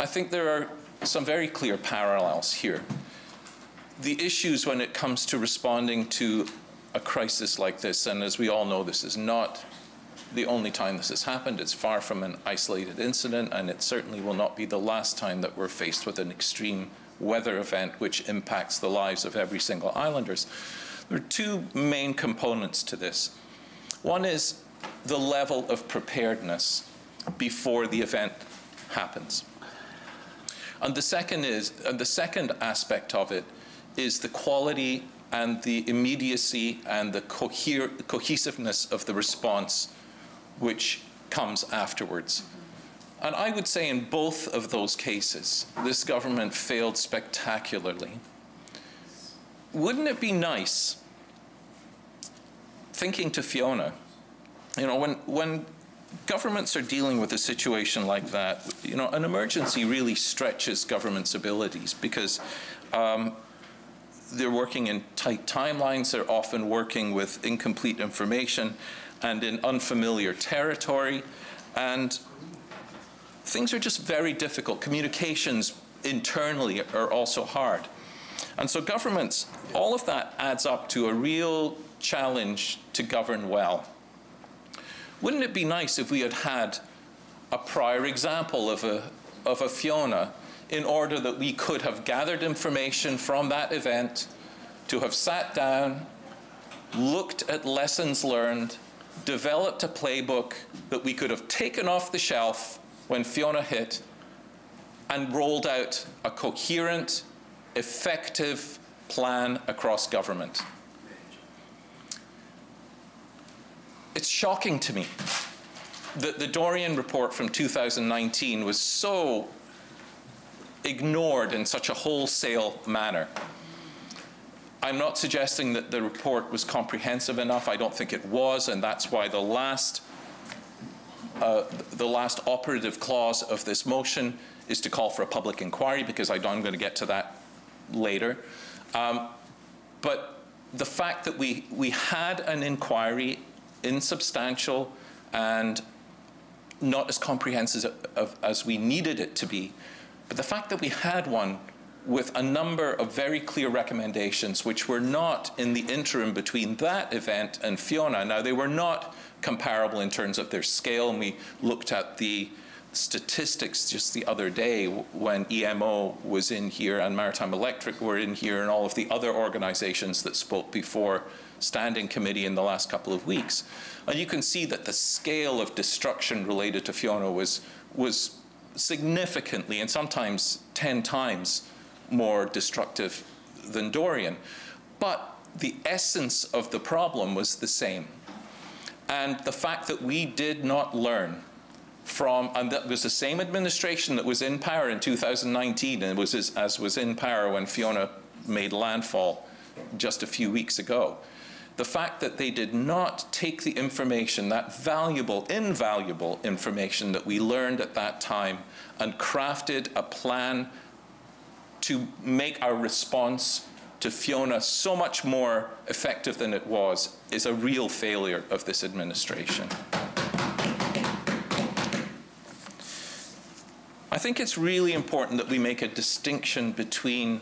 I think there are some very clear parallels here. The issues when it comes to responding to a crisis like this, and as we all know, this is not the only time this has happened. It's far from an isolated incident, and it certainly will not be the last time that we're faced with an extreme weather event which impacts the lives of every single islanders. There are two main components to this. One is the level of preparedness before the event happens. And the second is, and the second aspect of it is the quality and the immediacy and the cohesiveness of the response which comes afterwards. And I would say in both of those cases, this government failed spectacularly. Wouldn't it be nice, thinking to Fiona, you know, when, when governments are dealing with a situation like that, you know, an emergency really stretches government's abilities because um, they're working in tight timelines, they're often working with incomplete information, and in unfamiliar territory. And things are just very difficult. Communications internally are also hard. And so governments, all of that adds up to a real challenge to govern well. Wouldn't it be nice if we had had a prior example of a, of a Fiona in order that we could have gathered information from that event, to have sat down, looked at lessons learned, developed a playbook that we could have taken off the shelf when Fiona hit and rolled out a coherent, effective plan across government. It's shocking to me that the Dorian report from 2019 was so ignored in such a wholesale manner. I'm not suggesting that the report was comprehensive enough. I don't think it was, and that's why the last, uh, the last operative clause of this motion is to call for a public inquiry, because I, am going to get to that later. Um, but the fact that we, we had an inquiry insubstantial and not as comprehensive as we needed it to be, but the fact that we had one with a number of very clear recommendations which were not in the interim between that event and Fiona. Now, they were not comparable in terms of their scale, and we looked at the statistics just the other day when EMO was in here and Maritime Electric were in here and all of the other organizations that spoke before standing committee in the last couple of weeks. And you can see that the scale of destruction related to Fiona was, was significantly and sometimes 10 times more destructive than Dorian. But the essence of the problem was the same. And the fact that we did not learn from, and that was the same administration that was in power in 2019 and was as, as was in power when Fiona made landfall just a few weeks ago. The fact that they did not take the information, that valuable, invaluable information that we learned at that time, and crafted a plan to make our response to Fiona so much more effective than it was is a real failure of this administration. I think it's really important that we make a distinction between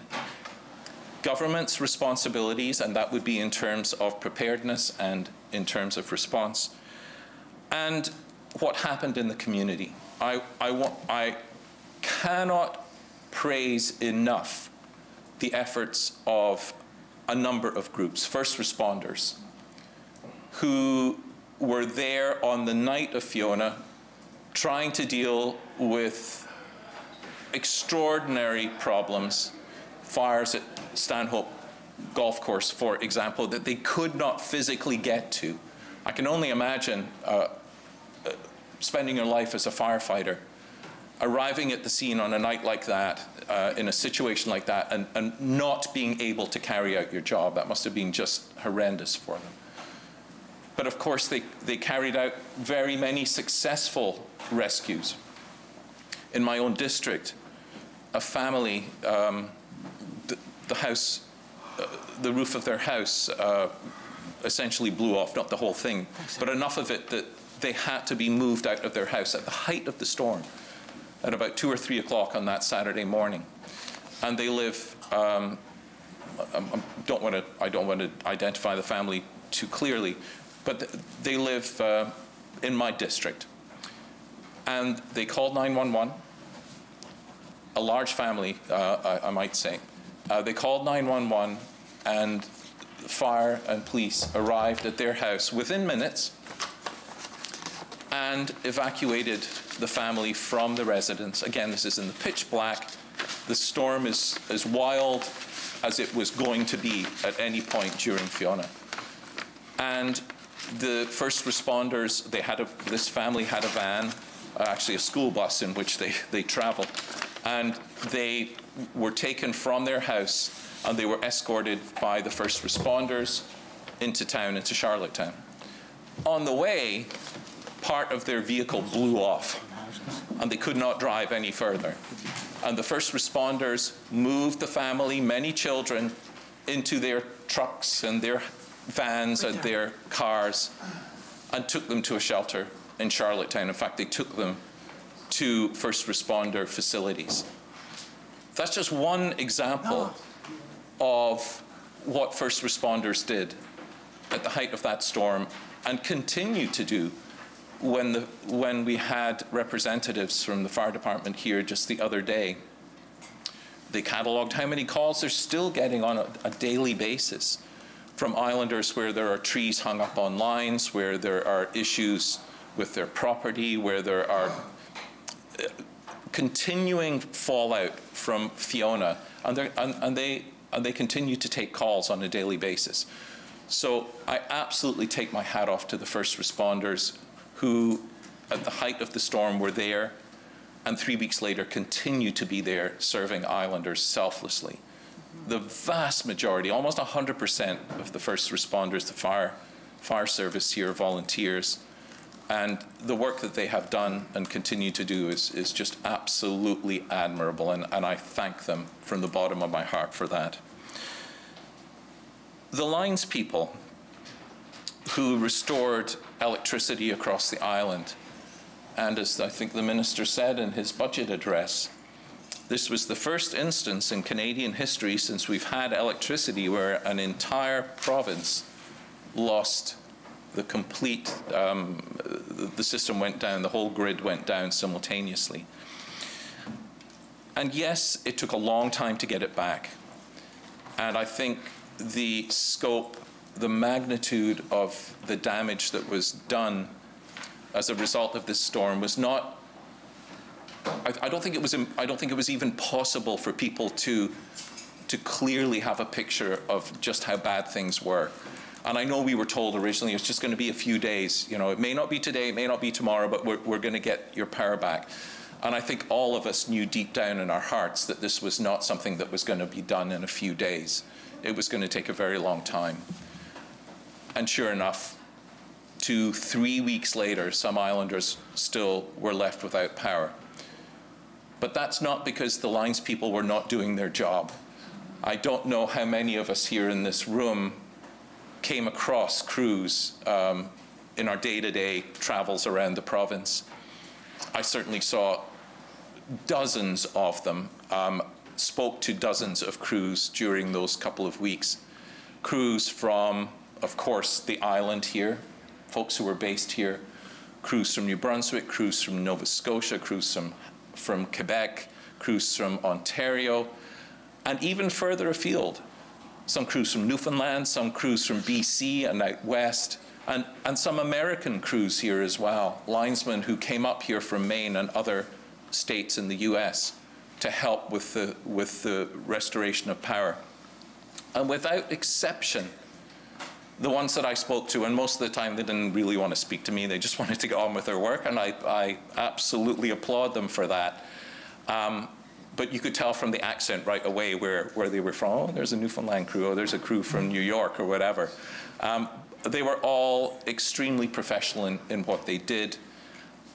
government's responsibilities, and that would be in terms of preparedness and in terms of response, and what happened in the community. I, I, I cannot praise enough the efforts of a number of groups, first responders, who were there on the night of Fiona trying to deal with extraordinary problems, fires at Stanhope Golf Course, for example, that they could not physically get to. I can only imagine uh, uh spending your life as a firefighter arriving at the scene on a night like that, uh, in a situation like that, and, and not being able to carry out your job. That must have been just horrendous for them. But of course, they, they carried out very many successful rescues. In my own district, a family, um, the, house, uh, the roof of their house uh, essentially blew off, not the whole thing, but enough of it that they had to be moved out of their house at the height of the storm at about 2 or 3 o'clock on that Saturday morning. And they live, um, I, um, um, don't want to, I don't want to identify the family too clearly, but they live uh, in my district. And they called 911, a large family, uh, I, I, might say. Uh, they called 911 and fire and police arrived at their house within minutes and evacuated the family from the residence. Again, this is in the pitch black. The storm is as wild as it was going to be at any point during Fiona. And the first responders, they had a, this family had a van, uh, actually a school bus in which they, they traveled. And they were taken from their house and they were escorted by the first responders into town, into Charlottetown. On the way, part of their vehicle blew off and they could not drive any further. And the first responders moved the family, many children, into their trucks and their vans and their cars and took them to a shelter in Charlottetown. In fact, they took them to first responder facilities. That's just one example of what first responders did at the height of that storm and continue to do when, the, when we had representatives from the fire department here just the other day, they catalogued how many calls they're still getting on a, a daily basis from islanders where there are trees hung up on lines, where there are issues with their property, where there are continuing fallout from Fiona, and, and, and, they, and they continue to take calls on a daily basis. So I absolutely take my hat off to the first responders who at the height of the storm were there, and three weeks later continue to be there serving islanders selflessly. The vast majority, almost 100% of the first responders, the fire, fire service here, volunteers. And the work that they have done and continue to do is, is just absolutely admirable, and, and I thank them from the bottom of my heart for that. The Lines people who restored electricity across the island, and as I think the Minister said in his budget address, this was the first instance in Canadian history since we've had electricity where an entire province lost the complete, um, the system went down, the whole grid went down simultaneously. And yes, it took a long time to get it back. And I think the scope, the magnitude of the damage that was done as a result of this storm was not I, I, don't think it was I don't think it was even possible for people to to clearly have a picture of just how bad things were. And I know we were told originally it's just going to be a few days. You know, it may not be today, it may not be tomorrow, but we're, we're going to get your power back. And I think all of us knew deep down in our hearts that this was not something that was going to be done in a few days. It was going to take a very long time. And sure enough, two, three weeks later, some islanders still were left without power. But that's not because the lines people were not doing their job. I don't know how many of us here in this room came across crews um, in our day-to-day -day travels around the province. I certainly saw dozens of them, um, spoke to dozens of crews during those couple of weeks. Crews from, of course, the island here, folks who were based here, crews from New Brunswick, crews from Nova Scotia, crews from from Quebec, crews from Ontario, and even further afield. Some crews from Newfoundland, some crews from BC and out west, and, and some American crews here as well, linesmen who came up here from Maine and other states in the US to help with the, with the restoration of power. And without exception, the ones that I spoke to, and most of the time they didn't really want to speak to me, they just wanted to get on with their work, and I, I absolutely applaud them for that. Um, but you could tell from the accent right away where, where they were from. Oh, there's a Newfoundland crew, or there's a crew from New York, or whatever. Um, they were all extremely professional in, in what they did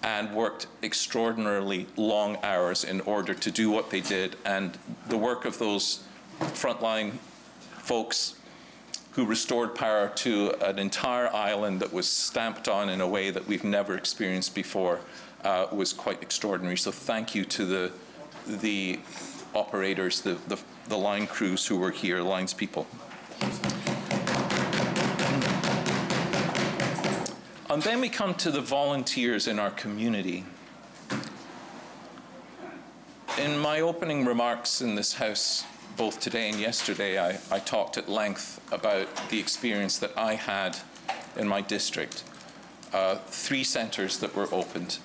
and worked extraordinarily long hours in order to do what they did. And the work of those frontline folks who restored power to an entire island that was stamped on in a way that we've never experienced before uh, was quite extraordinary. So thank you to the, the operators, the, the, the line crews who were here, lines people. And then we come to the volunteers in our community. In my opening remarks in this House, both today and yesterday, I, I talked at length about the experience that I had in my district. Uh, three centres that were opened,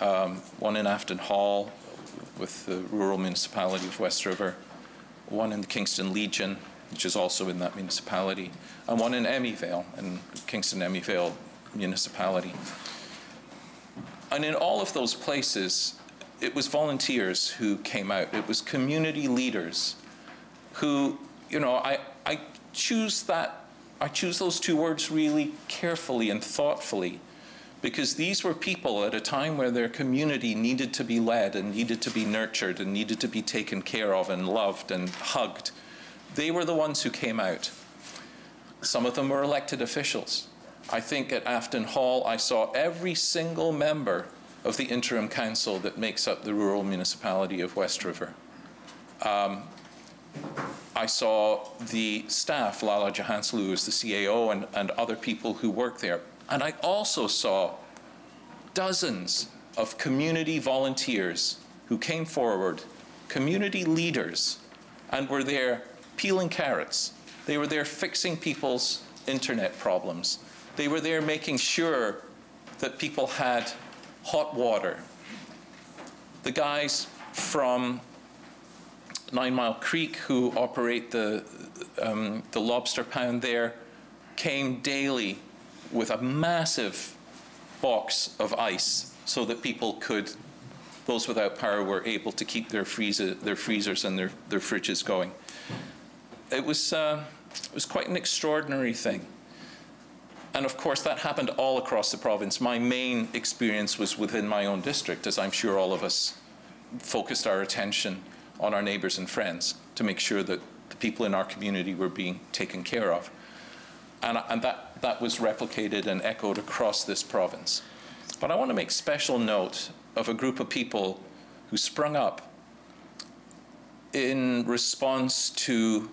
um, one in Afton Hall with the rural municipality of West River, one in the Kingston Legion, which is also in that municipality, and one in Emyvale, in Kingston Emyvale municipality. And in all of those places, it was volunteers who came out. It was community leaders who, you know, I, I choose that, I choose those two words really carefully and thoughtfully because these were people at a time where their community needed to be led and needed to be nurtured and needed to be taken care of and loved and hugged. They were the ones who came out. Some of them were elected officials. I think at Afton Hall, I saw every single member of the interim council that makes up the rural municipality of West River. Um, I saw the staff, Lala Jahanslu, who is the CAO, and, and other people who work there. And I also saw dozens of community volunteers who came forward, community leaders, and were there peeling carrots. They were there fixing people's internet problems. They were there making sure that people had hot water. The guys from Nine Mile Creek, who operate the, um, the lobster pound there, came daily with a massive box of ice so that people could, those without power were able to keep their, freezer, their freezers and their, their fridges going. It was, uh, it was quite an extraordinary thing. And of course, that happened all across the province. My main experience was within my own district, as I'm sure all of us focused our attention on our neighbours and friends to make sure that the people in our community were being taken care of. And, uh, and that, that was replicated and echoed across this province. But I want to make special note of a group of people who sprung up in response to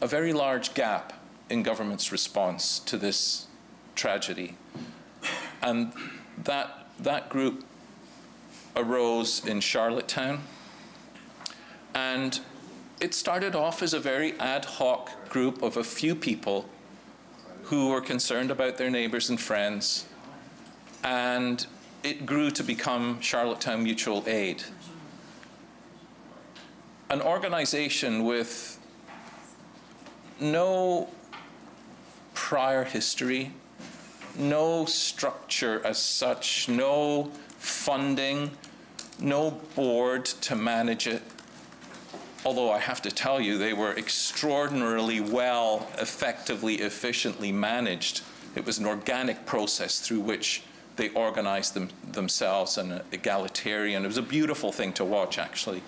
a very large gap in government's response to this tragedy. And that, that group arose in Charlottetown. And it started off as a very ad hoc group of a few people who were concerned about their neighbors and friends. And it grew to become Charlottetown Mutual Aid, an organization with no prior history, no structure as such, no funding, no board to manage it. Although I have to tell you, they were extraordinarily well, effectively, efficiently managed. It was an organic process through which they organized them, themselves and egalitarian. It was a beautiful thing to watch, actually.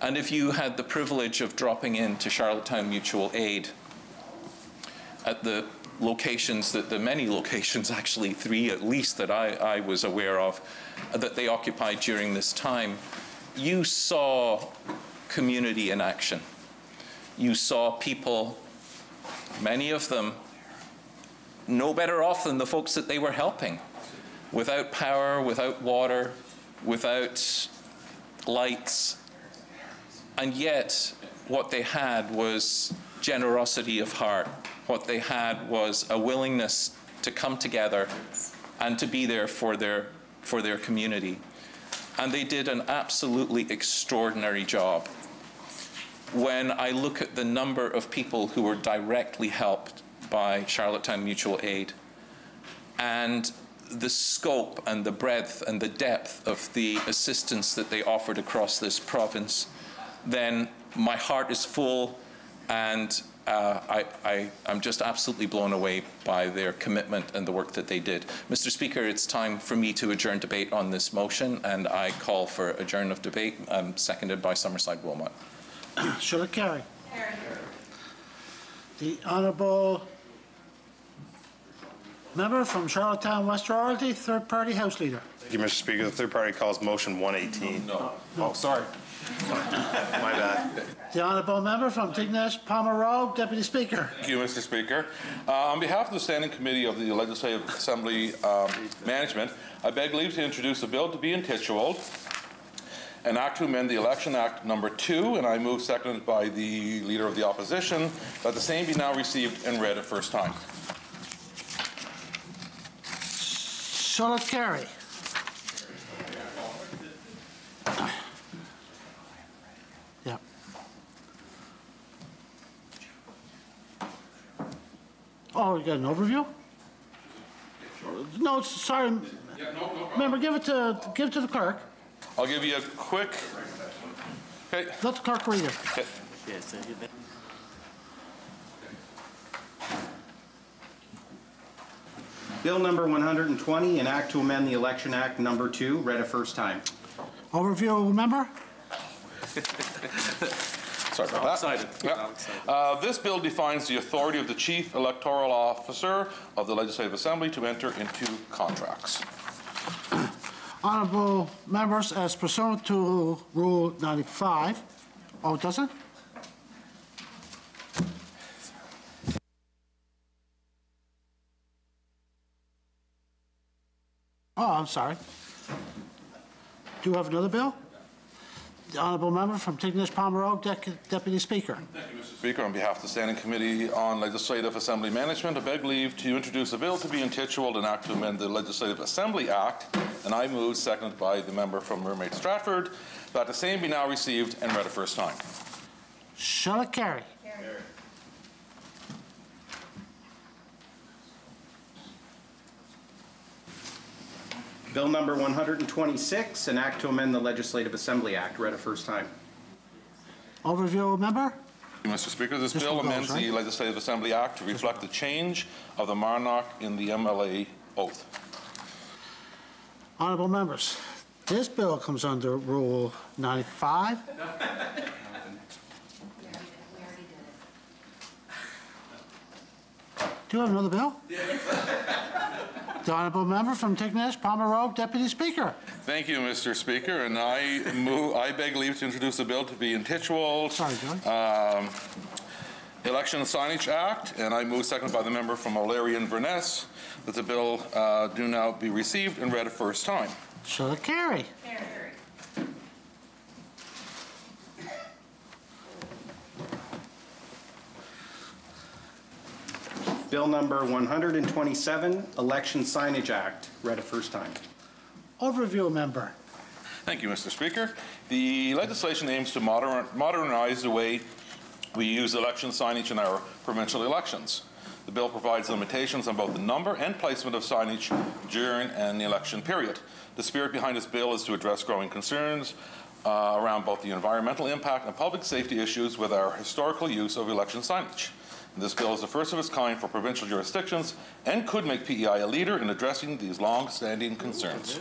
And if you had the privilege of dropping into Charlottetown Mutual Aid at the locations, that the many locations, actually three at least that I, I was aware of, that they occupied during this time, you saw community in action. You saw people, many of them, no better off than the folks that they were helping, without power, without water, without lights. And yet, what they had was generosity of heart. What they had was a willingness to come together and to be there for their, for their community. And they did an absolutely extraordinary job. When I look at the number of people who were directly helped by Charlottetown Mutual Aid and the scope and the breadth and the depth of the assistance that they offered across this province, then my heart is full and uh, I, I, I'm just absolutely blown away by their commitment and the work that they did. Mr. Speaker, it's time for me to adjourn debate on this motion, and I call for adjourn of debate, um, seconded by Summerside Wilmot. Shall it carry? The Honourable Member from Charlottetown, West Royalty, third party House Leader. Thank you, Mr. Speaker. The third party calls motion 118. No. No. Oh, sorry. My bad. The Honourable Member from Tignish, Palmer Road, Deputy Speaker. Thank you, Mr. Speaker. Uh, on behalf of the Standing Committee of the Legislative Assembly um, Management, I beg leave to introduce a bill to be intituled an act to amend the Election Act number two, and I move seconded by the Leader of the Opposition that the same be now received and read at first time. Shall it carry? Yeah. Oh, you got an overview? No, sorry. Member, give it to, give it to the clerk. I'll give you a quick. Okay. Let the clerk read it. Okay. Bill number 120, an act to amend the Election Act number 2, read a first time. Overview, member? Sorry about that. Excited. Yeah. Uh, This bill defines the authority of the chief electoral officer of the Legislative Assembly to enter into contracts. Honourable members, as pursuant to Rule 95, oh, does it? Oh, I'm sorry. Do you have another bill? The Honourable member from Tignish Palmer Road, Dec- Deputy Speaker. Mr. Speaker, on behalf of the Standing Committee on Legislative Assembly Management, I beg leave to introduce a bill to be intituled an act to amend the Legislative Assembly Act, and I move, seconded by the member from Mermaid Stratford, that the same be now received and read a first time. Shall it carry? Bill number 126, an act to amend the Legislative Assembly Act, read a first time. Overview, member? Mr. Speaker, this This bill one goes, amends the? Legislative Assembly Act to reflect the change of the monarch in the MLA oath. Honorable members, this bill comes under Rule 95. Do you have another bill? The honorable member from Tignish, Palmer Road, Deputy Speaker. Thank you, Mr. Speaker, and I move, I beg leave to introduce a bill to be intituled um, Election Signage Act, and I move seconded by the member from O'Leary Inverness that the bill uh, do now be received and read a first time. Shall it carry? Bill number 127, Election Signage Act, read a first time. Overview, member. Thank you, Mr. Speaker. The legislation aims to modern, modernize the way we use election signage in our provincial elections. The bill provides limitations on both the number and placement of signage during an election period. The spirit behind this bill is to address growing concerns uh, around both the environmental impact and public safety issues with our historical use of election signage. This bill is the first of its kind for provincial jurisdictions and could make PEI a leader in addressing these long-standing concerns.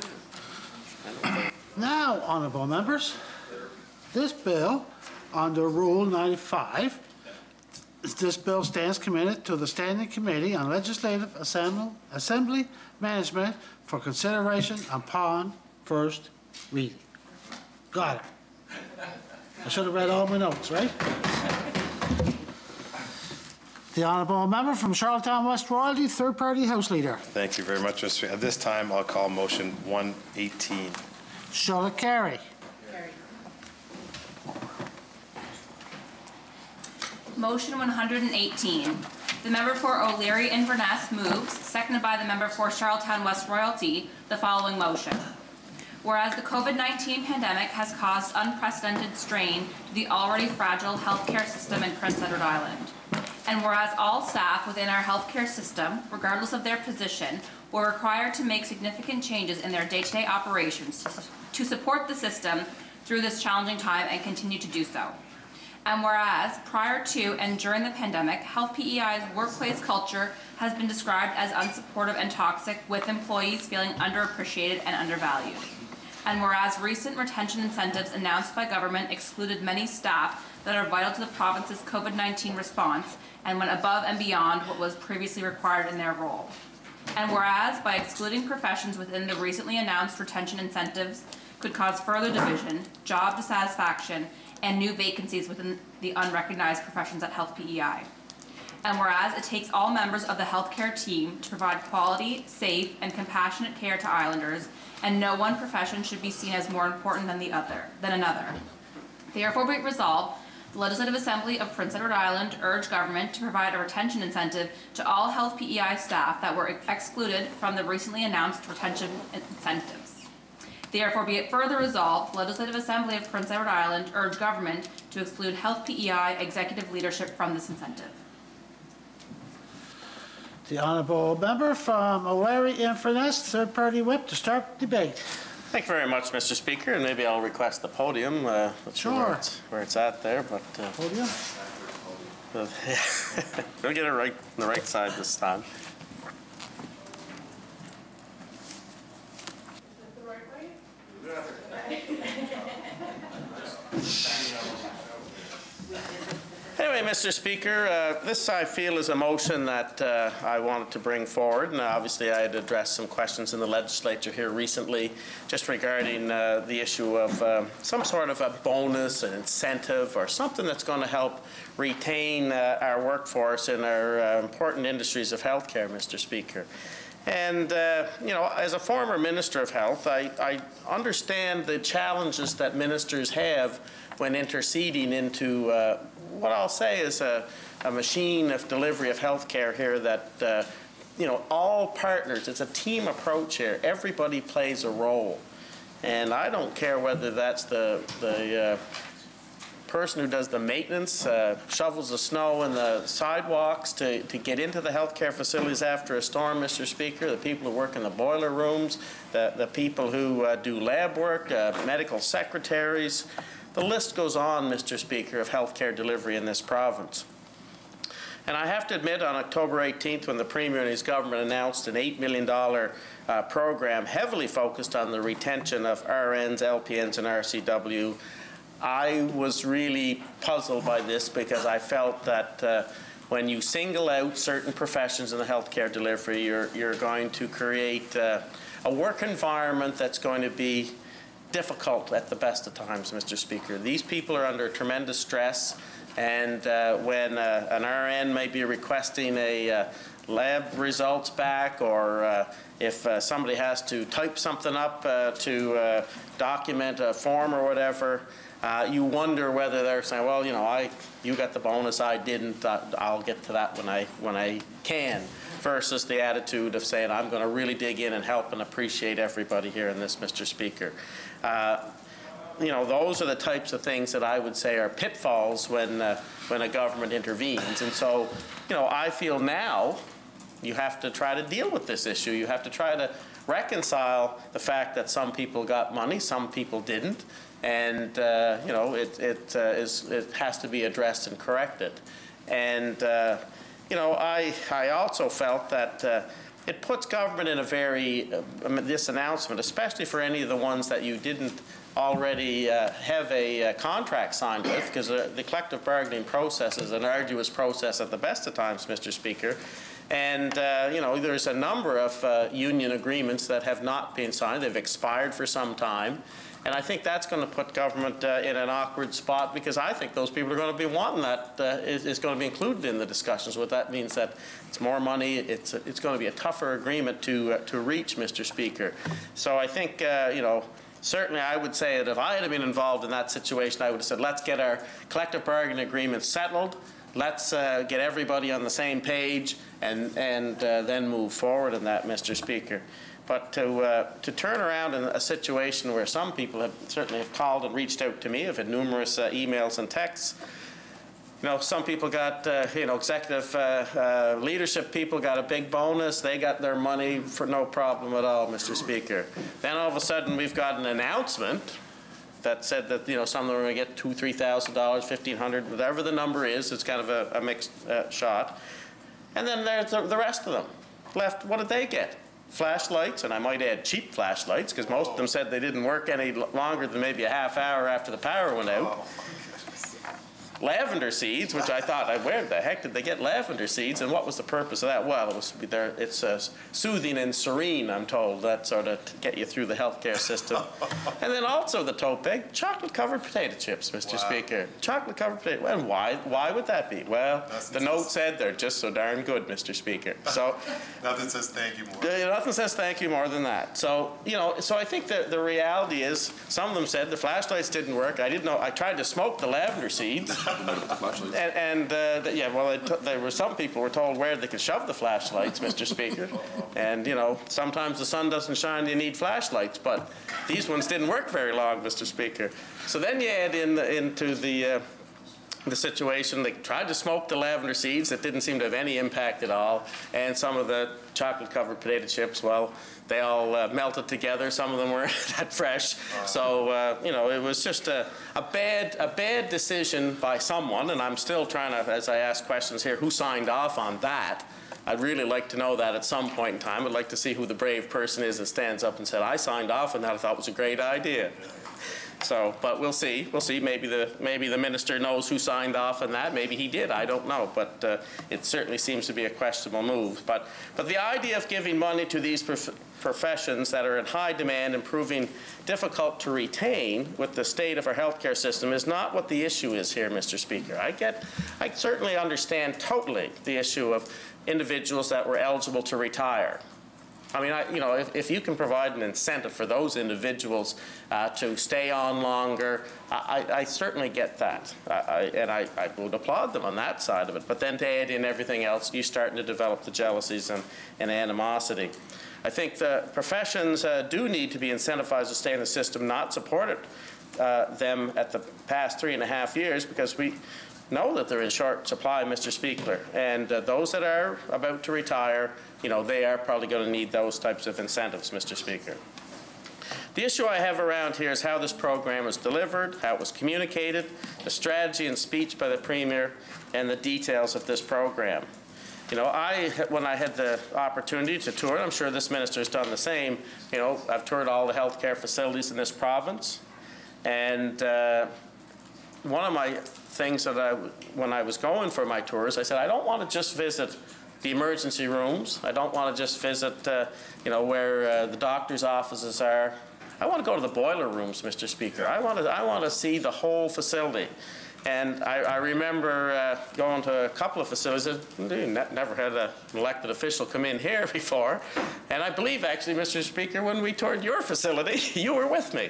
Now, honorable members, this bill, under Rule 95, this bill stands committed to the Standing Committee on Legislative Assembly, Assembly Management for consideration upon first reading. Got it. I should have read all my notes, right? The honorable member from Charlottetown West Royalty, third-party House Leader. Thank you very much, Mr. Speaker. At this time, I'll call motion 118. Shall it carry? Motion 118. The member for O'Leary Inverness moves, seconded by the member for Charlottetown West Royalty, the following motion. Whereas the COVID-19 pandemic has caused unprecedented strain to the already fragile healthcare system in Prince Edward Island. And whereas all staff within our healthcare system, regardless of their position, were required to make significant changes in their day-to-day operations to- to support the system through this challenging time and continue to do so. And whereas prior to and during the pandemic, Health PEI's workplace culture has been described as unsupportive and toxic, with employees feeling underappreciated and undervalued. And whereas recent retention incentives announced by government excluded many staff that are vital to the province's COVID-19 response and went above and beyond what was previously required in their role. And whereas by excluding professions within the recently announced retention incentives could cause further division, job dissatisfaction, and new vacancies within the unrecognized professions at Health PEI. And whereas it takes all members of the healthcare team to provide quality, safe, and compassionate care to Islanders, and no one profession should be seen as more important than the other, than another. Therefore be it resolved, the Legislative Assembly of Prince Edward Island urge government to provide a retention incentive to all Health PEI staff that were excluded from the recently announced retention incentives. Therefore, be it further resolved, the Legislative Assembly of Prince Edward Island urge government to exclude Health PEI executive leadership from this incentive. The honorable member from O'Leary Inverness, third-party whip, to start debate. Thank you very much, Mr. Speaker, and maybe I'll request the podium. uh, sure where it's, where it's at there, but. uh, Podium? uh, We'll get it right, on the right side this time. Anyway, Mr. Speaker, uh, this I feel is a motion that uh, I wanted to bring forward, and obviously I had addressed some questions in the legislature here recently just regarding uh, the issue of um, some sort of a bonus, an incentive, or something that's going to help retain uh, our workforce in our uh, important industries of healthcare, Mr. Speaker. And, uh, you know, as a former Minister of Health, I, I understand the challenges that ministers have when interceding into uh, what I'll say is a, a machine of delivery of health care here that, uh, you know, all partners, it's a team approach here. Everybody plays a role. And I don't care whether that's the, the uh, person who does the maintenance, uh, shovels the snow and the sidewalks to, to get into the healthcare facilities after a storm, Mr. Speaker, the people who work in the boiler rooms, the, the people who uh, do lab work, uh, medical secretaries. The list goes on, Mr. Speaker, of healthcare delivery in this province. And I have to admit, on October 18th, when the Premier and his government announced an $8 million uh, program heavily focused on the retention of RNs, LPNs, and RCW, I was really puzzled by this because I felt that uh, when you single out certain professions in the healthcare delivery, you're, you're going to create uh, a work environment that's going to be difficult at the best of times, Mr. Speaker. These people are under tremendous stress. And uh, when uh, an RN may be requesting a uh, lab results back, or uh, if uh, somebody has to type something up uh, to document a form or whatever, you wonder whether they're saying, "Well, you know, I, you got the bonus, I didn't. I'll get to that when I when I can." Versus the attitude of saying, "I'm going to really dig in and help and appreciate everybody here in this, Mr. Speaker." You know, those are the types of things that I would say are pitfalls when, uh, when a government intervenes. And so, you know, I feel now you have to try to deal with this issue. You have to try to reconcile the fact that some people got money, some people didn't. And, uh, you know, it, it, uh, is, it has to be addressed and corrected. And, uh, you know, I, I also felt that uh, it puts government in a very, uh, this announcement, especially for any of the ones that you didn't already uh, have a uh, contract signed with, because uh, the collective bargaining process is an arduous process at the best of times, Mr. Speaker. And, uh, you know, there's a number of uh, union agreements that have not been signed. They've expired for some time. And I think that's going to put government uh, in an awkward spot because I think those people are going to be wanting that is, is going to be included in the discussions. What that means that it's more money. It's, it's going to be a tougher agreement to, to reach, Mr. Speaker. So I think, you know, certainly I would say that if I had been involved in that situation, I would have said, let's get our collective bargaining agreement settled. Let's uh, get everybody on the same page and, and uh, then move forward in that, Mr. Speaker. But to, uh, to turn around in a situation where some people have certainly have called and reached out to me, I've had numerous uh, emails and texts, you know, some people got, uh, you know, executive uh, uh, leadership people got a big bonus. They got their money for no problem at all, Mr. Speaker. Then all of a sudden we've got an announcement that said that, you know, some of them are going to get two, three thousand dollars, fifteen hundred, whatever the number is. It's kind of a, a mixed uh, shot. And then there's the, the rest of them left. What did they get? Flashlights, and I might add cheap flashlights, because most of them said they didn't work any longer than maybe a half hour after the power went out oh. Lavender seeds, which I thought, I where the heck did they get lavender seeds, and what was the purpose of that? Well, it was there. It's uh, soothing and serene, I'm told. That sort of to get you through the healthcare system. and then also the tote chocolate-covered potato chips, Mr. Wow. Speaker. Chocolate-covered potato. And why? Why would that be? Well, nothing the note said they're just so darn good, Mr. Speaker. So nothing says thank you more. Nothing says thank you more than that. So you know, so I think that the reality is, some of them said the flashlights didn't work. I didn't know. I tried to smoke the lavender seeds. And, and uh, yeah, well, there were some people were told where they could shove the flashlights, Mr. Speaker. And you know, sometimes the sun doesn't shine, you need flashlights, but these ones didn't work very long, Mr. Speaker. So then you add in the, into the uh, the situation. They tried to smoke the lavender seeds. It didn't seem to have any impact at all. And some of the chocolate-covered potato chips, well, they all uh, melted together. Some of them were that fresh. So, uh, you know, it was just a, a, bad, a bad decision by someone. And I'm still trying to, as I ask questions here, who signed off on that? I'd really like to know that at some point in time. I'd like to see who the brave person is that stands up and said, I signed off on that. I thought was a great idea. So, but we'll see. We'll see. Maybe the maybe the minister knows who signed off on that. Maybe he did. I don't know. But uh, it certainly seems to be a questionable move. But but the idea of giving money to these prof professions that are in high demand and proving difficult to retain with the state of our healthcare system is not what the issue is here, Mr. Speaker. I get, I certainly understand totally the issue of individuals that were eligible to retire. I mean, I, you know, if, if you can provide an incentive for those individuals uh, to stay on longer, I, I certainly get that. I, and I, would applaud them on that side of it. But then to add in everything else, you're starting to develop the jealousies and, and animosity. I think the professions uh, do need to be incentivized to stay in the system, not supported uh, them at the past three and a half years because we know that they're in short supply, Mr. Speaker. And uh, those that are about to retire, you know, they are probably going to need those types of incentives, Mr. Speaker. The issue I have around here is how this program was delivered, how it was communicated, the strategy and speech by the Premier, and the details of this program. You know, I, when I had the opportunity to tour, I'm sure this minister has done the same, you know, I've toured all the healthcare facilities in this province. And uh, one of my things that I, when I was going for my tours, I said, I don't want to just visit the emergency rooms. I don't want to just visit, uh, you know, where uh, the doctor's offices are. I want to go to the boiler rooms, Mr. Speaker. I want to, I want to see the whole facility. And I, I remember uh, going to a couple of facilities. Ne never had an elected official come in here before. And I believe, actually, Mr. Speaker, when we toured your facility, you were with me.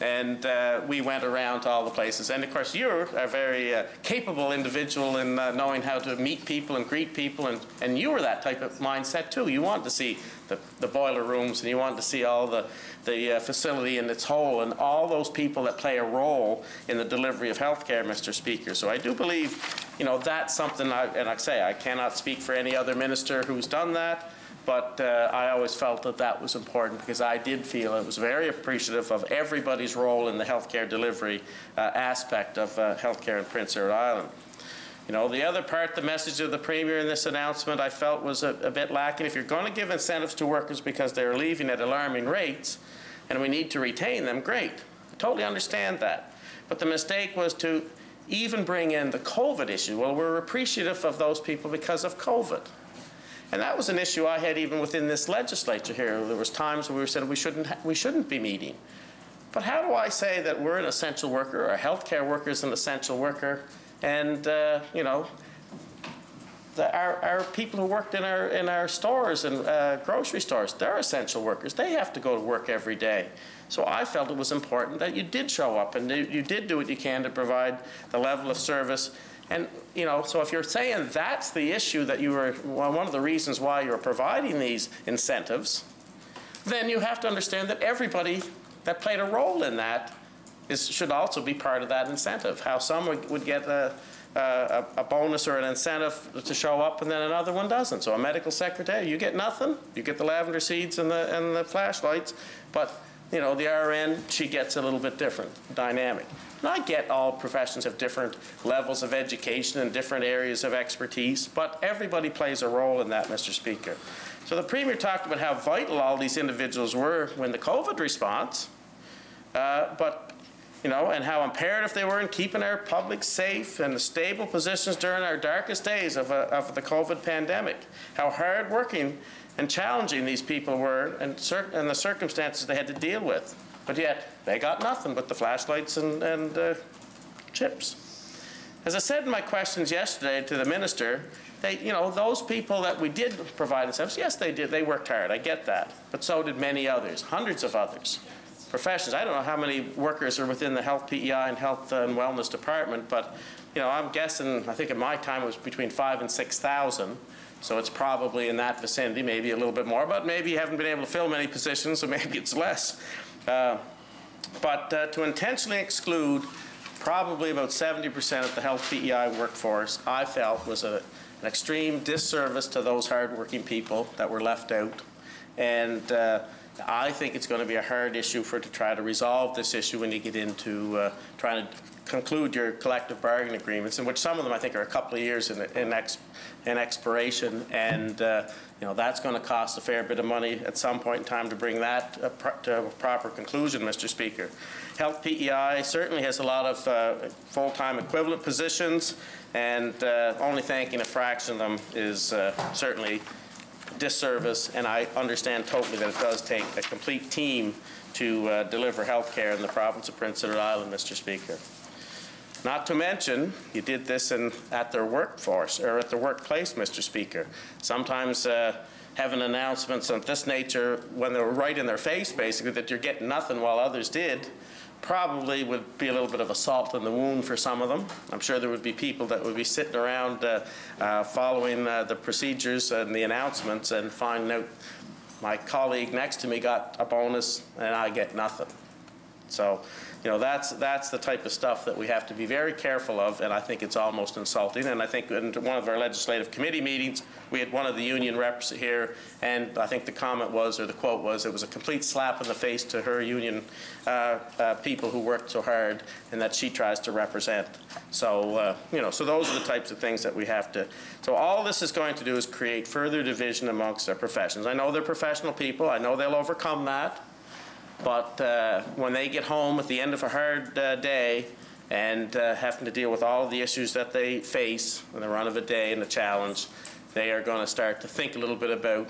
And uh, we went around to all the places. And of course, you're a very uh, capable individual in uh, knowing how to meet people and greet people. And, and you were that type of mindset too. You wanted to see the, the boiler rooms and you wanted to see all the, the uh, facility in its whole and all those people that play a role in the delivery of health care, Mr. Speaker. So I do believe, you know, that's something, I, and I say, I cannot speak for any other minister who's done that but uh, I always felt that that was important because I did feel it was very appreciative of everybody's role in the healthcare delivery uh, aspect of uh, healthcare in Prince Edward Island. You know, the other part, the message of the Premier in this announcement, I felt was a, a bit lacking. If you're going to give incentives to workers because they're leaving at alarming rates and we need to retain them, great. I totally understand that. But the mistake was to even bring in the COVID issue. Well, we're appreciative of those people because of COVID. And that was an issue I had even within this legislature here. There was times where we were said we shouldn't, we shouldn't be meeting. But how do I say that we're an essential worker, or a healthcare worker is an essential worker, and, uh, you know, the, our, our, people who worked in our, in our stores and uh, grocery stores, they're essential workers. They have to go to work every day. So I felt it was important that you did show up and you did do what you can to provide the level of service and, you know, so if you're saying that's the issue that you were, well, one of the reasons why you're providing these incentives, then you have to understand that everybody that played a role in that is, should also be part of that incentive. How some would, would get a, a, a, bonus or an incentive to show up and then another one doesn't. So a medical secretary, you get nothing. You get the lavender seeds and the, and the flashlights. But, you know, the RN, she gets a little bit different dynamic. And I get all professions have different levels of education and different areas of expertise, but everybody plays a role in that, Mr. Speaker. So the Premier talked about how vital all these individuals were when the COVID response, uh, but you know, and how imperative they were in keeping our public safe and stable positions during our darkest days of, a, of the COVID pandemic. How hardworking and challenging these people were and, and the circumstances they had to deal with. But yet, they got nothing but the flashlights and, and uh, chips. As I said in my questions yesterday to the minister, they, you know, those people that we did provide incentives, yes, they did. They worked hard. I get that. But so did many others, hundreds of others. Professions. I don't know how many workers are within the health PEI and health and wellness department, but you know, I'm guessing. I think in my time it was between five and six thousand. So it's probably in that vicinity, maybe a little bit more, but maybe you haven't been able to fill many positions, so maybe it's less. Uh, but uh, to intentionally exclude probably about 70% of the health PEI workforce, I felt was a, an extreme disservice to those hardworking people that were left out. And uh, I think it's going to be a hard issue for to try to resolve this issue when you get into uh, trying to conclude your collective bargaining agreements, in which some of them I think are a couple of years in, in, in expiration, and uh, you know that's going to cost a fair bit of money at some point in time to bring that uh, to a proper conclusion, Mr. Speaker. Health PEI certainly has a lot of uh, full-time equivalent positions, and uh, only thanking a fraction of them is uh, certainly disservice, and I understand totally that it does take a complete team to uh, deliver health care in the province of Prince Edward Island, Mr. Speaker. Not to mention, you did this in, at their workforce or at their workplace, Mr. Speaker. Sometimes uh, having announcements of this nature when they were right in their face, basically, that you're getting nothing while others did, probably would be a little bit of a salt in the wound for some of them. I'm sure there would be people that would be sitting around uh, uh, following uh, the procedures and the announcements and finding out my colleague next to me got a bonus and I get nothing. So you know, that's, that's the type of stuff that we have to be very careful of, and I think it's almost insulting. And I think in one of our legislative committee meetings, we had one of the union reps here, and I think the comment was, or the quote was, it was a complete slap in the face to her union uh, uh, people who worked so hard and that she tries to represent. So, uh, you know, so those are the types of things that we have to. So all this is going to do is create further division amongst our professions. I know they're professional people. I know they'll overcome that. But uh, when they get home at the end of a hard uh, day and uh, having to deal with all the issues that they face in the run of a day and the challenge, they are going to start to think a little bit about,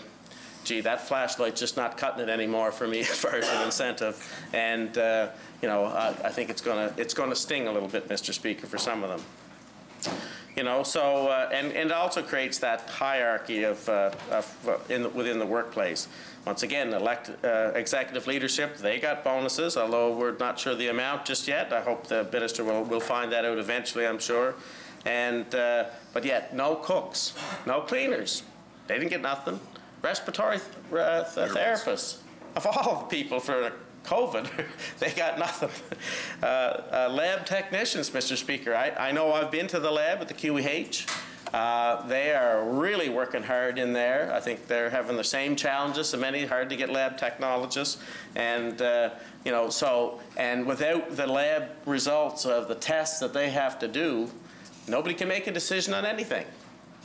gee, that flashlight's just not cutting it anymore for me as far as an incentive. And, uh, you know, I, think it's going to it's to sting a little bit, Mr. Speaker, for some of them. You know, so, uh, and, and it also creates that hierarchy of, uh, of in the, within the workplace. Once again, elect, uh, executive leadership, they got bonuses, although we're not sure the amount just yet. I hope the minister will, will find that out eventually, I'm sure. And, uh, but yet, no cooks, no cleaners. They didn't get nothing. Respiratory uh, th therapists, of all the people for COVID, they got nothing. Uh, uh, lab technicians, Mr. Speaker, I, I know I've been to the lab at the QEH. Uh, they are really working hard in there. I think they're having the same challenges. So many hard to get lab technologists, and uh, you know, so and without the lab results of the tests that they have to do, nobody can make a decision on anything.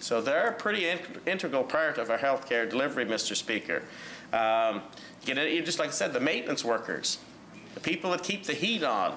So they're a pretty in integral part of our healthcare delivery, Mr. Speaker. Um, you know, just like I said, the maintenance workers, the people that keep the heat on.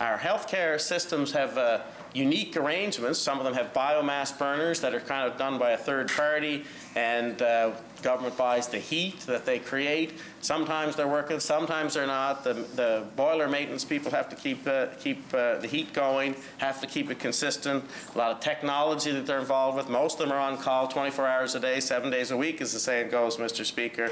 Our healthcare systems have uh, unique arrangements. Some of them have biomass burners that are kind of done by a third party, and uh, government buys the heat that they create. Sometimes they're working, sometimes they're not. The, the boiler maintenance people have to keep, uh, keep uh, the heat going, have to keep it consistent. A lot of technology that they're involved with. Most of them are on call 24 hours a day, seven days a week, as the saying goes, Mr. Speaker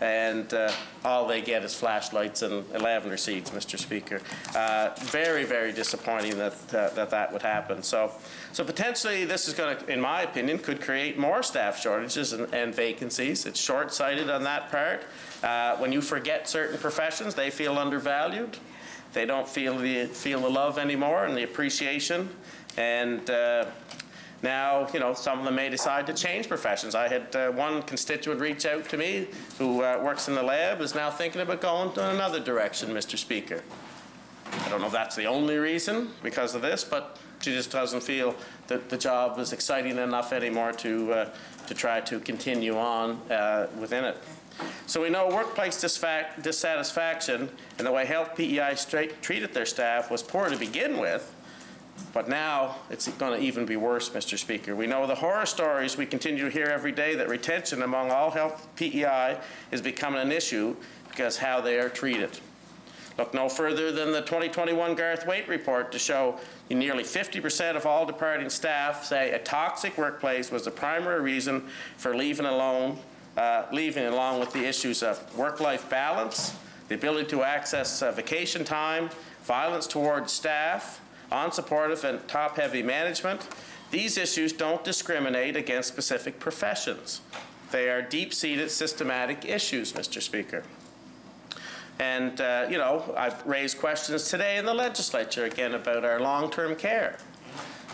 and uh, all they get is flashlights and lavender seeds, Mr. Speaker. Uh, very, very disappointing that, that that would happen. So, so potentially this is going to, in my opinion, could create more staff shortages and, and vacancies. It's short-sighted on that part. Uh, when you forget certain professions, they feel undervalued. They don't feel the, feel the love anymore and the appreciation. And uh, now, you know, some of them may decide to change professions. I had uh, one constituent reach out to me who uh, works in the lab, is now thinking about going in another direction, Mr. Speaker. I don't know if that's the only reason because of this, but she just doesn't feel that the job is exciting enough anymore to, uh, to try to continue on uh, within it. So we know workplace dissatisfaction and the way health PEI treated their staff was poor to begin with, but now it's going to even be worse, Mr. Speaker. We know the horror stories we continue to hear every day that retention among all health PEI is becoming an issue because how they are treated. Look no further than the 2021 Garth Waite report to show nearly 50% of all departing staff say a toxic workplace was the primary reason for leaving alone, uh, leaving along with the issues of work-life balance, the ability to access uh, vacation time, violence towards staff, unsupportive and top-heavy management. These issues don't discriminate against specific professions. They are deep-seated systematic issues, Mr. Speaker. And, uh, you know, I've raised questions today in the legislature again about our long-term care.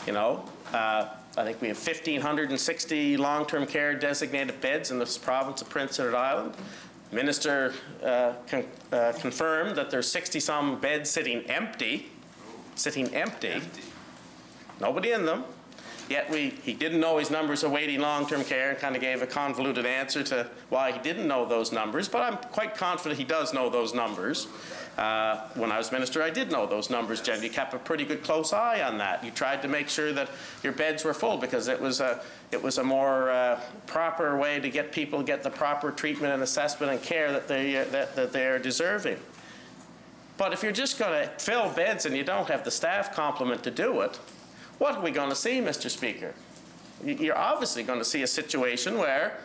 You know, uh, I think we have 1,560 long-term care designated beds in this province of Prince Edward Island. Minister uh, con uh, confirmed that there's 60-some beds sitting empty sitting empty, empty. nobody in them. Yet we, he didn't know his numbers of waiting long-term care and kind of gave a convoluted answer to why he didn't know those numbers, but I'm quite confident he does know those numbers. Uh, when I was minister, I did know those numbers, Jen. You kept a pretty good close eye on that. You tried to make sure that your beds were full because it was a, it was a more uh, proper way to get people to get the proper treatment and assessment and care that they, uh, that, that they are deserving. But if you're just going to fill beds and you don't have the staff complement to do it, what are we going to see, Mr. Speaker? You're obviously going to see a situation where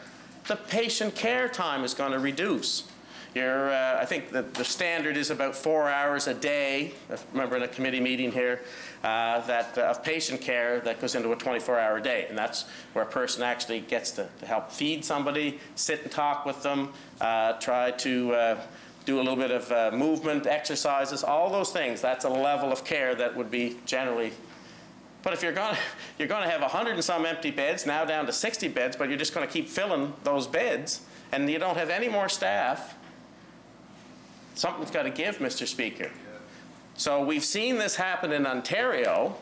the patient care time is going to reduce. Uh, I think that the standard is about four hours a day. I remember in a committee meeting here uh, that uh, of patient care that goes into a 24-hour day, and that's where a person actually gets to, to, help feed somebody, sit and talk with them, uh, try to uh, do a little bit of uh, movement, exercises, all those things. That's a level of care that would be generally. But if you're going, you're going to have 100 and some empty beds, now down to 60 beds, but you're just going to keep filling those beds, and you don't have any more staff, something's got to give, Mr. Speaker. So we've seen this happen in Ontario,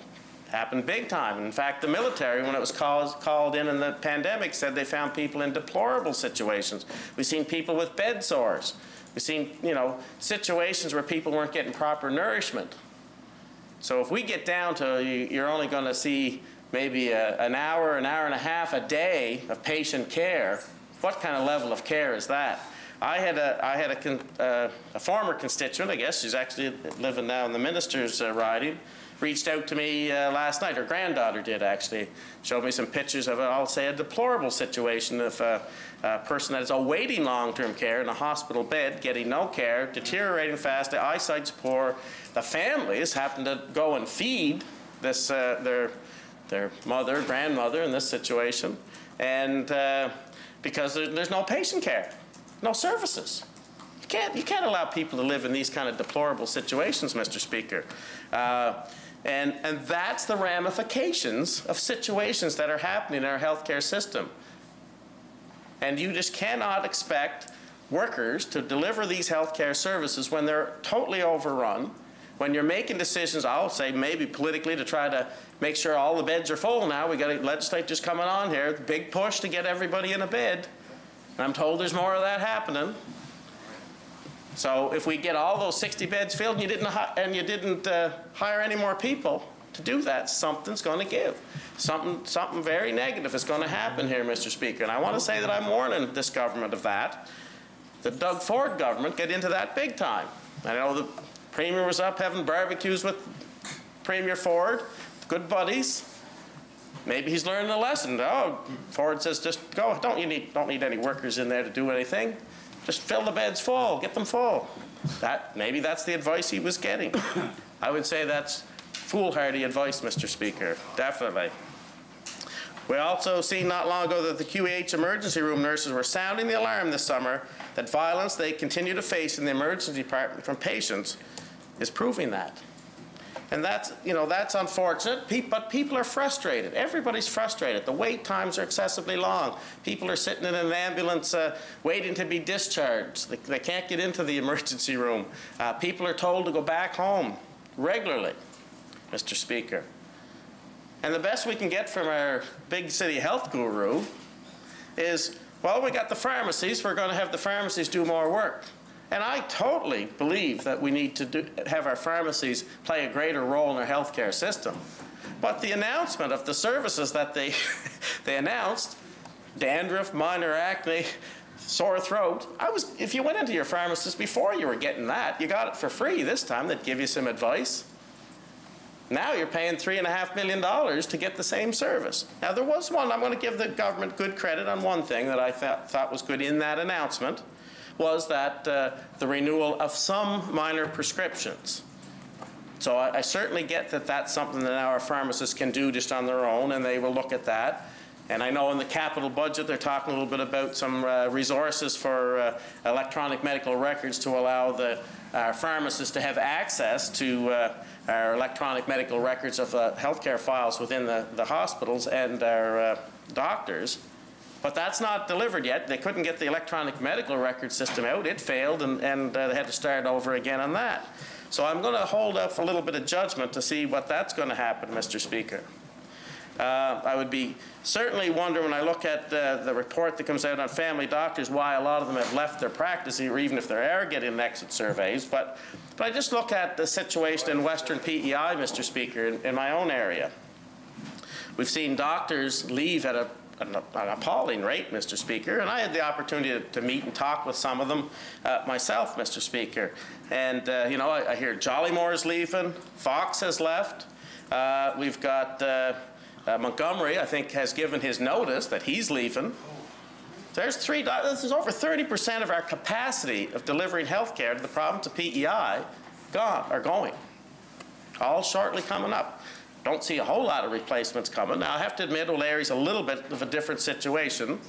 happened big time. In fact, the military, when it was called, called in in the pandemic, said they found people in deplorable situations. We've seen people with bed sores. We've seen, you know, situations where people weren't getting proper nourishment. So if we get down to you're only going to see maybe a, an hour, an hour and a half a day of patient care, what kind of level of care is that? I had a, I had a, con, uh, a former constituent, I guess, she's actually living now in the minister's uh, riding, reached out to me uh, last night. Her granddaughter did actually. Showed me some pictures of, I'll say, a deplorable situation of a, a person that is awaiting long-term care in a hospital bed, getting no care, deteriorating fast, the eyesight's poor. The families happen to go and feed this uh, their their mother, grandmother in this situation, and uh, because there, there's no patient care no services. You can't, you can't allow people to live in these kind of deplorable situations, Mr. Speaker. Uh, and, and that's the ramifications of situations that are happening in our healthcare system. And you just cannot expect workers to deliver these healthcare services when they're totally overrun, when you're making decisions, I'll say maybe politically to try to make sure all the beds are full now. We got legislators coming on here, big push to get everybody in a bed. And I'm told there's more of that happening. So if we get all those 60 beds filled and you didn't, and you didn't uh, hire any more people to do that, something's going to give. Something, something very negative is going to happen here, Mr. Speaker. And I want to say that I'm warning this government of that. The Doug Ford government get into that big time. I know the Premier was up having barbecues with Premier Ford, good buddies. Maybe he's learning a lesson. Oh, Ford says, just go. Don't you need don't need any workers in there to do anything. Just fill the beds full. Get them full. That maybe that's the advice he was getting. I would say that's foolhardy advice, Mr. Speaker. Definitely. We also seen not long ago that the QEH emergency room nurses were sounding the alarm this summer that violence they continue to face in the emergency department from patients is proving that. And that's, you know, that's unfortunate, but people are frustrated. Everybody's frustrated. The wait times are excessively long. People are sitting in an ambulance uh, waiting to be discharged. They, they, can't get into the emergency room. Uh, people are told to go back home regularly, Mr. Speaker. And the best we can get from our big city health guru is, well, we got the pharmacies, we're going to have the pharmacies do more work. And I totally believe that we need to do, have our pharmacies play a greater role in our healthcare system. But the announcement of the services that they, they announced, dandruff, minor acne, sore throat, I was, if you went into your pharmacist before you were getting that, you got it for free this time, they'd give you some advice. Now you're paying $3.5 million to get the same service. Now, there was one, I'm going to give the government good credit on one thing that I th thought was good in that announcement was that uh, the renewal of some minor prescriptions. So I, I, certainly get that that's something that our pharmacists can do just on their own, and they will look at that. And I know in the capital budget they're talking a little bit about some uh, resources for uh, electronic medical records to allow the pharmacists to have access to uh, our electronic medical records of uh, healthcare files within the, the hospitals and our uh, doctors. But that's not delivered yet. They couldn't get the electronic medical record system out. It failed, and, and uh, they had to start over again on that. So I'm going to hold up a little bit of judgment to see what that's going to happen, Mr. Speaker. Uh, I would be certainly wonder when I look at uh, the report that comes out on family doctors why a lot of them have left their practice, or even if they are getting exit surveys. But, but I just look at the situation in Western PEI, Mr. Speaker, in, in my own area. We've seen doctors leave at a an, an, appalling rate, Mr. Speaker, and I had the opportunity to, to meet and talk with some of them uh, myself, Mr. Speaker. And, uh, you know, I, I hear Jollymore is leaving, Fox has left, uh, we've got uh, uh, Montgomery, I think, has given his notice that he's leaving. There's three, this is over 30% of our capacity of delivering health care to the province of PEI gone, are going, all shortly coming up don't see a whole lot of replacements coming. Now, I have to admit, O'Leary's a little bit of a different situation.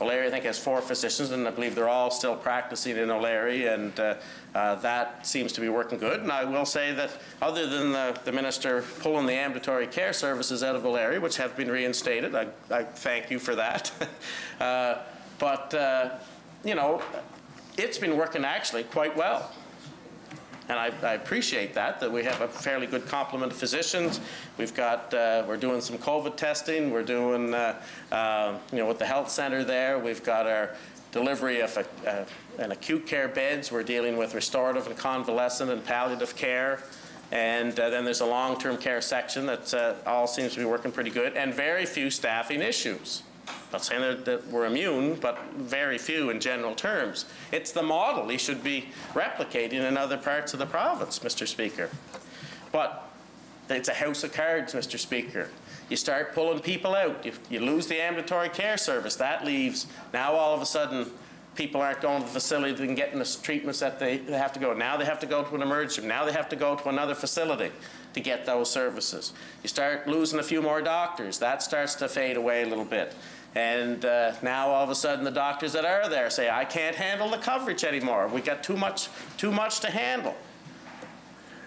O'Leary, I think, has four physicians, and I believe they're all still practicing in O'Leary, and uh, uh, that seems to be working good. And I will say that other than the, the minister pulling the ambulatory care services out of O'Leary, which have been reinstated, I, I thank you for that. uh, but, uh, you know, it's been working actually quite well. And I, I, appreciate that, that we have a fairly good complement of physicians. We've got, uh, we're doing some COVID testing. We're doing, uh, uh, you know, with the health center there, we've got our delivery of a, uh, an acute care beds. We're dealing with restorative and convalescent and palliative care. And uh, then there's a long-term care section that uh, all seems to be working pretty good and very few staffing issues. Not saying that, that, we're immune, but very few in general terms. It's the model he should be replicating in other parts of the province, Mr. Speaker. But it's a house of cards, Mr. Speaker. You start pulling people out. You, you lose the ambulatory care service. That leaves, now all of a sudden, people aren't going to the facility and getting the treatments that they, they have to go. Now they have to go to an emergency room. Now they have to go to another facility to get those services. You start losing a few more doctors. That starts to fade away a little bit. And uh, now all of a sudden the doctors that are there say, I can't handle the coverage anymore. We've got too much, too much to handle.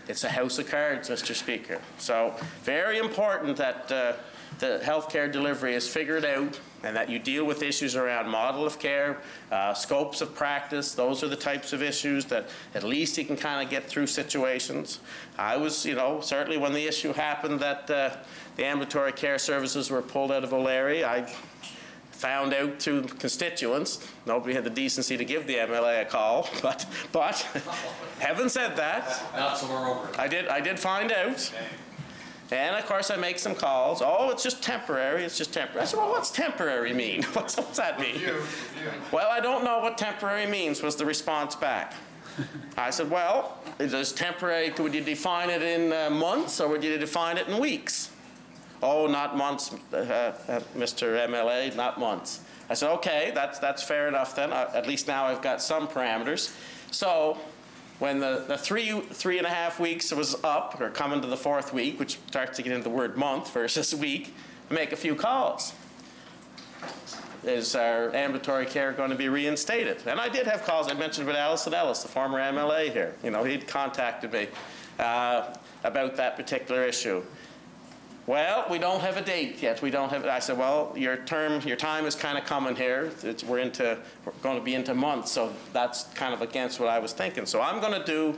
It's a house of cards, Mr. Speaker. So very important that uh, the healthcare delivery is figured out and that you deal with issues around model of care, uh, scopes of practice. Those are the types of issues that at least you can kind of get through situations. I was, you know, certainly when the issue happened that uh, the ambulatory care services were pulled out of O'Leary, I found out through constituents. Nobody had the decency to give the MLA a call, but but having said that, Not so we're over. I did I did find out. And of course, I make some calls. Oh, it's just temporary. It's just temporary. I said, well, what's temporary mean? What's, what's that mean? Well, I don't know what temporary means, was the response back. I said, well, is temporary, would you define it in uh, months or would you define it in weeks? Oh, not months, uh, uh, Mr. MLA, not months. I said, okay, that's, that's fair enough then. At least now I've got some parameters. So when the, the three, three and a half weeks was up, or coming to the fourth week, which starts to get into the word month versus week, I make a few calls. Is our ambulatory care going to be reinstated? And I did have calls. I mentioned with Allison Ellis, the former MLA here. You know, he'd contacted me uh, about that particular issue. Well, we don't have a date yet. We don't have. I said, well, your term, your time is kind of coming here. It's, we're into, we're going to be into months, so that's kind of against what I was thinking. So I'm going to do,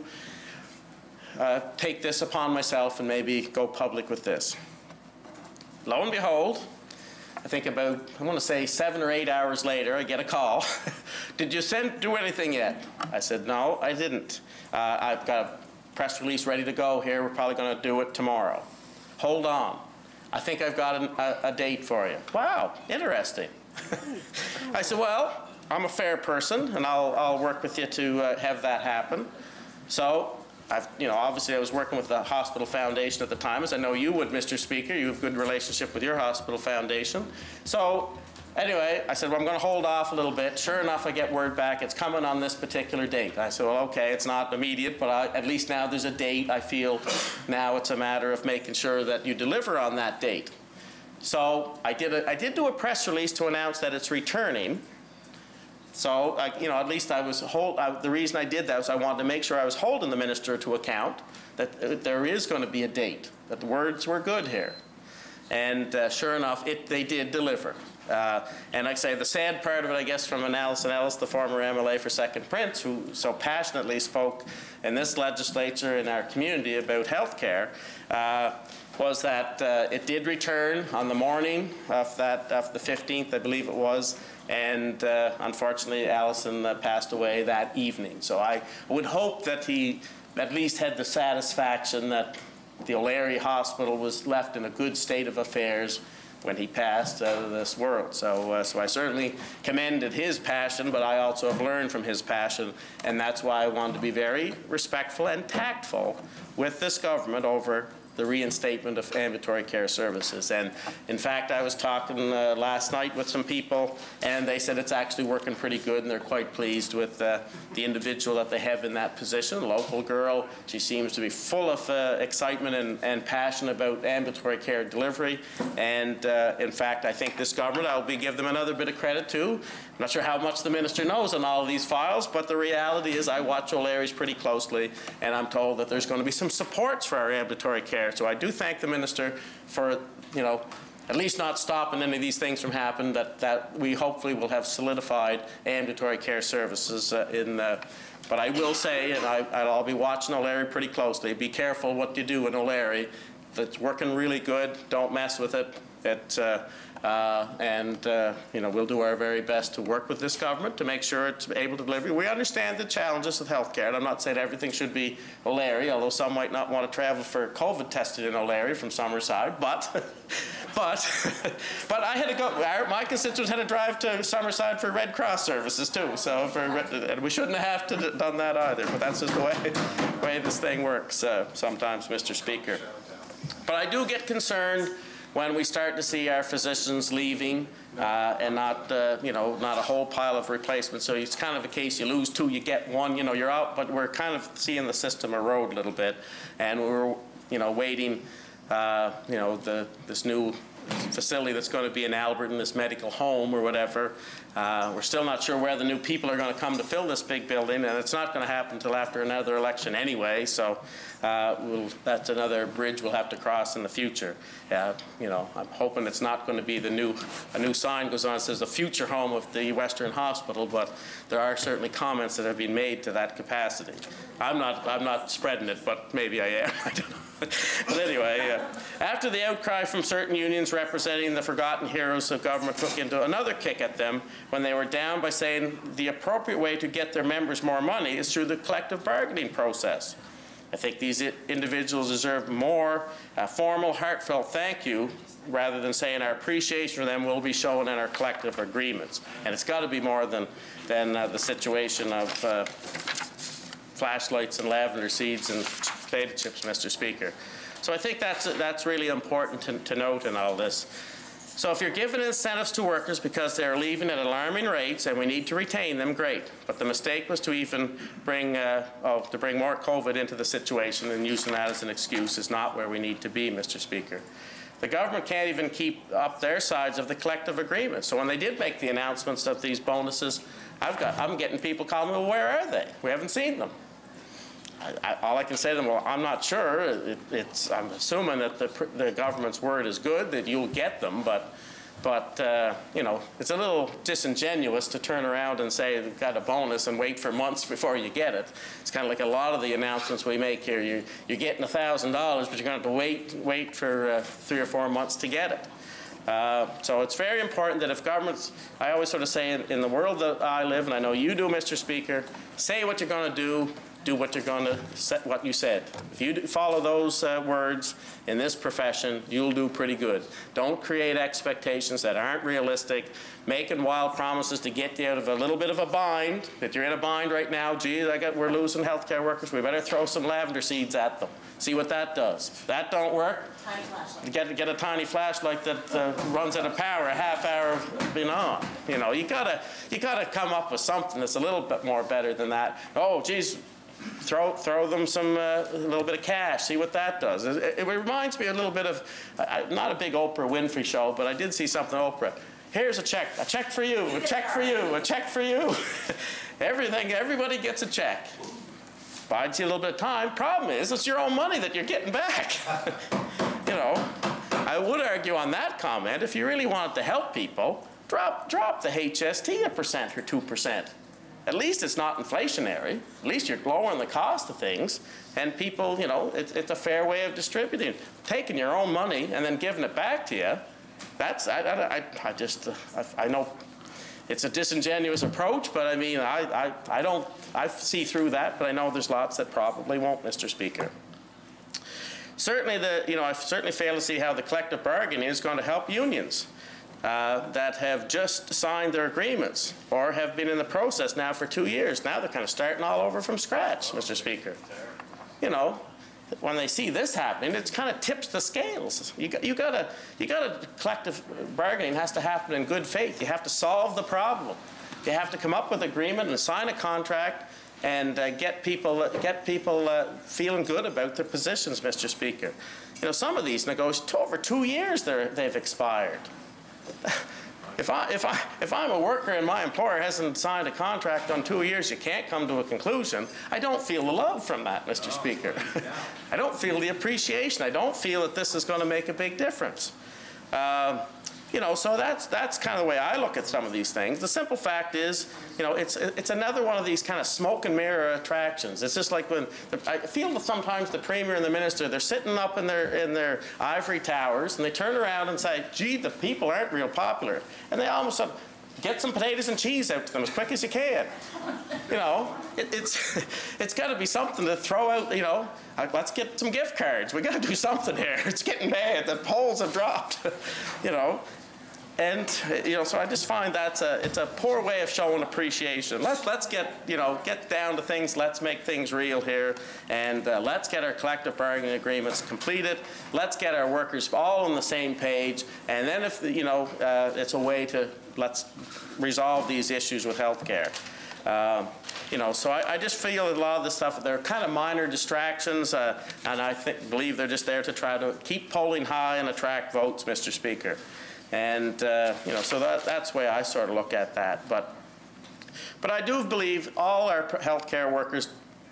uh, take this upon myself and maybe go public with this. Lo and behold, I think about, I want to say seven or eight hours later, I get a call. Did you send, do anything yet? I said, no, I didn't. Uh, I've got a press release ready to go here. We're probably going to do it tomorrow hold on. I think I've got an, a, a, date for you. Wow, interesting. I said, well, I'm a fair person, and I'll, I'll work with you to uh, have that happen. So, I've, you know, obviously I was working with the hospital foundation at the time, as I know you would, Mr. Speaker. You have a good relationship with your hospital foundation. So Anyway, I said, well, I'm going to hold off a little bit. Sure enough, I get word back, it's coming on this particular date. I said, well, okay, it's not immediate, but I, at least now there's a date. I feel now it's a matter of making sure that you deliver on that date. So I did, a, I did do a press release to announce that it's returning. So, I, you know, at least I was hold, I, the reason I did that was I wanted to make sure I was holding the minister to account that uh, there is going to be a date, that the words were good here. And uh, sure enough, it, they did deliver. Uh, and like I say, the sad part of it, I guess, from an Alison Ellis, the former MLA for Second Prince, who so passionately spoke in this legislature in our community about health care, uh, was that uh, it did return on the morning of that of the 15th, I believe it was, and uh, unfortunately, Alison uh, passed away that evening. So I would hope that he at least had the satisfaction that the O'Leary Hospital was left in a good state of affairs when he passed out of this world. So, uh, so I certainly commended his passion, but I also have learned from his passion, and that's why I wanted to be very respectful and tactful with this government over the reinstatement of ambulatory care services. And in fact, I was talking uh, last night with some people, and they said it's actually working pretty good, and they're quite pleased with uh, the individual that they have in that position, local girl. She seems to be full of uh, excitement and, and passion about ambulatory care delivery. And uh, in fact, I think this government, I'll be give them another bit of credit too. I'm not sure how much the minister knows on all of these files, but the reality is I watch O'Leary's pretty closely, and I'm told that there's going to be some supports for our ambulatory care. So I do thank the minister for, you know, at least not stopping any of these things from happening, that, that we hopefully will have solidified ambulatory care services uh, in the, but I will say, and I, I'll be watching O'Leary pretty closely, be careful what you do in O'Leary. That's working really good. Don't mess with it. It, uh, uh, and, uh, you know, we'll do our very best to work with this government to make sure it's able to deliver. We understand the challenges with healthcare, and I'm not saying everything should be O'Leary, although some might not want to travel for COVID tested in O'Leary from Summerside, but, but, but I had to go, my constituents had to drive to Summerside for Red Cross services too, so for, and we shouldn't have to done that either, but that's just the way, way this thing works uh, sometimes, Mr. Speaker. But I do get concerned when we start to see our physicians leaving uh, and not, uh, you know, not a whole pile of replacements. So it's kind of a case you lose two, you get one, you know, you're out, but we're kind of seeing the system erode a little bit. And we're, you know, waiting, uh, you know, the, this new facility that's going to be in Alberton, this medical home or whatever. Uh, we're still not sure where the new people are going to come to fill this big building, and it's not going to happen until after another election anyway. So uh, we'll, that's another bridge we'll have to cross in the future. Uh, you know, I'm hoping it's not going to be the new a new sign goes on that says the future home of the Western Hospital, but there are certainly comments that have been made to that capacity. I'm not I'm not spreading it, but maybe I am. I don't know. but anyway, uh, after the outcry from certain unions representing the forgotten heroes of government took into another kick at them when they were down by saying the appropriate way to get their members more money is through the collective bargaining process. I think these individuals deserve more uh, formal, heartfelt thank you rather than saying our appreciation for them will be shown in our collective agreements. And it's got to be more than, than uh, the situation of uh, flashlights and lavender seeds and potato chips, Mr. Speaker. So I think that's, that's really important to, to note in all this. So if you're giving incentives to workers because they're leaving at alarming rates and we need to retain them, great. But the mistake was to even bring, uh, oh, to bring more COVID into the situation and using that as an excuse is not where we need to be, Mr. Speaker. The government can't even keep up their sides of the collective agreement. So when they did make the announcements of these bonuses, I've got, I'm getting people calling me, well, where are they? We haven't seen them. I, all I can say to them, well, I'm not sure. It, it's, I'm assuming that the, the government's word is good, that you'll get them, but, but uh, you know, it's a little disingenuous to turn around and say you've got a bonus and wait for months before you get it. It's kind of like a lot of the announcements we make here. You, you're getting $1,000, but you're going to have to wait, wait for uh, three or four months to get it. Uh, so it's very important that if governments, I always sort of say in, in, the world that I live, and I know you do, Mr. Speaker, say what you're going to do, do what you're going to set what you said. If you follow those uh, words in this profession, you'll do pretty good. Don't create expectations that aren't realistic, making wild promises to get you out of a little bit of a bind. That you're in a bind right now, geez, I got, we're losing healthcare workers. We better throw some lavender seeds at them. See what that does. That don't work. Get, get a tiny flashlight that uh, runs out of power a half hour being on. You know, you gotta you gotta come up with something that's a little bit more better than that. Oh, geez, throw throw them some uh, a little bit of cash. See what that does. It, it reminds me a little bit of uh, not a big Oprah Winfrey show, but I did see something Oprah. Here's a check, a check for you, a check for you, a check for you. Everything, everybody gets a check. Buys you a little bit of time. Problem is, it's your own money that you're getting back. you know, I would argue on that comment, if you really wanted to help people, drop, drop the HST a percent or two percent. At least it's not inflationary. At least you're lowering the cost of things. And people, you know, it's, it's a fair way of distributing. Taking your own money and then giving it back to you, that's, I, I, I just, I, I know it's a disingenuous approach, but I mean, I, I, I don't, I see through that, but I know there's lots that probably won't, Mr. Speaker. Certainly, the, you know, I certainly fail to see how the collective bargaining is going to help unions uh, that have just signed their agreements or have been in the process now for two years. Now they're kind of starting all over from scratch, Mr. Speaker. You know, when they see this happening, it kind of tips the scales. You got, you got to, you got to, collective bargaining has to happen in good faith. You have to solve the problem. You have to come up with agreement and sign a contract and uh, get people, get people uh, feeling good about their positions, Mr. Speaker. You know, some of these negotiations, over two years they've expired. If, I, if, I, if I'm a worker and my employer hasn't signed a contract on two years, you can't come to a conclusion, I don't feel the love from that, Mr. Speaker. I don't feel the appreciation. I don't feel that this is going to make a big difference. Uh, you know, so that's, that's kind of the way I look at some of these things. The simple fact is, you know, it's, it's another one of these kind of smoke and mirror attractions. It's just like when, the, I feel that sometimes the Premier and the Minister, they're sitting up in their, in their ivory towers and they turn around and say, gee, the people aren't real popular. And they almost get some potatoes and cheese out to them as quick as you can. You know, it, it's, it's got to be something to throw out, you know, uh, let's get some gift cards. We got to do something here. It's getting bad. The polls have dropped, you know. And you know, so I just find that's a it's a poor way of showing appreciation. Let's let's get you know get down to things. Let's make things real here, and uh, let's get our collective bargaining agreements completed. Let's get our workers all on the same page, and then if you know uh, it's a way to let's resolve these issues with healthcare. Um, you know, so I, I, just feel a lot of this stuff, they're kind of minor distractions, uh, and I think, believe they're just there to try to keep polling high and attract votes, Mr. Speaker. And, uh, you know, so that, that's the way I sort of look at that. But, but I do believe all our healthcare workers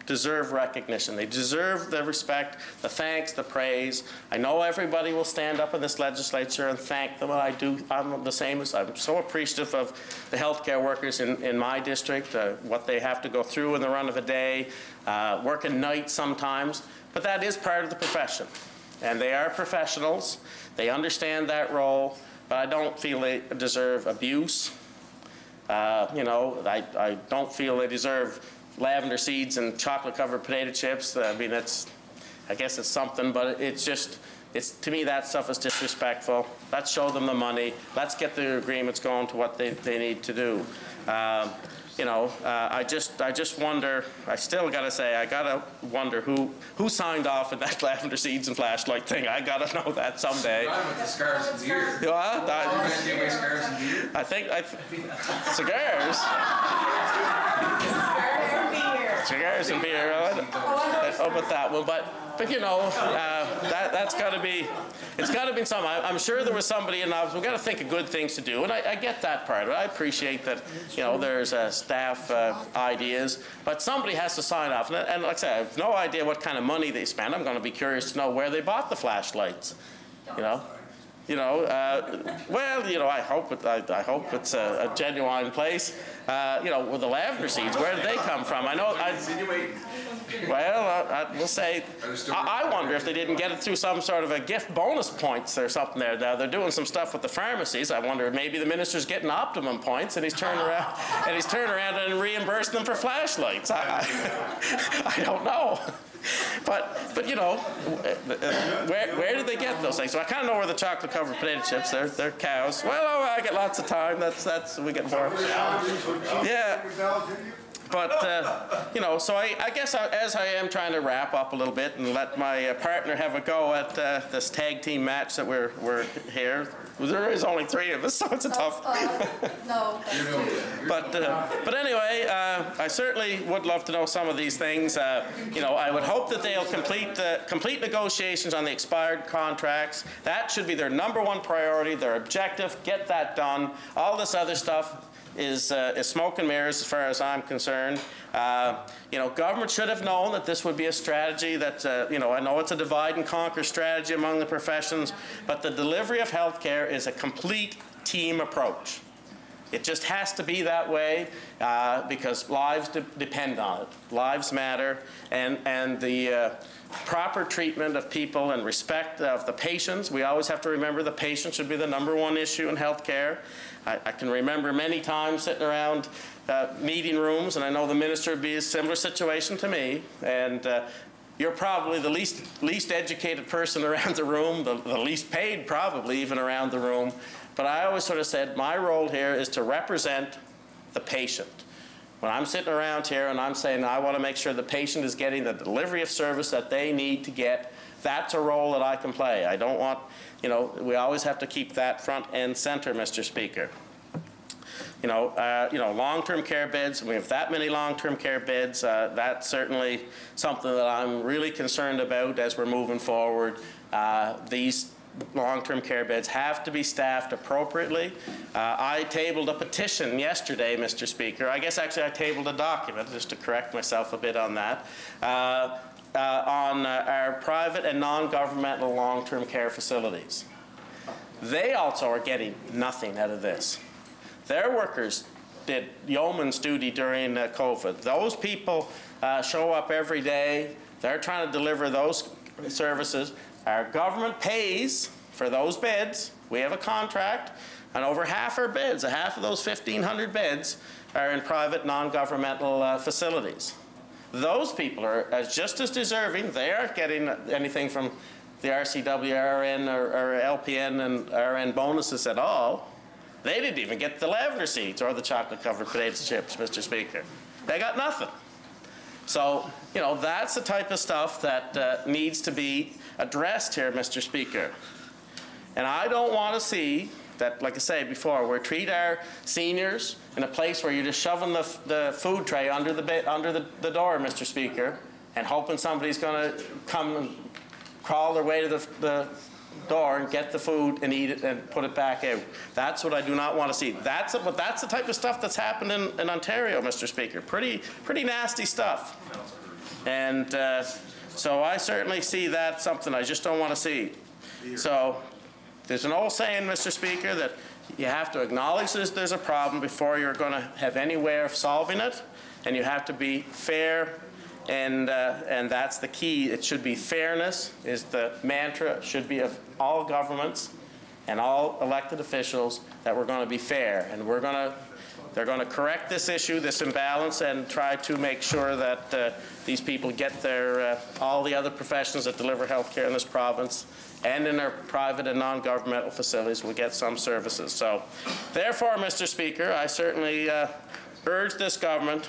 deserve recognition. They deserve the respect, the thanks, the praise. I know everybody will stand up in this legislature and thank them, I do. I'm the same as I'm so appreciative of the healthcare workers in, in my district, uh, what they have to go through in the run of a day, uh, working nights sometimes. But that is part of the profession. And they are professionals. They understand that role but I don't feel they deserve abuse. Uh, you know, I, I don't feel they deserve lavender seeds and chocolate-covered potato chips. I mean, that's, I guess it's something, but it's just, it's, to me, that stuff is disrespectful. Let's show them the money. Let's get the agreements going to what they, they need to do. Um, you know, uh, I just I just wonder. I still got to say I got to wonder who who signed off in that lavender seeds and flashlight thing. I got to know that someday. with the scars and beer. What? I, scars and beer. I think I, cigars. Cigars and beer. Oh, but that one. But but you know, uh, that, that's got to be, it's got to be something. I, am sure there was somebody in the office, we've got to think of good things to do, and I, I get that part. I appreciate that, you know, there's uh, staff uh, ideas, but somebody has to sign off. And, and like I said, I have no idea what kind of money they spent. I'm going to be curious to know where they bought the flashlights, you know. You know, uh, well, you know, I hope it, I, I hope it's a, a genuine place. Uh, you know, with the lavender seeds, where did they come from? I know. I, well, I, I will say, I, I, wonder if they didn't get it through some sort of a gift bonus points or something there. Now, they're doing some stuff with the pharmacies. I wonder if maybe the minister's getting optimum points and he's turning around and he's turning around and reimbursing them for flashlights. I, I, I don't know but but you know, where where did they get those things? So I kind of know where the chocolate covered potato chips. They're they're cows. Well, oh, I get lots of time. That's that's we get more. Yeah. But, uh, you know, so I, I guess I, as I am trying to wrap up a little bit and let my uh, partner have a go at uh, this tag team match that we're, we're here, there is only three of us, so it's a tough. Uh, no. but uh, but anyway, uh, I certainly would love to know some of these things. Uh, you know, I would hope that they'll complete the complete negotiations on the expired contracts. That should be their number one priority, their objective. Get that done. All this other stuff is, uh, is smoke and mirrors as far as I'm concerned. Uh, you know, government should have known that this would be a strategy that, uh, you know, I know it's a divide and conquer strategy among the professions, but the delivery of health care is a complete team approach. It just has to be that way uh, because lives de depend on it. Lives matter, and, and the uh, proper treatment of people and respect of the patients. We always have to remember the patient should be the number one issue in healthcare. I, I can remember many times sitting around uh, meeting rooms, and I know the minister would be a similar situation to me. And uh, you're probably the least, least educated person around the room, the, the least paid probably even around the room. But I always sort of said my role here is to represent the patient. when I'm sitting around here and I'm saying I want to make sure the patient is getting the delivery of service that they need to get, that's a role that I can play. I don't want, you know, we always have to keep that front and center, Mr. Speaker. You know, uh, you know, long-term care beds, we have that many long-term care beds, uh, that's certainly something that I'm really concerned about as we're moving forward. Uh, These long-term care beds have to be staffed appropriately. Uh, I tabled a petition yesterday, Mr. Speaker. I guess actually I tabled a document, just to correct myself a bit on that, uh, uh, on uh, our private and non-governmental long-term care facilities. They also are getting nothing out of this. Their workers did yeoman's duty during uh, COVID. Those people uh, show up every day. They're trying to deliver those services. Our government pays for those beds. We have a contract, and over half our beds, half of those 1,500 beds, are in private, non-governmental uh, facilities. Those people are as just as deserving. They aren't getting anything from the RCW, RN, or, or LPN and RN bonuses at all. They didn't even get the lavender seeds or the chocolate-covered potato chips, Mr. Speaker. They got nothing. So, you know, that's the type of stuff that uh, needs to be addressed here, Mr. Speaker. And I don't want to see that, like I said before, we treat our seniors in a place where you're just shoving the, the food tray under the under the, the door, Mr. Speaker, and hoping somebody's going to come and crawl their way to the, the door and get the food and eat it and put it back out. That's what I do not want to see. That's but that's the type of stuff that's happened in, in Ontario, Mr. Speaker. Pretty pretty nasty stuff. And uh, so I certainly see that something I just don't want to see. So there's an old saying, Mr. Speaker, that you have to acknowledge there's, there's a problem before you're going to have any way of solving it, and you have to be fair and, uh, and that's the key. It should be fairness is the mantra, should be of all governments and all elected officials that we're going to be fair. And we're going to, they're going to correct this issue, this imbalance, and try to make sure that uh, these people get their, uh, all the other professions that deliver health care in this province and in our private and non-governmental facilities will get some services. So therefore, Mr. Speaker, I certainly uh, urge this government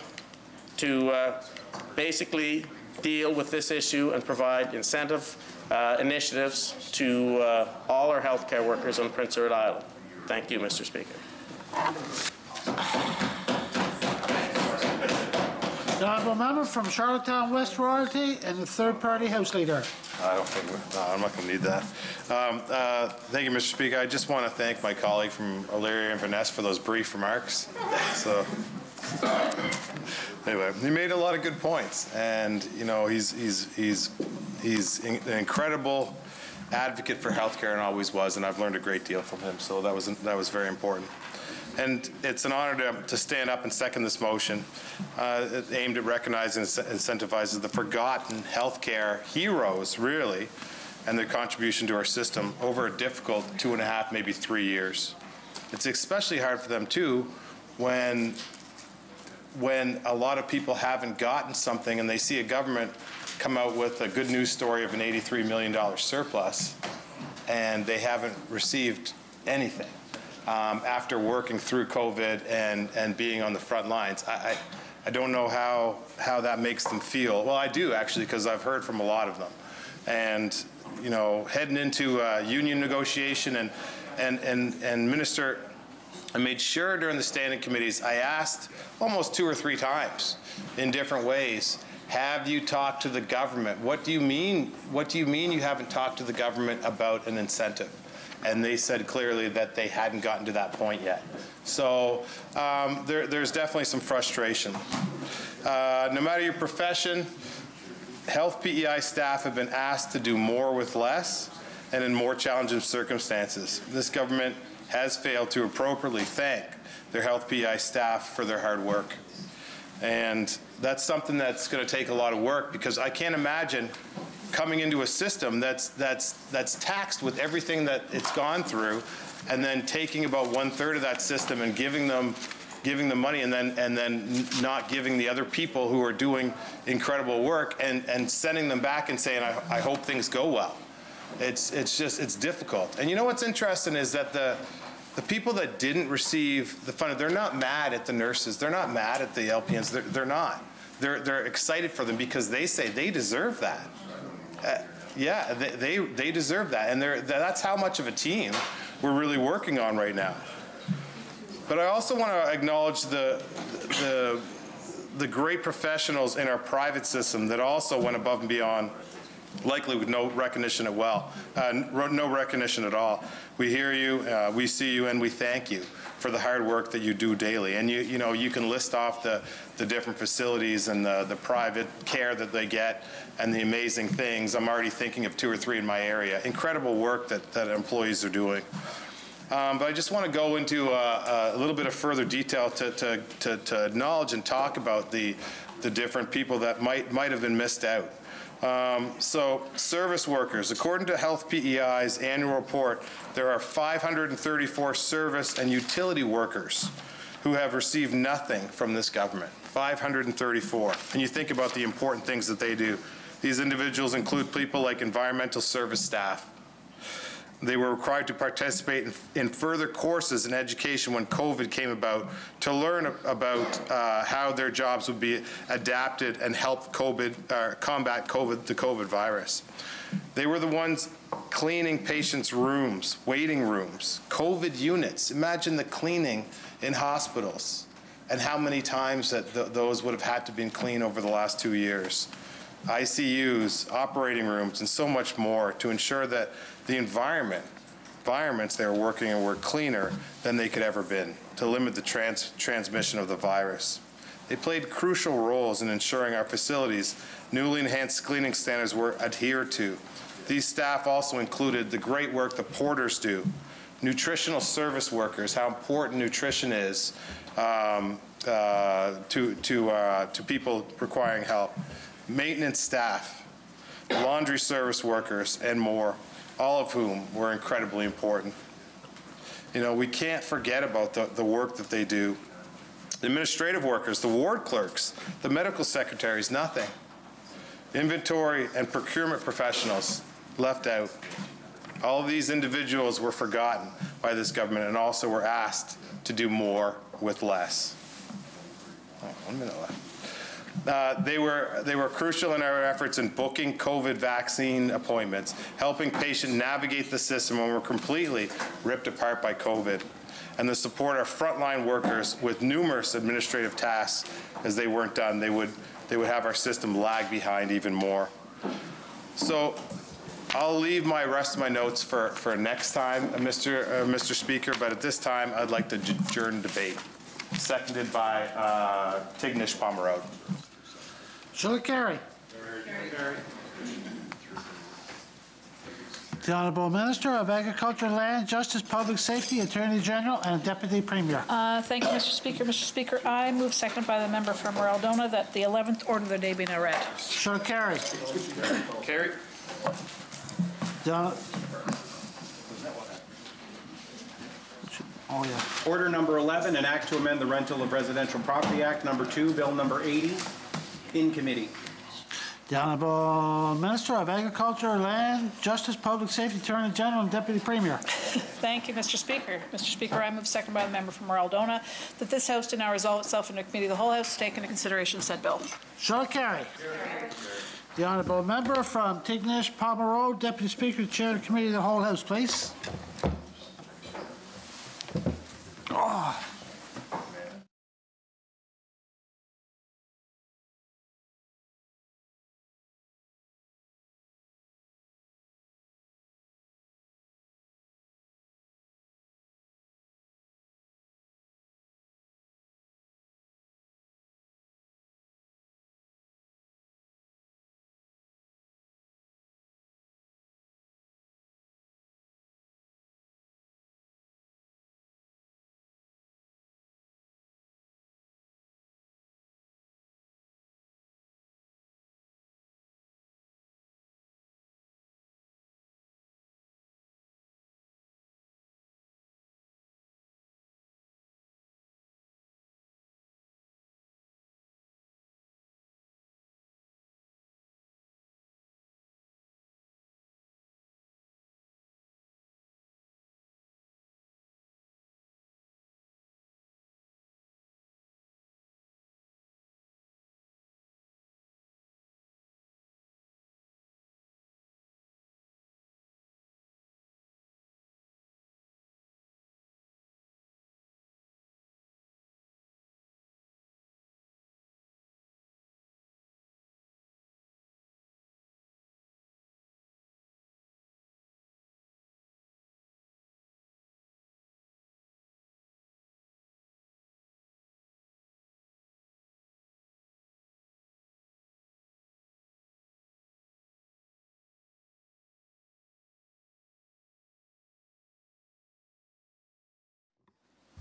to uh, basically deal with this issue and provide incentive uh, initiatives to uh, all our healthcare workers on Prince Edward Island. Thank you, Mr. Speaker. Honourable member from Charlottetown West Royalty and the third-party House Leader. I don't think, no, I'm not going to need that. Um, uh, Thank you, Mr. Speaker. I just want to thank my colleague from O'Leary Inverness for those brief remarks. So, anyway, he made a lot of good points, and, you know, he's, he's, he's, he's in- an incredible advocate for healthcare and always was, and I've learned a great deal from him, so that was, that was very important. And it's an honor to, to stand up and second this motion uh, aimed at recognizing and incentivizing the forgotten healthcare heroes, really, and their contribution to our system over a difficult two and a half, maybe three years. It's especially hard for them, too, when, when a lot of people haven't gotten something and they see a government come out with a good news story of an $83 million surplus and they haven't received anything um, after working through COVID and, and being on the front lines. I, I, I don't know how, how that makes them feel. Well, I do actually, because I've heard from a lot of them. And, you know, heading into uh, union negotiation and, and, and, and Minister, I made sure during the standing committees, I asked almost two or three times in different ways, have you talked to the government? What do you mean, what do you mean you haven't talked to the government about an incentive? And they said clearly that they hadn't gotten to that point yet. So um, there, there's definitely some frustration. Uh, no matter your profession, health PEI staff have been asked to do more with less and in more challenging circumstances. This government has failed to appropriately thank their health PEI staff for their hard work. And that's something that's going to take a lot of work because I can't imagine coming into a system that's, that's, that's taxed with everything that it's gone through, and then taking about one-third of that system and giving them giving them money and then and then not giving the other people who are doing incredible work and, and sending them back and saying, I, I hope things go well. It's, it's just, it's difficult. And you know what's interesting is that the, the people that didn't receive the funding they're not mad at the nurses. They're not mad at the LPNs. They're, they're not. They're, they're excited for them because they say they deserve that. Uh, yeah, they, they, they deserve that. And that's how much of a team we're really working on right now. But I also want to acknowledge the, the, the great professionals in our private system that also went above and beyond likely with no recognition at well, uh, no recognition at all. We hear you, uh, we see you, and we thank you for the hard work that you do daily. And you, you know, you can list off the, the different facilities and the, the private care that they get and the amazing things. I'm already thinking of two or three in my area. Incredible work that, that employees are doing. Um, but I just want to go into uh, a little bit of further detail to, to, to, to acknowledge and talk about the, the different people that might, might have been missed out. Um, so service workers, according to Health PEI's annual report, there are 534 service and utility workers who have received nothing from this government. 534. And you think about the important things that they do. These individuals include people like environmental service staff, they were required to participate in, in, further courses in education when COVID came about to learn about uh, how their jobs would be adapted and help COVID, uh, combat COVID, the COVID virus. They were the ones cleaning patients' rooms, waiting rooms, COVID units. Imagine the cleaning in hospitals and how many times that th those would have had to be cleaned over the last two years. ICUs, operating rooms, and so much more to ensure that the environment, environments they were working in were cleaner than they could ever been to limit the trans transmission of the virus. They played crucial roles in ensuring our facilities' newly enhanced cleaning standards were adhered to. These staff also included the great work the porters do, nutritional service workers, how important nutrition is um, uh, to, to, uh, to people requiring help, maintenance staff, laundry service workers, and more all of whom were incredibly important. You know, we can't forget about the, the work that they do. The administrative workers, the ward clerks, the medical secretaries, nothing. Inventory and procurement professionals left out. All of these individuals were forgotten by this government and also were asked to do more with less. Oh, one minute left. Uh, they, were, they were crucial in our efforts in booking COVID vaccine appointments, helping patients navigate the system when we're completely ripped apart by COVID, and to support our frontline workers with numerous administrative tasks as they weren't done. They would, they would have our system lag behind even more. So I'll leave my rest of my notes for, for next time, uh, Mr. Uh, Mr. Speaker, but at this time, I'd like to adjourn debate. Seconded by uh, Tignish Palmer Road. Shall carry? The Honourable Minister of Agriculture, Land, Justice, Public Safety, Attorney General, and Deputy Premier. Uh, thank you, Mr. Speaker. Mr. Speaker, I move second by the member from Morell-Donagh that the 11th order of the day be now read. Shall carry? Carry. The Oh, yeah. Order number 11, an act to amend the Rental of Residential Property Act, number 2, bill number 80, in committee. The Honourable Minister of Agriculture, Land, Justice, Public Safety, Attorney General, and Deputy Premier. Thank you, Mr. Speaker. Mr. Speaker, I move second by the member from Morell-Donagh that this House do now resolve itself into committee of the whole House to take into consideration said bill. Shall it carry? The Honourable Member from Tignish, Palmer Road, Deputy Speaker, Chair of the Committee of the Whole House, please. Oh.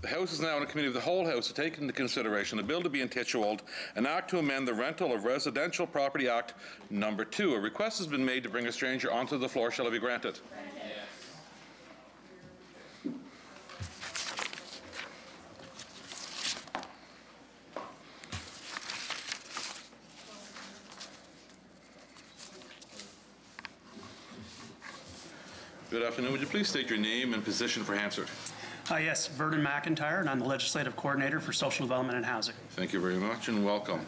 The House is now in a committee of the whole House to take into consideration a bill to be in Titchwold, an act to amend the Rental of Residential Property Act Number 2. A request has been made to bring a stranger onto the floor. Shall it be granted? Good afternoon. Would you please state your name and position for Hansard? Uh, yes, Vernon McIntyre, and I'm the Legislative Coordinator for Social Development and Housing. Thank you very much and welcome.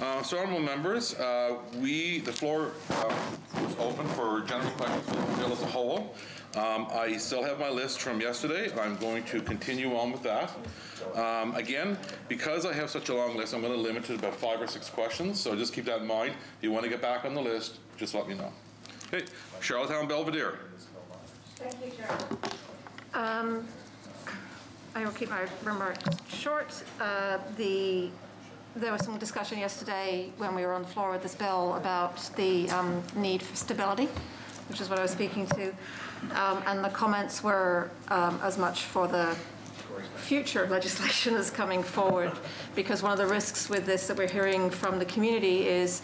Uh, so, honorable members, uh, we the floor uh, is open for general questions for the bill as a whole. Um, I still have my list from yesterday. I'm going to continue on with that. Um, again, because I have such a long list, I'm going to limit it to about five or six questions. So just keep that in mind. If you want to get back on the list, just let me know. Okay, Charlottetown Belvedere. Thank you, Chair. Um, I will keep my remarks short. Uh, the there was some discussion yesterday when we were on the floor with this bill about the um, need for stability, which is what I was speaking to, um, and the comments were um, as much for the future legislation as coming forward, because one of the risks with this that we're hearing from the community is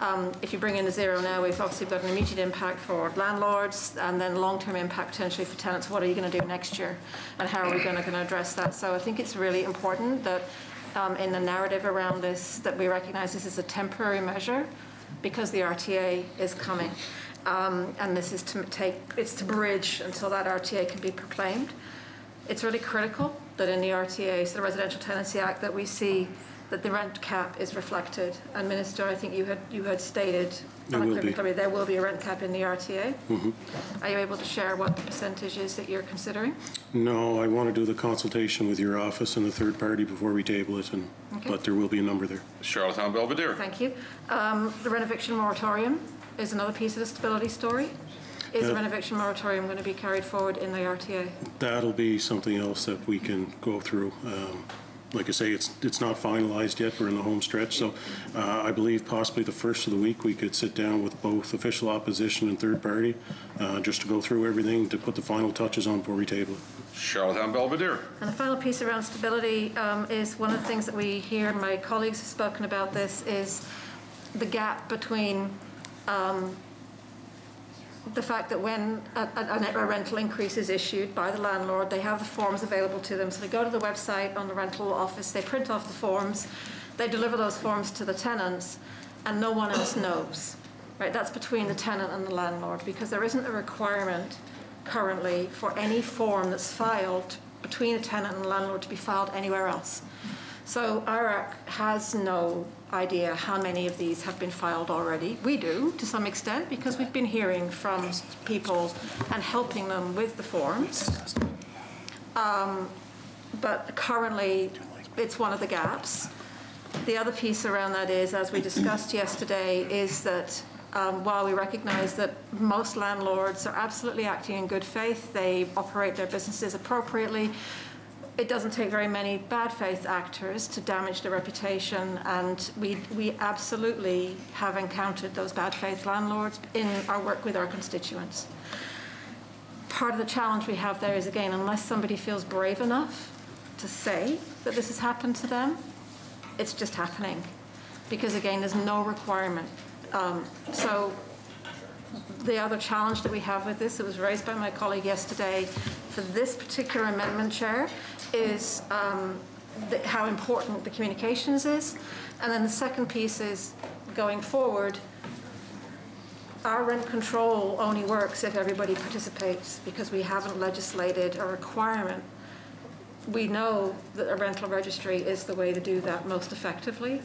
um, if you bring in a zero now, we've obviously got an immediate impact for landlords and then long-term impact potentially for tenants. What are you going to do next year? And how are we going to, address that? So I think it's really important that um, in the narrative around this, that we recognize this is a temporary measure because the RTA is coming. Um, and this is to take, it's to bridge until that RTA can be proclaimed. It's really critical that in the RTA, so the Residential Tenancy Act, that we see that the rent cap is reflected. And Minister, I think you had you had stated There will be. unequivocally there will be a rent cap in the RTA. Mhm. Are you able to share what the percentage is that you're considering? No, I want to do the consultation with your office and the third party before we table it, and, Okay. but there will be a number there. Charlottetown Belvedere. Thank you. Um, the renoviction moratorium is another piece of the stability story. Is the Yeah. renoviction moratorium going to be carried forward in the RTA? That'll be something else that we can go through. Um, Like I say, it's, it's not finalized yet, we're in the home stretch, so uh, I believe possibly the first of the week, we could sit down with both official opposition and third party, uh, just to go through everything, to put the final touches on before we table it. Charlottetown Belvedere. And the final piece around stability um, is one of the things that we hear, my colleagues have spoken about this, is the gap between um, the fact that when a, a, a rental increase is issued by the landlord, they have the forms available to them. So they go to the website on the rental office, they print off the forms, they deliver those forms to the tenants, and no one else knows. Right? That's between the tenant and the landlord because there isn't a requirement currently for any form that's filed between a tenant and landlord to be filed anywhere else. So IRAC has no idea how many of these have been filed already. We do, to some extent, because we've been hearing from people and helping them with the forms. Um, but currently, it's one of the gaps. The other piece around that is, as we discussed yesterday, is that um, while we recognize that most landlords are absolutely acting in good faith, they operate their businesses appropriately, it doesn't take very many bad faith actors to damage the reputation, and we, we absolutely have encountered those bad faith landlords in our work with our constituents. Part of the challenge we have there is, again, unless somebody feels brave enough to say that this has happened to them, it's just happening. Because, again, there's no requirement. Um, so the other challenge that we have with this, it was raised by my colleague yesterday, for this particular amendment, Chair, is um, the, how important the communications is. And then the second piece is going forward, our rent control only works if everybody participates because we haven't legislated a requirement. We know that a rental registry is the way to do that most effectively.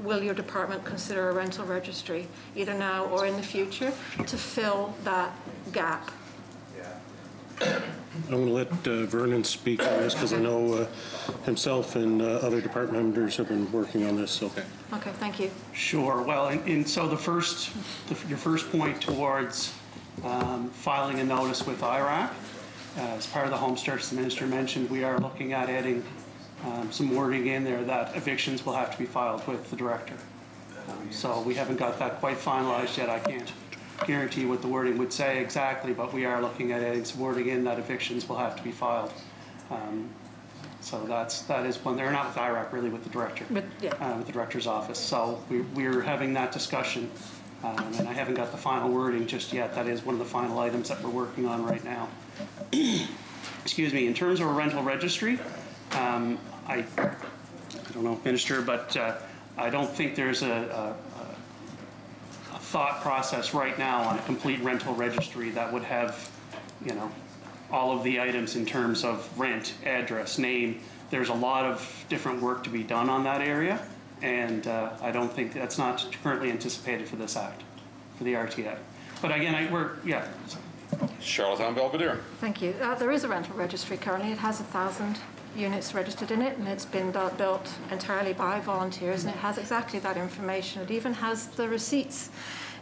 Will your department consider a rental registry, either now or in the future, to fill that gap? I'm going to let uh, Vernon speak on this because I know uh, himself and uh, other department members have been working on this, so. Okay, thank you. Sure. Well, and, and so the first, the, your first point towards um, filing a notice with IRAC, uh, as part of the home stretch the minister mentioned, we are looking at adding um, some wording in there that evictions will have to be filed with the director. Um, so we haven't got that quite finalized yet. I can't guarantee what the wording would say exactly, but we are looking at adding some wording in that evictions will have to be filed. Um, So that's, that is one, they're not with IRAC, really with the director. With- yeah. uh, With the director's office. So we, we're having that discussion, um, and I haven't got the final wording just yet. That is one of the final items that we're working on right now. Excuse me, in terms of a rental registry, um, I, I don't know, Minister, but uh, I don't think there's a, a, a thought process right now on a complete rental registry that would have, you know, all of the items in terms of rent, address, name. There's a lot of different work to be done on that area, and uh, I don't think, that's not currently anticipated for this act, for the RTA. But again, I, we're, yeah, Charlottetown Belvedere. Thank you. Uh, There is a rental registry currently. It has a 1,000 units registered in it, and it's been built entirely by volunteers, and it has exactly that information. It even has the receipts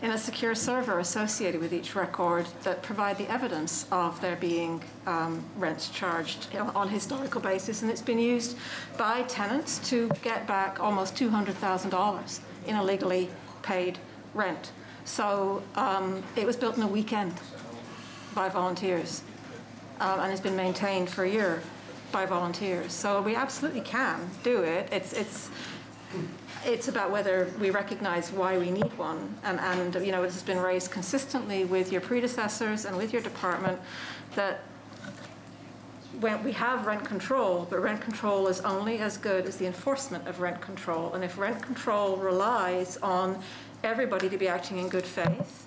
in a secure server associated with each record that provide the evidence of there being um, rents charged on a historical basis, and it's been used by tenants to get back almost $200,000 in illegally paid rent. So um, it was built in a weekend by volunteers um, and has been maintained for a year by volunteers. So we absolutely can do it. It's, it's, it's about whether we recognize why we need one. And, and, you know, this has been raised consistently with your predecessors and with your department that when we have rent control, but rent control is only as good as the enforcement of rent control. And if rent control relies on everybody to be acting in good faith,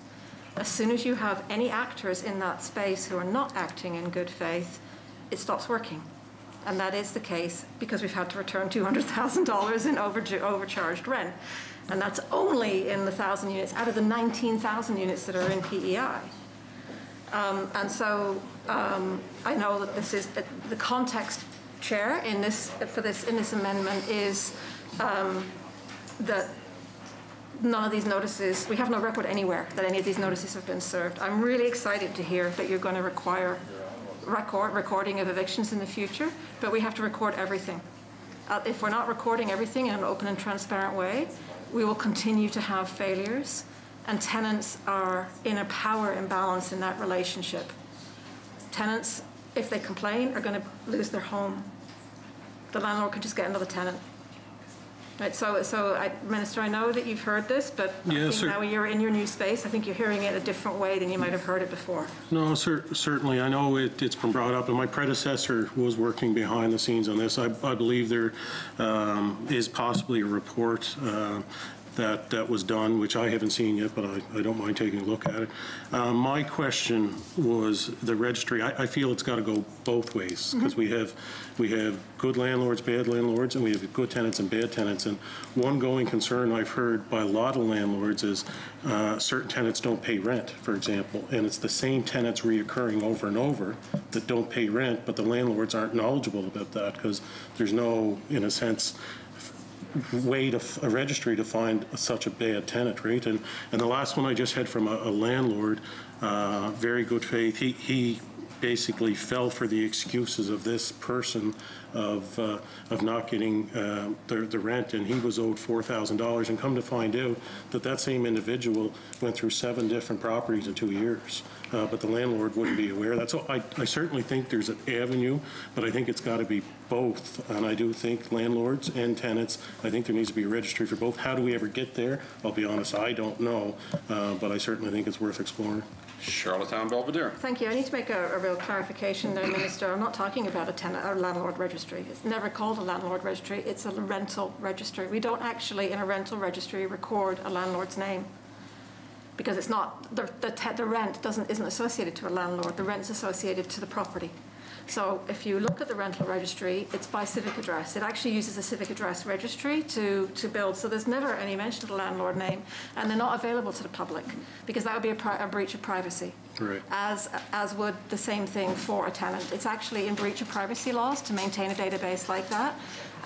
as soon as you have any actors in that space who are not acting in good faith, it stops working. And that is the case because we've had to return $200,000 in overcharged rent. And that's only in the 1,000 units out of the 19,000 units that are in PEI. Um, And so um, I know that this is, uh, the context, Chair, in this, for this, in this amendment is um, that none of these notices, we have no record anywhere that any of these notices have been served. I'm really excited to hear that you're going to require record, recording of evictions in the future, but we have to record everything. Uh, If we're not recording everything in an open and transparent way, we will continue to have failures, and tenants are in a power imbalance in that relationship. Tenants, if they complain, are going to lose their home. The landlord can just get another tenant. Right, so, so I, Minister, I know that you've heard this, but I Yes, think now you're in your new space. I think you're hearing it a different way than you might have heard it before. No, cer- certainly. I know it, it's been brought up, and my predecessor was working behind the scenes on this. I, I believe there um, is possibly a report uh, that, that was done, which I haven't seen yet, but I, I don't mind taking a look at it. Uh, my question was the registry. I, I feel it's got to go both ways because we have we have good landlords, bad landlords, and we have good tenants and bad tenants. And one going concern I've heard by a lot of landlords is uh, certain tenants don't pay rent, for example, and it's the same tenants reoccurring over and over that don't pay rent, but the landlords aren't knowledgeable about that because there's no, in a sense, way to, a registry to find such a bad tenant, right? And, and the last one I just had from a, a landlord, uh, very good faith, he, he basically fell for the excuses of this person of, uh, of not getting uh, the, the rent, and he was owed $4,000. And come to find out that that same individual went through seven different properties in two years, uh, but the landlord wouldn't be aware of that. So I, I certainly think there's an avenue, but I think it's got to be both. And I do think landlords and tenants, I think there needs to be a registry for both. How do we ever get there? I'll be honest, I don't know, uh, but I certainly think it's worth exploring. Charlottetown Belvedere. Thank you. I need to make a, a real clarification there, Minister. I'm not talking about a tenant, a landlord registry. It's never called a landlord registry. It's a rental registry. We don't actually, in a rental registry, record a landlord's name because it's not, the, the, the rent doesn't, isn't associated to a landlord. The rent's associated to the property. So if you look at the rental registry, it's by civic address. It actually uses a civic address registry to, to build. So there's never any mention of the landlord name, and they're not available to the public because that would be a, pri- a breach of privacy. Right. As, as would the same thing for a tenant. It's actually in breach of privacy laws to maintain a database like that.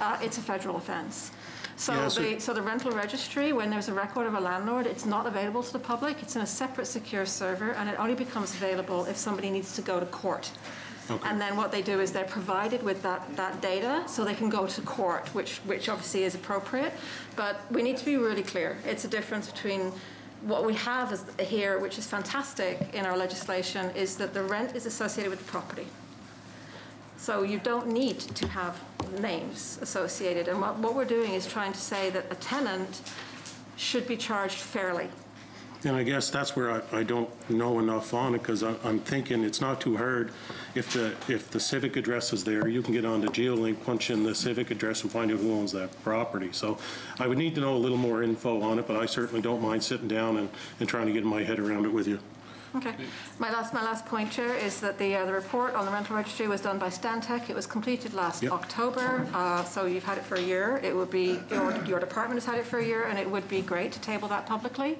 Uh, it's a federal offense. So, Yeah, so- the, so the rental registry, when there's a record of a landlord, it's not available to the public. It's in a separate secure server, and it only becomes available if somebody needs to go to court. And then what they do is they're provided with that, that data so they can go to court, which, which obviously is appropriate. But we need to be really clear. It's a difference between what we have here, which is fantastic in our legislation, is that the rent is associated with the property. So you don't need to have names associated. And what, what we're doing is trying to say that a tenant should be charged fairly. And I guess that's where I, I don't know enough on it, because I'm thinking it's not too hard. If the, if the civic address is there, you can get onto GeoLinc, punch in the civic address and find out who owns that property. So I would need to know a little more info on it, but I certainly don't mind sitting down and, and trying to get my head around it with you. Okay. My last, my last point, Chair, is that the, uh, the report on the rental registry was done by Stantec. It was completed last Yep. October, uh, so you've had it for a year. It would be, your, your department has had it for a year, and it would be great to table that publicly,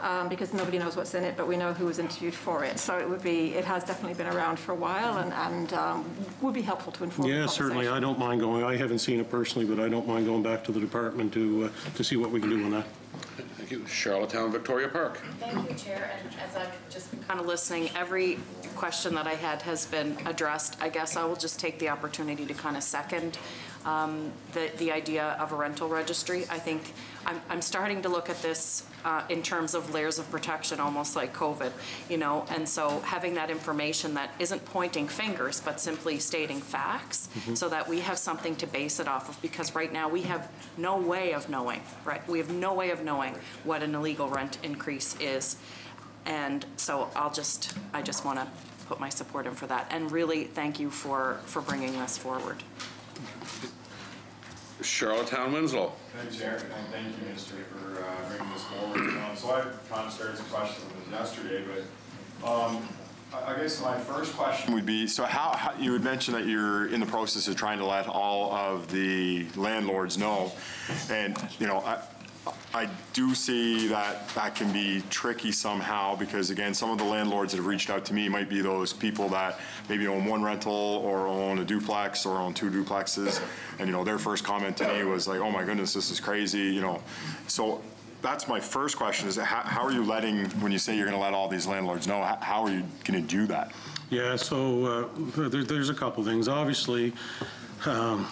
um, because nobody knows what's in it, but we know who was interviewed for it. So it would be, it has definitely been around for a while, and, and um, would be helpful to inform the Yeah, certainly. I don't mind going, I haven't seen it personally, but I don't mind going back to the department to, uh, to see what we can do on that. Thank you. Charlottetown Victoria Park. Thank you, Chair. And as I've just been kind of listening, every question that I had has been addressed. I guess I will just take the opportunity to kind of second um, the, the idea of a rental registry. I think I'm, I'm starting to look at this uh, in terms of layers of protection, almost like COVID, you know, and so having that information that isn't pointing fingers, but simply stating facts, Mhm. so that we have something to base it off of, because right now we have no way of knowing, right? We have no way of knowing what an illegal rent increase is. And so I'll just, I just want to put my support in for that. And really, thank you for, for bringing this forward. Charlottetown Winslow. Thank you, Chair, and thank you, Minister, for uh, bringing this forward. Um, So I kind of started some questions yesterday, but um, I guess my first question would be, so how, how- you had mentioned that you're in the process of trying to let all of the landlords know. And, you know, I, I do see that that can be tricky somehow, because again, some of the landlords that have reached out to me might be those people that maybe own one rental or own a duplex or own two duplexes. And, you know, their first comment to me was like, oh my goodness, this is crazy, you know. So that's my first question, is how, how are you letting, when you say you're gonna let all these landlords know, how, are you gonna do that? Yeah, so uh, there, there's a couple things. Obviously, um,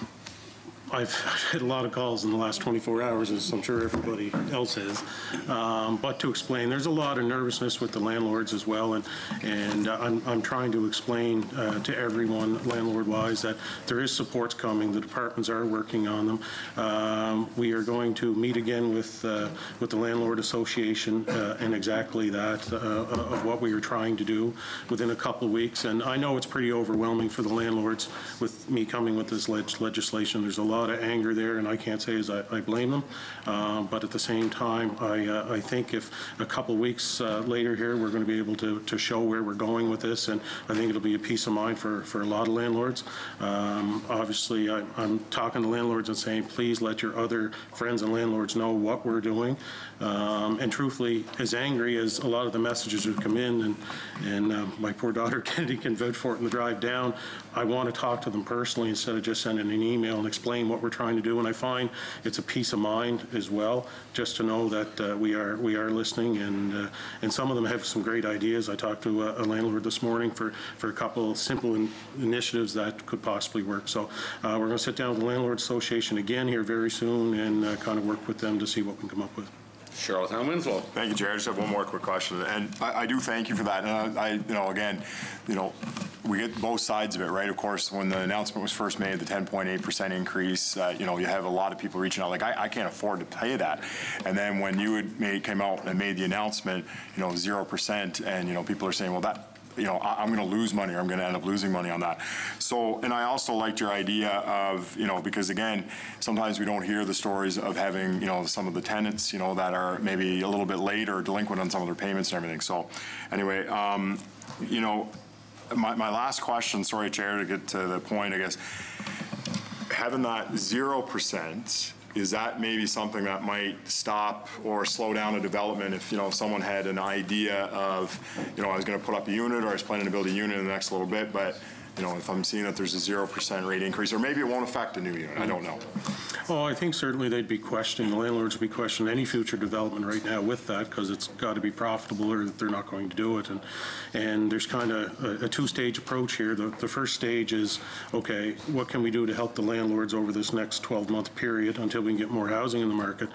I've had a lot of calls in the last 24 hours, as I'm sure everybody else has. Um, But to explain, there's a lot of nervousness with the landlords as well, and, and I'm, I'm trying to explain uh, to everyone, landlord-wise, that there is supports coming, the departments are working on them. Um, We are going to meet again with, uh, with the Landlord Association uh, and exactly that, uh, of what we are trying to do within a couple of weeks. And I know it's pretty overwhelming for the landlords with me coming with this leg- legislation. There's a lot of anger there, and I can't say as I I blame them. Uh, But at the same time, I, uh, I think if a couple weeks uh, later here, we're going to be able to, to show where we're going with this, and I think it'll be a peace of mind for, for a lot of landlords. Um, Obviously, I- I'm talking to landlords and saying, please let your other friends and landlords know what we're doing. Um, And truthfully, as angry as a lot of the messages have come in, and, and uh, my poor daughter Kennedy can vote for it in the drive down, I want to talk to them personally instead of just sending an email and explain what we're trying to do. And I find it's a peace of mind as well, just to know that uh, we are, we are listening, and, uh, and some of them have some great ideas. I talked to a a landlord this morning for, for a couple simple in- initiatives that could possibly work. So uh, we're going to sit down with the Landlord Association again here very soon and uh, kind of work with them to see what we can come up with. Charlottetown Winslow. Thank you, Chair. I just have one more quick question, and I, I do thank you for that. And I, I- you know, again, you know, we get both sides of it, right? Of course, when the announcement was first made, the 10.8% increase, uh, you know, you have a lot of people reaching out, like, I, I can't afford to pay that. And then when you had made, came out and made the announcement, you know, 0%, and, you know, people are saying, well, that, you know, I, I'm going to lose money, or I'm going to end up losing money on that. So, and I also liked your idea of, you know, because again, sometimes we don't hear the stories of having, you know, some of the tenants, you know, that are maybe a little bit late or delinquent on some of their payments and everything. So, anyway, um, you know, my, my last question, sorry, Chair, to get to the point, I guess, having that zero percent, is that maybe something that might stop or slow down a development if, you know, someone had an idea of, you know, I was gonna put up a unit or I was planning to build a unit in the next little bit, but, you know, if I'm seeing that there's a zero percent rate increase, or maybe it won't affect a new unit, I don't know. Oh, I think certainly they'd be questioning, the landlords would be questioning any future development right now with that, because it's got to be profitable or they're not going to do it. And, and there's kind of a, a two-stage approach here. The, the first stage is, okay, what can we do to help the landlords over this next 12-month period until we can get more housing in the market?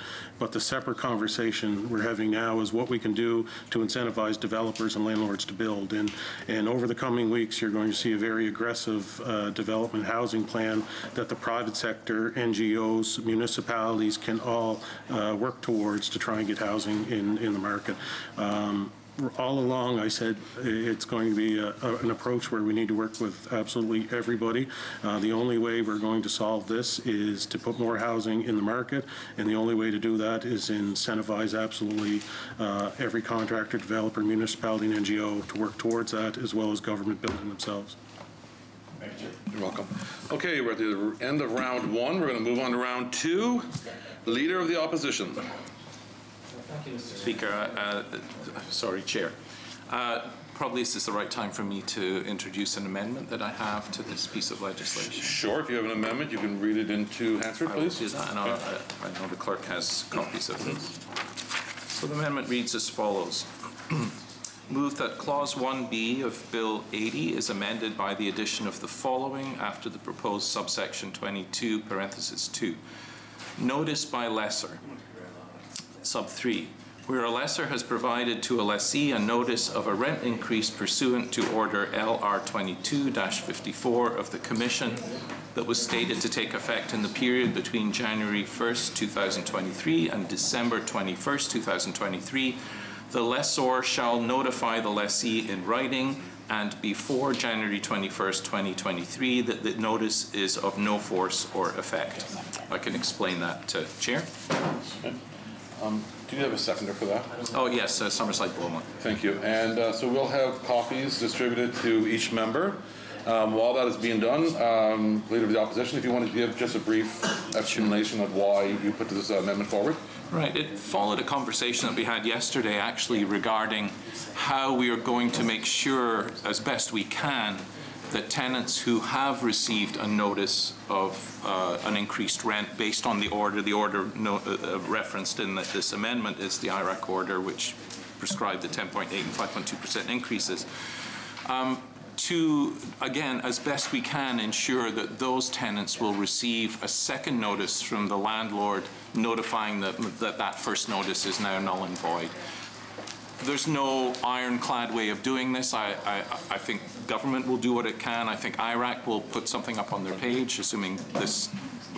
But the separate conversation we're having now is what we can do to incentivize developers and landlords to build. And, and over the coming weeks, you're going to see a very aggressive uh, development housing plan that the private sector, NGOs, municipalities can all uh, work towards to try and get housing in, in the market. Um, all along, I said it's going to be a, a, an approach where we need to work with absolutely everybody. Uh, the only way we're going to solve this is to put more housing in the market, and the only way to do that is incentivize absolutely uh, every contractor, developer, municipality, and NGO to work towards that, as well as government building themselves. Thank you. You're welcome. Okay, we're at the end of round one. We're going to move on to round two. Leader of the opposition. Thank you, Mr. Speaker. Uh, uh, sorry, Chair. Uh, probably this is the right time for me to introduce an amendment that I have to this piece of legislation. Sure. If you have an amendment, you can read it into Hansard, I please. do that, and I'll, uh, I know the clerk has copies of this. So the amendment reads as follows. Move that Clause 1B of Bill 80 is amended by the addition of the following after the proposed subsection 22, parenthesis 2. Notice by lessor. Sub 3. Where a lessor has provided to a lessee a notice of a rent increase pursuant to Order LR 22-54 of the Commission that was stated to take effect in the period between January 1st, 2023 and December 21st, 2023, the lessor shall notify the lessee in writing and before January 21st, 2023, that the notice is of no force or effect. I can explain that, uh, Chair. Um, do you have a seconder for that? Oh, yes, uh, Summerside Beaumont. Thank you. And uh, so we'll have copies distributed to each member. Um, while that is being done, um, Leader of the Opposition, if you want to give just a brief explanation of why you put this uh, amendment forward. Right. It followed a conversation that we had yesterday actually regarding how we are going to make sure, as best we can, that tenants who have received a notice of uh, an increased rent based on the order, the order no, uh, uh, referenced in the, this amendment is the IRAC order, which prescribed the 10.8 and 5.2% increases. Um, to, again, as best we can, ensure that those tenants will receive a second notice from the landlord notifying them that that first notice is now null and void. There's no ironclad way of doing this. I, I, I think government will do what it can. I think IRAC will put something up on their page, assuming this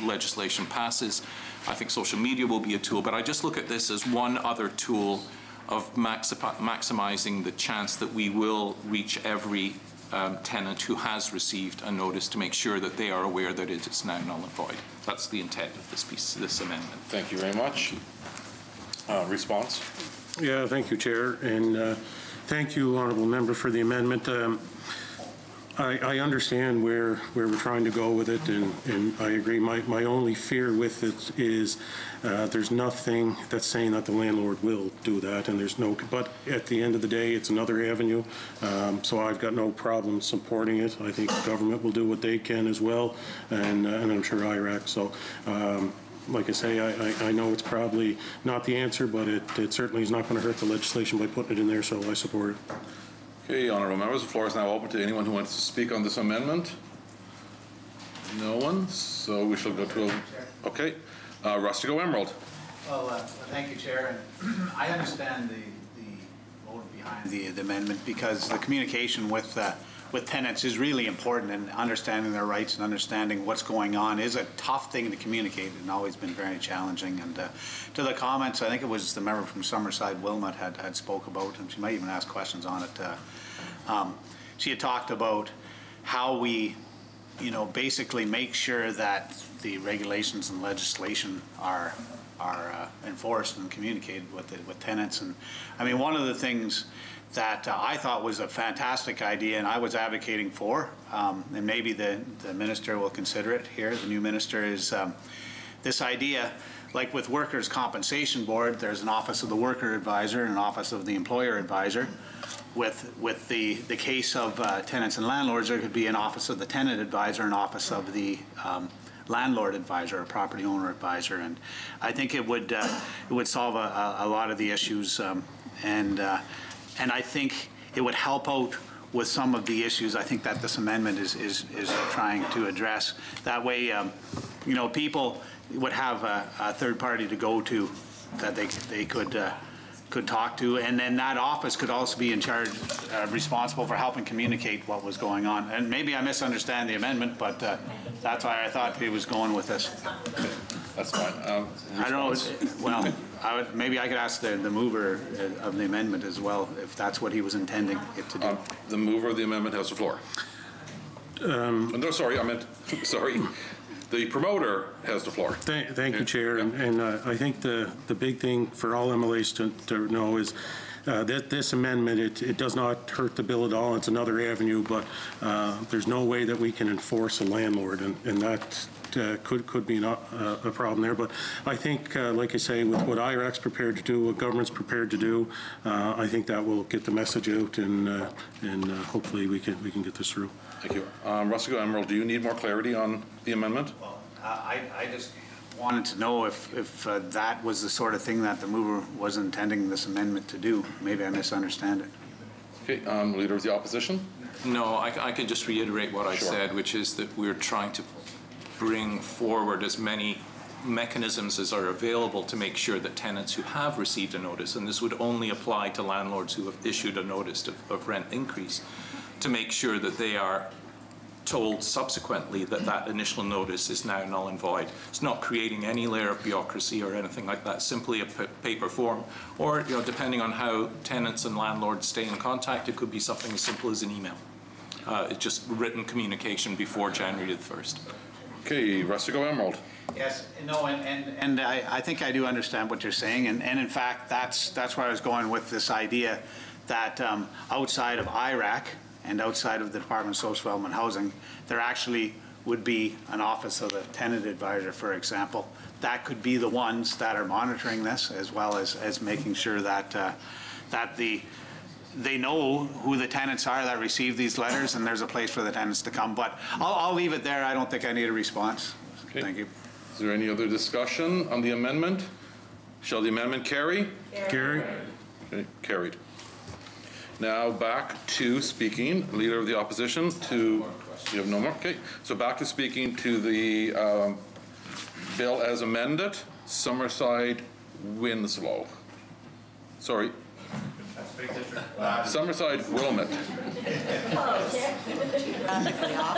legislation passes. I think social media will be a tool, but I just look at this as one other tool of maxi maximizing the chance that we will reach every um, tenant who has received a notice to make sure that they are aware that it is now null and void. That's the intent of this piece, this amendment. Thank you very much. Uh, response? Yeah, thank you, Chair, and uh, thank you, Honourable Member, for the amendment. Um, I, I understand where, where we're trying to go with it, and, and I agree. My, my only fear with it is uh, there's nothing that's saying that the landlord will do that, and there's no, but at the end of the day, it's another avenue, um, so I've got no problem supporting it. I think government will do what they can as well, and, uh, and I'm sure IRAC, so um, like I say, I, I, I know it's probably not the answer, but it, it certainly is not going to hurt the legislation by putting it in there, so I support it. Okay, honourable members, the floor is now open to anyone who wants to speak on this amendment. No one, so we shall go to, a, okay, uh, Rustico Emerald. Well, uh, thank you, Chair. And I understand the, the motive behind the, the amendment because the communication with, uh, with tenants is really important and understanding their rights and understanding what's going on is a tough thing to communicate and always been very challenging. And uh, to the comments, I think it was the member from Summerside, Wilmot, had, had spoke about, and she might even ask questions on it. Uh, um, she had talked about how we, you know, basically make sure that the regulations and legislation are are uh, enforced and communicated with the, with tenants. And I mean, one of the things that uh, I thought was a fantastic idea and I was advocating for, um, and maybe the, the minister will consider it here, the new minister, is um, this idea, like with Workers' Compensation Board, there's an Office of the Worker Advisor and an Office of the Employer Advisor. With, with the, the case of uh, tenants and landlords, there could be an Office of the Tenant Advisor, an Office of the um, landlord advisor, a property owner advisor, and I think it would uh, it would solve a, a, lot of the issues, um, and uh, and I think it would help out with some of the issues I think that this amendment is is, is trying to address. That way, um, you know, people would have a, a, third party to go to that they they could. Uh, could talk to, and then that office could also be in charge, uh, responsible for helping communicate what was going on. And maybe I misunderstand the amendment, but uh, that's why I thought he was going with this. That's fine. Um, I don't know, well, I would, maybe I could ask the, the mover uh, of the amendment as well, if that's what he was intending it to do. Um, The mover of the amendment has the floor. No, sorry, I meant, sorry. The promoter has the floor. Thank thank you, Chair. And- And uh, I think the, the big thing for all MLAs to, to know is uh, that this amendment, it, it does not hurt the bill at all. It's another avenue, but uh, there's no way that we can enforce a landlord, and, and that uh, could, could be not, uh, a problem there. But I think, uh, like I say, with what IRAC's prepared to do, what government's prepared to do, uh, I think that will get the message out, and, uh, and uh, hopefully we can, we can get this through. Thank you. Um, Rustico Emerald, do you need more clarity on the amendment? I, I just wanted to know if, if uh, that was the sort of thing that the mover was intending this amendment to do. Maybe I misunderstand it. Okay, um, Leader of the Opposition? No, I, I can just reiterate what I said, which is that we're trying to bring forward as many mechanisms as are available to make sure that tenants who have received a notice, and this would only apply to landlords who have issued a notice of, of rent increase, to make sure that they are told subsequently that that initial notice is now null and void. It's not creating any layer of bureaucracy or anything like that, simply a paper form. Or, you know, depending on how tenants and landlords stay in contact, it could be something as simple as an email. Uh, it's just written communication before January the 1st. Okay, Rustico Emerald. Yes, no, and, and, and I, I think I do understand what you're saying, and, and in fact, that's, that's where I was going with this idea that um, outside of IRAC and outside of the Department of Social Development and Housing, there actually would be an office of the tenant advisor, for example. That could be the ones that are monitoring this, as well as, as making sure that, uh, that the, they know who the tenants are that receive these letters, and there's a place for the tenants to come. But I'll, I'll leave it there. I don't think I need a response. Thank you. Is there any other discussion on the amendment? Shall the amendment carry? Carry. Okay, carried. Now back to speaking, Leader of the Opposition, to, you have no more? Okay, so back to speaking to the um, bill as amended, Summerside Winslow. Sorry. Summerside Wilmot.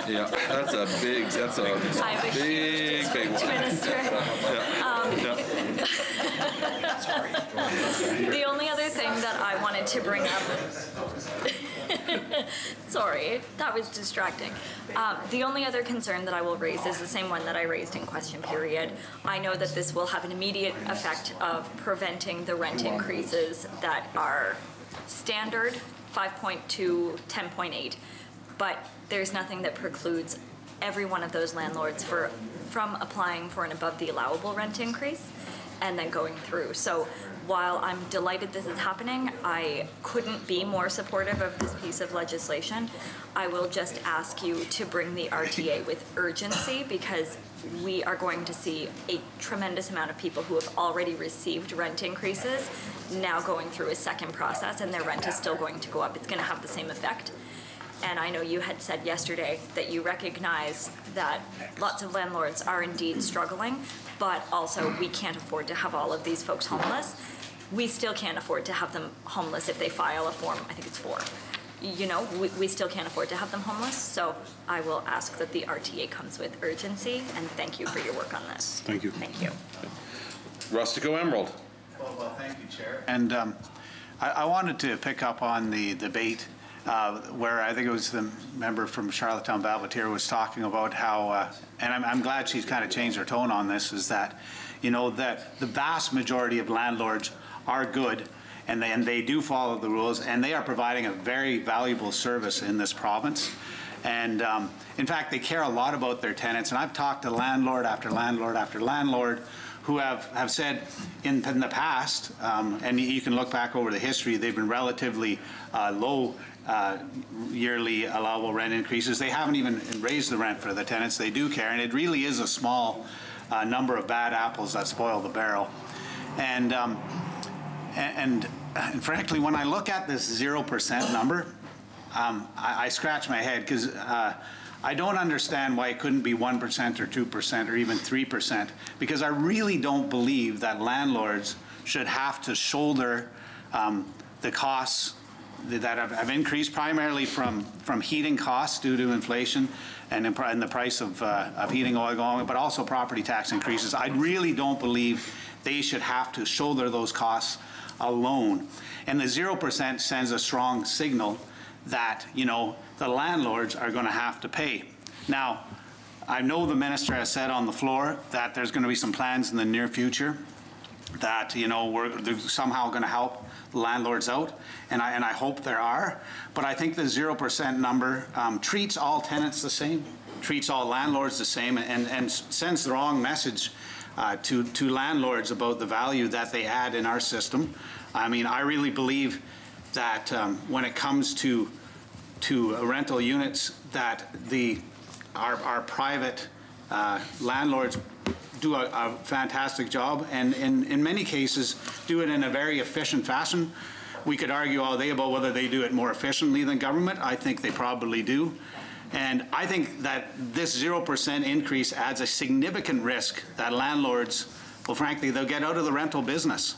Yeah, that's a big, that's a big, big one. Yeah, Um, yeah. The only other thing that I wanted to bring up, sorry, that was distracting. Um, The only other concern that I will raise is the same one that I raised in question period. I know that this will have an immediate effect of preventing the rent increases that are standard, 5.2, 10.8, but there's nothing that precludes every one of those landlords for, from applying for an above the allowable rent increase and then going through. So while I'm delighted this is happening, I couldn't be more supportive of this piece of legislation. I will just ask you to bring the RTA with urgency because we are going to see a tremendous amount of people who have already received rent increases now going through a second process and their rent is still going to go up. It's going to have the same effect. And I know you had said yesterday that you recognize that lots of landlords are indeed struggling, but also we can't afford to have all of these folks homeless. We still can't afford to have them homeless if they file a form, I think it's four. You know, we, we still can't afford to have them homeless, so I will ask that the RTA comes with urgency, and thank you for your work on this. Thank you. Thank you. Rustico Emerald. Well, well, thank you, Chair. And um, I, I wanted to pick up on the debate uh, where I think it was the member from Charlottetown Belvedere was talking about how, uh, and I'm, I'm glad she's kind of changed her tone on this, is that, you know, that the vast majority of landlords are good and they, and they do follow the rules and they are providing a very valuable service in this province. And um, in fact, they care a lot about their tenants. And I've talked to landlord after landlord after landlord who have, have said in, in the past, um, and you can look back over the history, they've been relatively uh, low uh, yearly allowable rent increases. They haven't even raised the rent for the tenants. They do care, and it really is a small uh, number of bad apples that spoil the barrel. And, um, and, and frankly, when I look at this 0% number, um, I, I scratch my head because uh, I don't understand why it couldn't be 1% or 2% or even 3%, because I really don't believe that landlords should have to shoulder um, the costs that have have increased primarily from, from heating costs due to inflation and and the price of, uh, of heating oil going, but also property tax increases. I really don't believe they should have to shoulder those costs alone. And the 0% sends a strong signal that, you know, the landlords are going to have to pay. Now, I know the minister has said on the floor that there's going to be some plans in the near future that, you know, we're somehow going to help landlords out, and I, and I hope there are. But I think the 0% number um, treats all tenants the same, treats all landlords the same, and, and sends the wrong message uh, to, to landlords about the value that they add in our system. I mean, I really believe that um, when it comes to, to rental units, that the, our, our private uh, landlords do a, a fantastic job, and in, in many cases, do it in a very efficient fashion. We could argue all day about whether they do it more efficiently than government. I think they probably do. And I think that this 0% increase adds a significant risk that landlords, well, frankly, they'll get out of the rental business.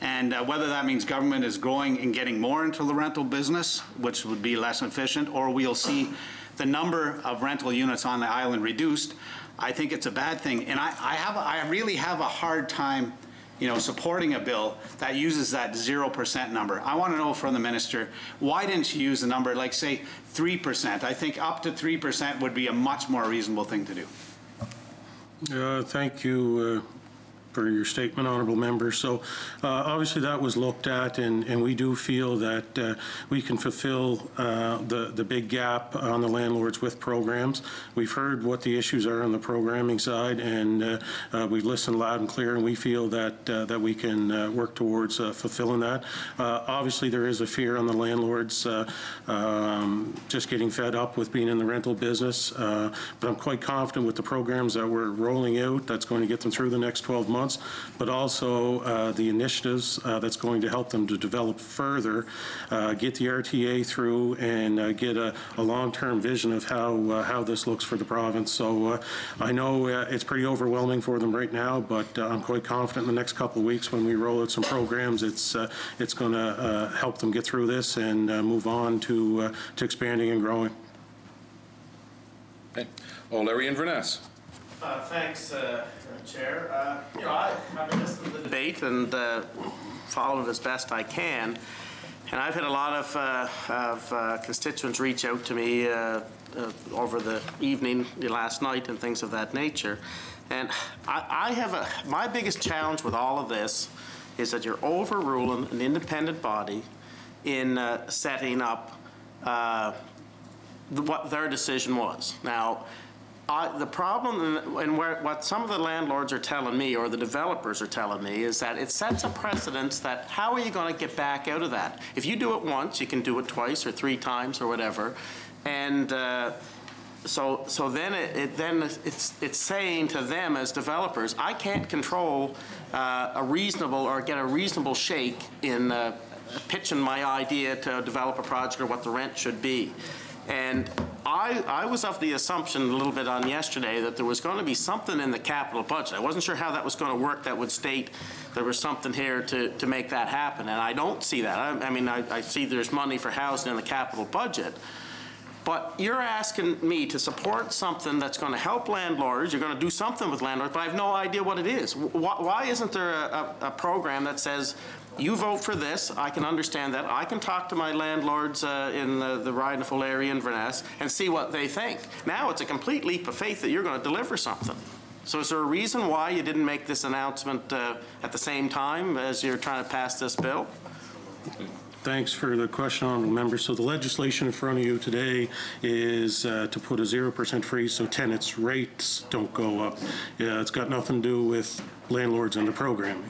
And uh, whether that means government is growing and getting more into the rental business, which would be less efficient, or we'll see the number of rental units on the island reduced, I think it's a bad thing. And I, I have, I really have a hard time, you know, supporting a bill that uses that 0% number. I want to know from the minister, why didn't you use the number, like say 3%? I think up to 3% would be a much more reasonable thing to do. Uh, Thank you uh, for your statement, honorable member. So uh, obviously that was looked at, and, and we do feel that uh, we can fulfill uh, the, the big gap on the landlords with programs. We've heard what the issues are on the programming side, and uh, uh, we've listened loud and clear, and we feel that, uh, that we can work towards fulfilling that. Obviously, there is a fear on the landlords um, just getting fed up with being in the rental business, but I'm quite confident with the programs that we're rolling out, that's going to get them through the next 12 months, but also uh, the initiatives uh, that's going to help them to develop further, uh, get the RTA through, and uh, get a, a long-term vision of how uh, how this looks for the province. So uh, I know uh, it's pretty overwhelming for them right now, but uh, I'm quite confident in the next couple of weeks when we roll out some programs, it's uh, it's going to uh, help them get through this and uh, move on to uh, to expanding and growing. Okay. O'Leary Inverness. Uh, Thanks, uh, Chair. Uh, You know, I- been listening to the debate and uh, following it as best I can, and I've had a lot of uh, of uh, constituents reach out to me uh, uh, over the evening, last night, and things of that nature. And I I have a, my biggest challenge with all of this is that you're overruling an independent body in setting up what their decision was. Now, I- the problem, and- what some of the landlords are telling me, or the developers are telling me, is that it sets a precedence that how are you going to get back out of that? If you do it once, you can do it twice or three times or whatever. And uh, so, so then it, it then it's, it's saying to them as developers, I can't control uh, a reasonable or get a reasonable shake in uh, pitching my idea to develop a project or what the rent should be. And I, I was of the assumption a little bit on yesterday that there was going to be something in the capital budget. I wasn't sure how that was going to work that would state there was something here to, to make that happen. And I don't see that. I, I mean, I, I see there's money for housing in the capital budget. But you're asking me to support something that's going to help landlords, you're going to do something with landlords, but I have no idea what it is. Why, why isn't there a, a, a program that says, you vote for this, I can understand that, I can talk to my landlords uh, in the, the Rhineful area in Inverness and see what they think. Now it's a complete leap of faith that you're going to deliver something. So is there a reason why you didn't make this announcement uh, at the same time as you're trying to pass this bill? Thanks for the question, honorable member. So the legislation in front of you today is uh, to put a 0% freeze so tenants' rates don't go up. Yeah, it's got nothing to do with landlords and the programming.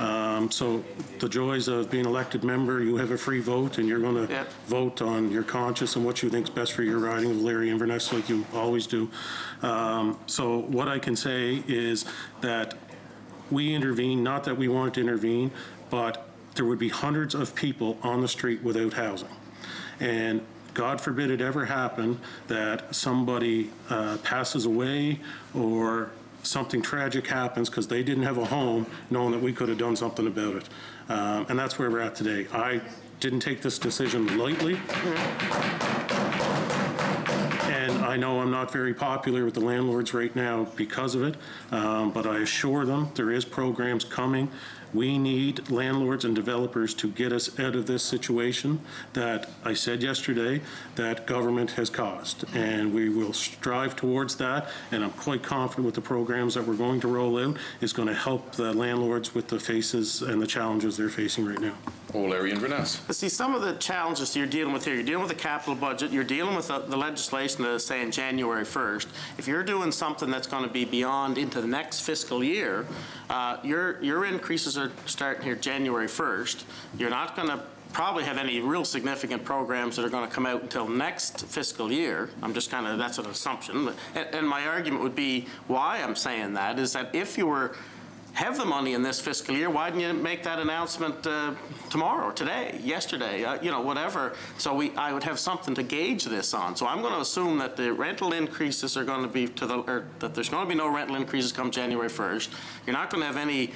Um, So the joys of being elected member, you have a free vote, and you're going to vote on your conscience and what you think's best for your riding of O'Leary Inverness, like you always do. Um, So what I can say is that we intervene, not that we want to intervene, but there would be hundreds of people on the street without housing. And God forbid it ever happen that somebody uh, passes away or something tragic happens because they didn't have a home, knowing that we could have done something about it. Um, And that's where we're at today. I didn't take this decision lightly. And I know I'm not very popular with the landlords right now because of it, um, but I assure them there is programs coming. We need landlords and developers to get us out of this situation that I said yesterday that government has caused. And we will strive towards that, and I'm quite confident with the programs that we're going to roll out is going to help the landlords with the faces and the challenges they're facing right now. O'Leary Inverness. But see, some of the challenges you're dealing with here, you're dealing with the capital budget, you're dealing with the the legislation that is saying January 1st. If you're doing something that's going to be beyond into the next fiscal year, uh, your, your increases starting here January 1st. You're not going to probably have any real significant programs that are going to come out until next fiscal year. I'm just kind of, that's an assumption. And, and my argument would be why I'm saying that is that if you were have the money in this fiscal year, why didn't you make that announcement uh, tomorrow, today, yesterday, uh, you know, whatever? So we, I would have something to gauge this on. So I'm going to assume that the rental increases are going to be to the, or that there's going to be no rental increases come January 1st. You're not going to have any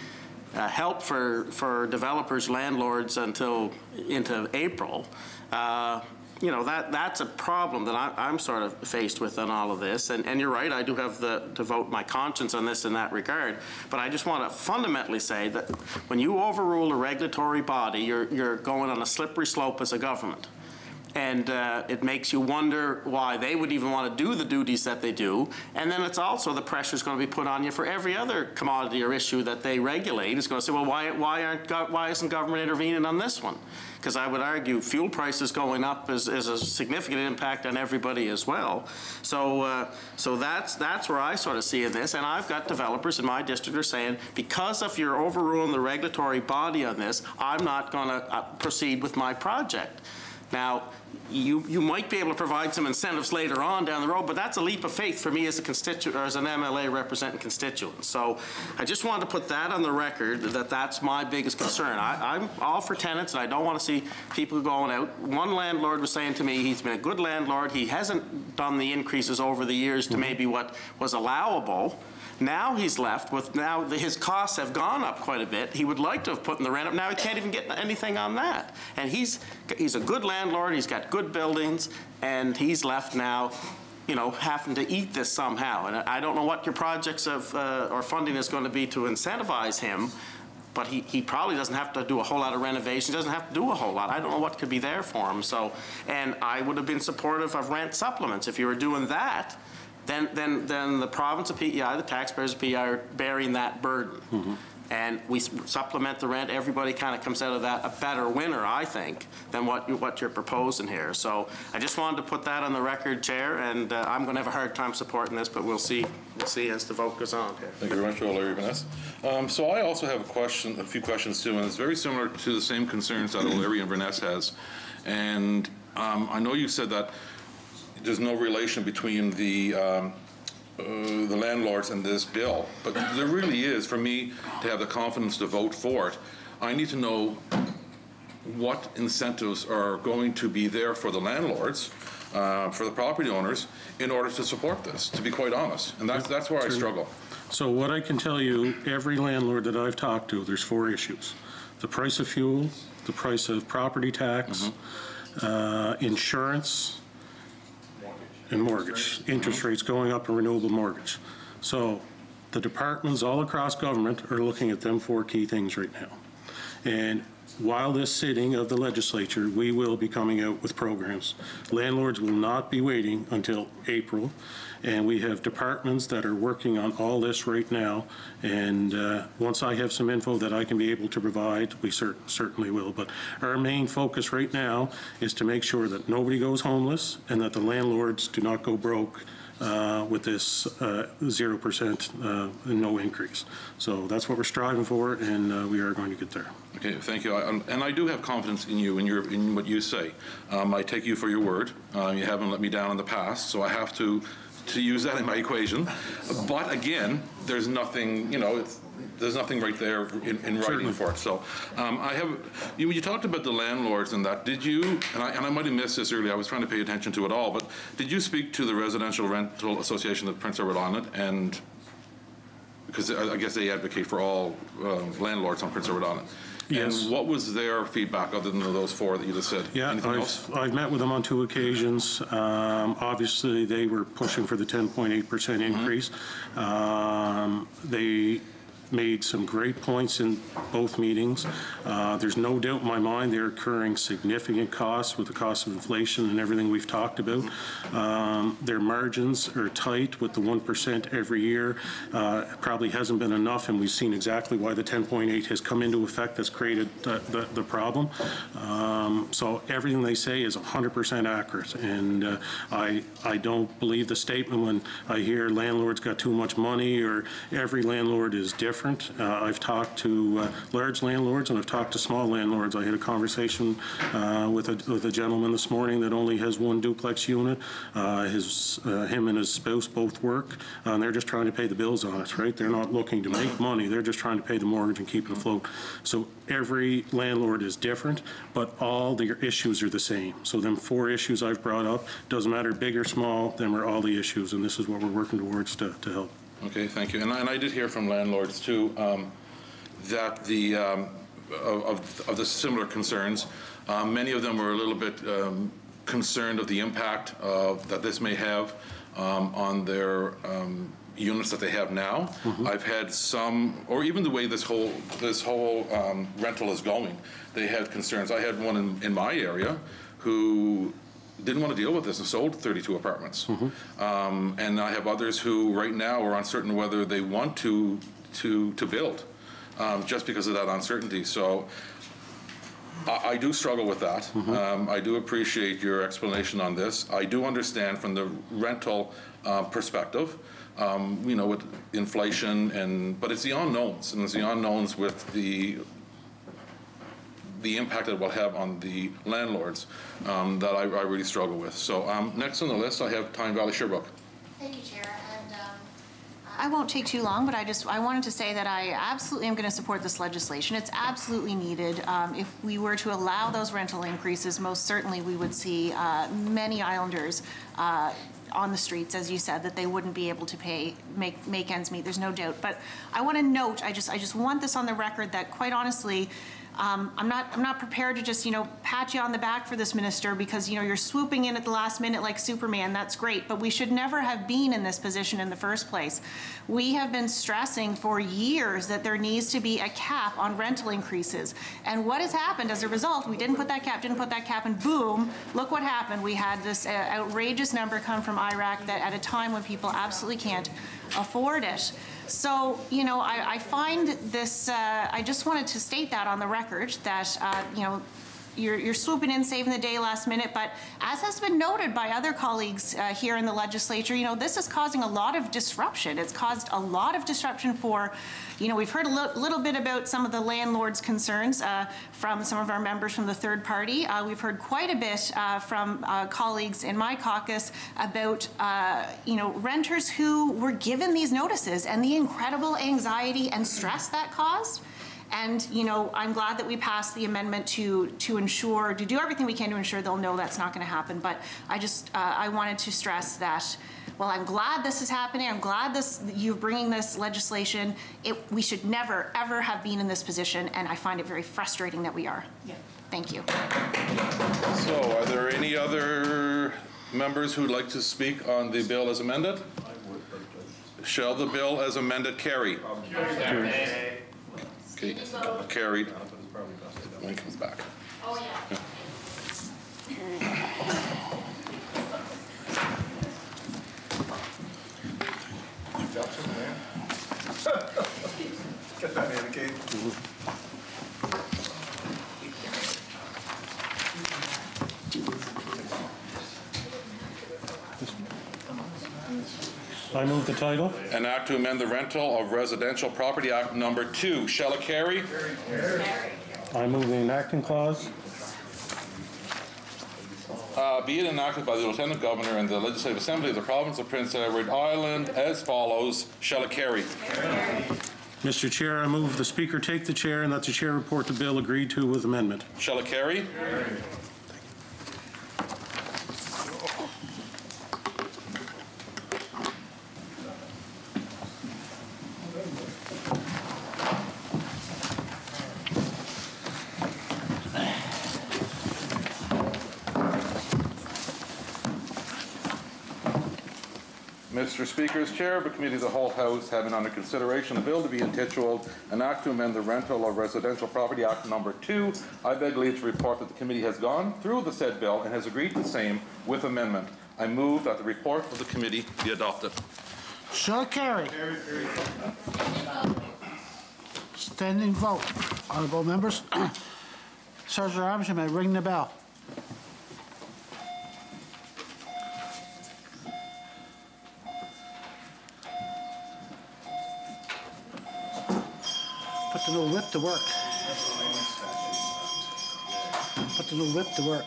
uh, help for, for developers, landlords until into April. Uh, you know, that, that's a problem that I, I'm sort of faced with on all of this. And, and you're right, I do have the, to vote my conscience on this in that regard. But I just want to fundamentally say that when you overrule a regulatory body, you're, you're going on a slippery slope as a government. And uh, it makes you wonder why they would even want to do the duties that they do. And then it's also the pressure is going to be put on you for every other commodity or issue that they regulate. It's going to say, well, why, why, aren't, why isn't government intervening on this one? Because I would argue fuel prices going up is, is a significant impact on everybody as well. So, uh, so that's, that's where I sort of see in this. And I've got developers in my district are saying, because if you're overruling the regulatory body on this, I'm not going to uh, proceed with my project. Now, you, you might be able to provide some incentives later on down the road, but that's a leap of faith for me as a constituent, or as an MLA representing constituents. So I just wanted to put that on the record, that that's my biggest concern. I, I'm all for tenants, and I don't want to see people going out. One landlord was saying to me, he's been a good landlord, he hasn't done the increases over the years to mm-hmm. maybe what was allowable. Now he's left with, now the- his costs have gone up quite a bit. He would like to have put in the rent up, now he can't even get anything on that. And he's, he's a good landlord, he's got good buildings, and he's left now, you know, having to eat this somehow. And I don't know what your projects of, uh, or funding is going to be to incentivize him, but he, he probably doesn't have to do a whole lot of renovation, He doesn't have to do a whole lot. I don't know what could be there for him, so, and I would have been supportive of rent supplements. If you were doing that, then, then, then the province of PEI, the taxpayers of PEI are bearing that burden. And we supplement the rent, everybody kind of comes out of that a better winner, I think, than what, you- what you're proposing here. So I just wanted to put that on the record, Chair, and uh, I'm going to have a hard time supporting this, but we'll see, we'll see as the vote goes on here. Thank you very much, O'Leary Inverness. Um, so I also have a question, a few questions too, and it's very similar to the same concerns that O'Leary Inverness has. And um, I know you said that there's no relation between the um, uh, the landlords and this bill, but there really is. For me to have the confidence to vote for it, I need to know what incentives are going to be there for the landlords, uh, for the property owners, in order to support this. To be quite honest, and that's that's where I struggle. So what I can tell you, every landlord that I've talked to, there's four issues. The price of fuel, the price of property tax, uh, insurance, and mortgage. Interest rates going up in renewable mortgage. So the departments all across government are looking at them four key things right now. And while this sitting of the legislature, we will be coming out with programs. Landlords will not be waiting until April, and we have departments that are working on all this right now. And uh, once I have some info that I can be able to provide, we cer- certainly will. But our main focus right now is to make sure that nobody goes homeless and that the landlords do not go broke uh, with this uh, 0% uh, and no increase. So that's what we're striving for, and uh, we are going to get there. Okay, thank you. I- And I do have confidence in you, and your, in what you say. Um, I take you for your word. Uh, You haven't let me down in the past, so I have to, to use that in my equation. But again, there's nothing, you know, it's, there's nothing right there in, in writing for it. So um, I have, you, you talked about the landlords and that. Did you, and I, and I might have missed this earlier, I was trying to pay attention to it all, but did you speak to the Residential Rental Association of Prince Edward Island and because I I guess they advocate for all um, landlords on Prince Edward Island. Yes. And what was their feedback other than those four that you just said? Yeah, Anything else? I've, I've met with them on two occasions. Um, Obviously, they were pushing for the 10.8% increase. Um, They made some great points in both meetings. Uh, There's no doubt in my mind they're incurring significant costs with the cost of inflation and everything we've talked about. Um, Their margins are tight with the 1% every year. Uh, Probably hasn't been enough, and we've seen exactly why the 10.8 has come into effect that's created the, the- the problem. Um, So everything they say is 100% accurate, and uh, I, I don't believe the statement when I hear landlords got too much money, or every landlord is different. Uh, I've talked to uh, large landlords, and I've talked to small landlords. I had a conversation uh, with a, with a gentleman this morning that only has one duplex unit. Uh, His, uh, him and his spouse both work, and they're just trying to pay the bills on it, right? They're not looking to make money, they're just trying to pay the mortgage and keep it afloat. So every landlord is different, but all the issues are the same. So them four issues I've brought up, doesn't matter big or small, them are all the issues, and this is what we're working towards to, to help. Okay, thank you. And I, and I did hear from landlords too, um, that the, um, of, of- the similar concerns, um, many of them were a little bit um, concerned of the impact of, that this may have um, on their um, units that they have now. I've had some, or even the way this whole, this whole um, rental is going, they had concerns. I had one in, in my area who didn't want to deal with this and sold 32 apartments. Um, And I have others who, right now, are uncertain whether they want to, to, to build, um, just because of that uncertainty. So I, I do struggle with that. Um, I do appreciate your explanation on this. I do understand from the rental uh, perspective, um, you know, with inflation and, but it's the unknowns, and it's the unknowns with the the impact it will have on the landlords um, that I, I really struggle with. So um, next on the list, I have Tyne Valley Sherbrooke. Thank you, Chair. And um, I won't take too long, but I just, I wanted to say that I absolutely am going to support this legislation. It's absolutely needed. Um, If we were to allow those rental increases, most certainly we would see uh, many islanders uh, on the streets, as you said, that they wouldn't be able to pay, make, make ends meet, there's no doubt. But I want to note, I just, I just want this on the record that quite honestly, um, I'm not, I'm not prepared to just, you know, pat you on the back for this, Minister, because, you know, you're swooping in at the last minute like Superman, that's great, but we should never have been in this position in the first place. We have been stressing for years that there needs to be a cap on rental increases. And what has happened as a result, we didn't put that cap, didn't put that cap, and boom, look what happened. We had this uh, outrageous number come from IRAC that at a time when people absolutely can't afford it. So, you know, I, I find this, uh, I just wanted to state that on the record, that, uh, you know, you're, you're swooping in, saving the day last minute, but as has been noted by other colleagues uh, here in the legislature, you know, this is causing a lot of disruption. It's caused a lot of disruption for, you know, we've heard a li- little bit about some of the landlords' concerns uh, from some of our members from the third party. Uh, we've heard quite a bit uh, from uh, colleagues in my caucus about, uh, you know, renters who were given these notices and the incredible anxiety and stress that caused. And, you know, I'm glad that we passed the amendment to, to ensure, to do everything we can to ensure they'll know that's not going to happen. But I just, uh, I wanted to stress that, well, I'm glad this is happening. I'm glad this, you're bringing this legislation. It, we should never, ever have been in this position. And I find it very frustrating that we are. Yeah. Thank you. So are there any other members who'd like to speak on the bill as amended? Shall the bill as amended carry? Okay, carried. When it comes back. Oh, yeah. Get that man, Kate. Mm-hmm. I move the title. An act to amend the Rental of Residential Property Act Number Two. Shall it carry? I move the enacting clause. Uh, Be it enacted by the Lieutenant Governor and the Legislative Assembly of the Province of Prince Edward Island as follows. Shall it carry? Mr. Chair, I move the Speaker take the chair and that the chair report the bill agreed to with amendment. Shall it carry? Mr. Speaker, as Chair of the Committee of the Whole House, having under consideration the bill to be entitled An Act to Amend the Rental of Residential Property Act Number 2, I beg leave to report that the committee has gone through the said bill and has agreed the same with amendment. I move that the report of the committee be adopted. Shall carry. Standing vote. Honorable members, Sergeant Arms, you may ring the bell. Put the new whip to work. Put the new whip to work.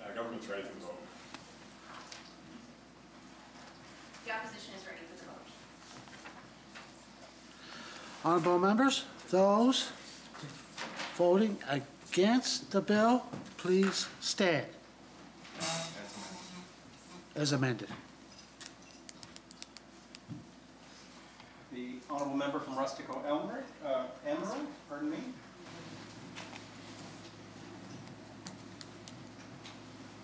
Uh, government's ready for the vote. The opposition is ready for the vote. Honorable members, those voting against the bill, please stand. As amended. The honourable member from Rustico Elmer, uh, Emerald, pardon me.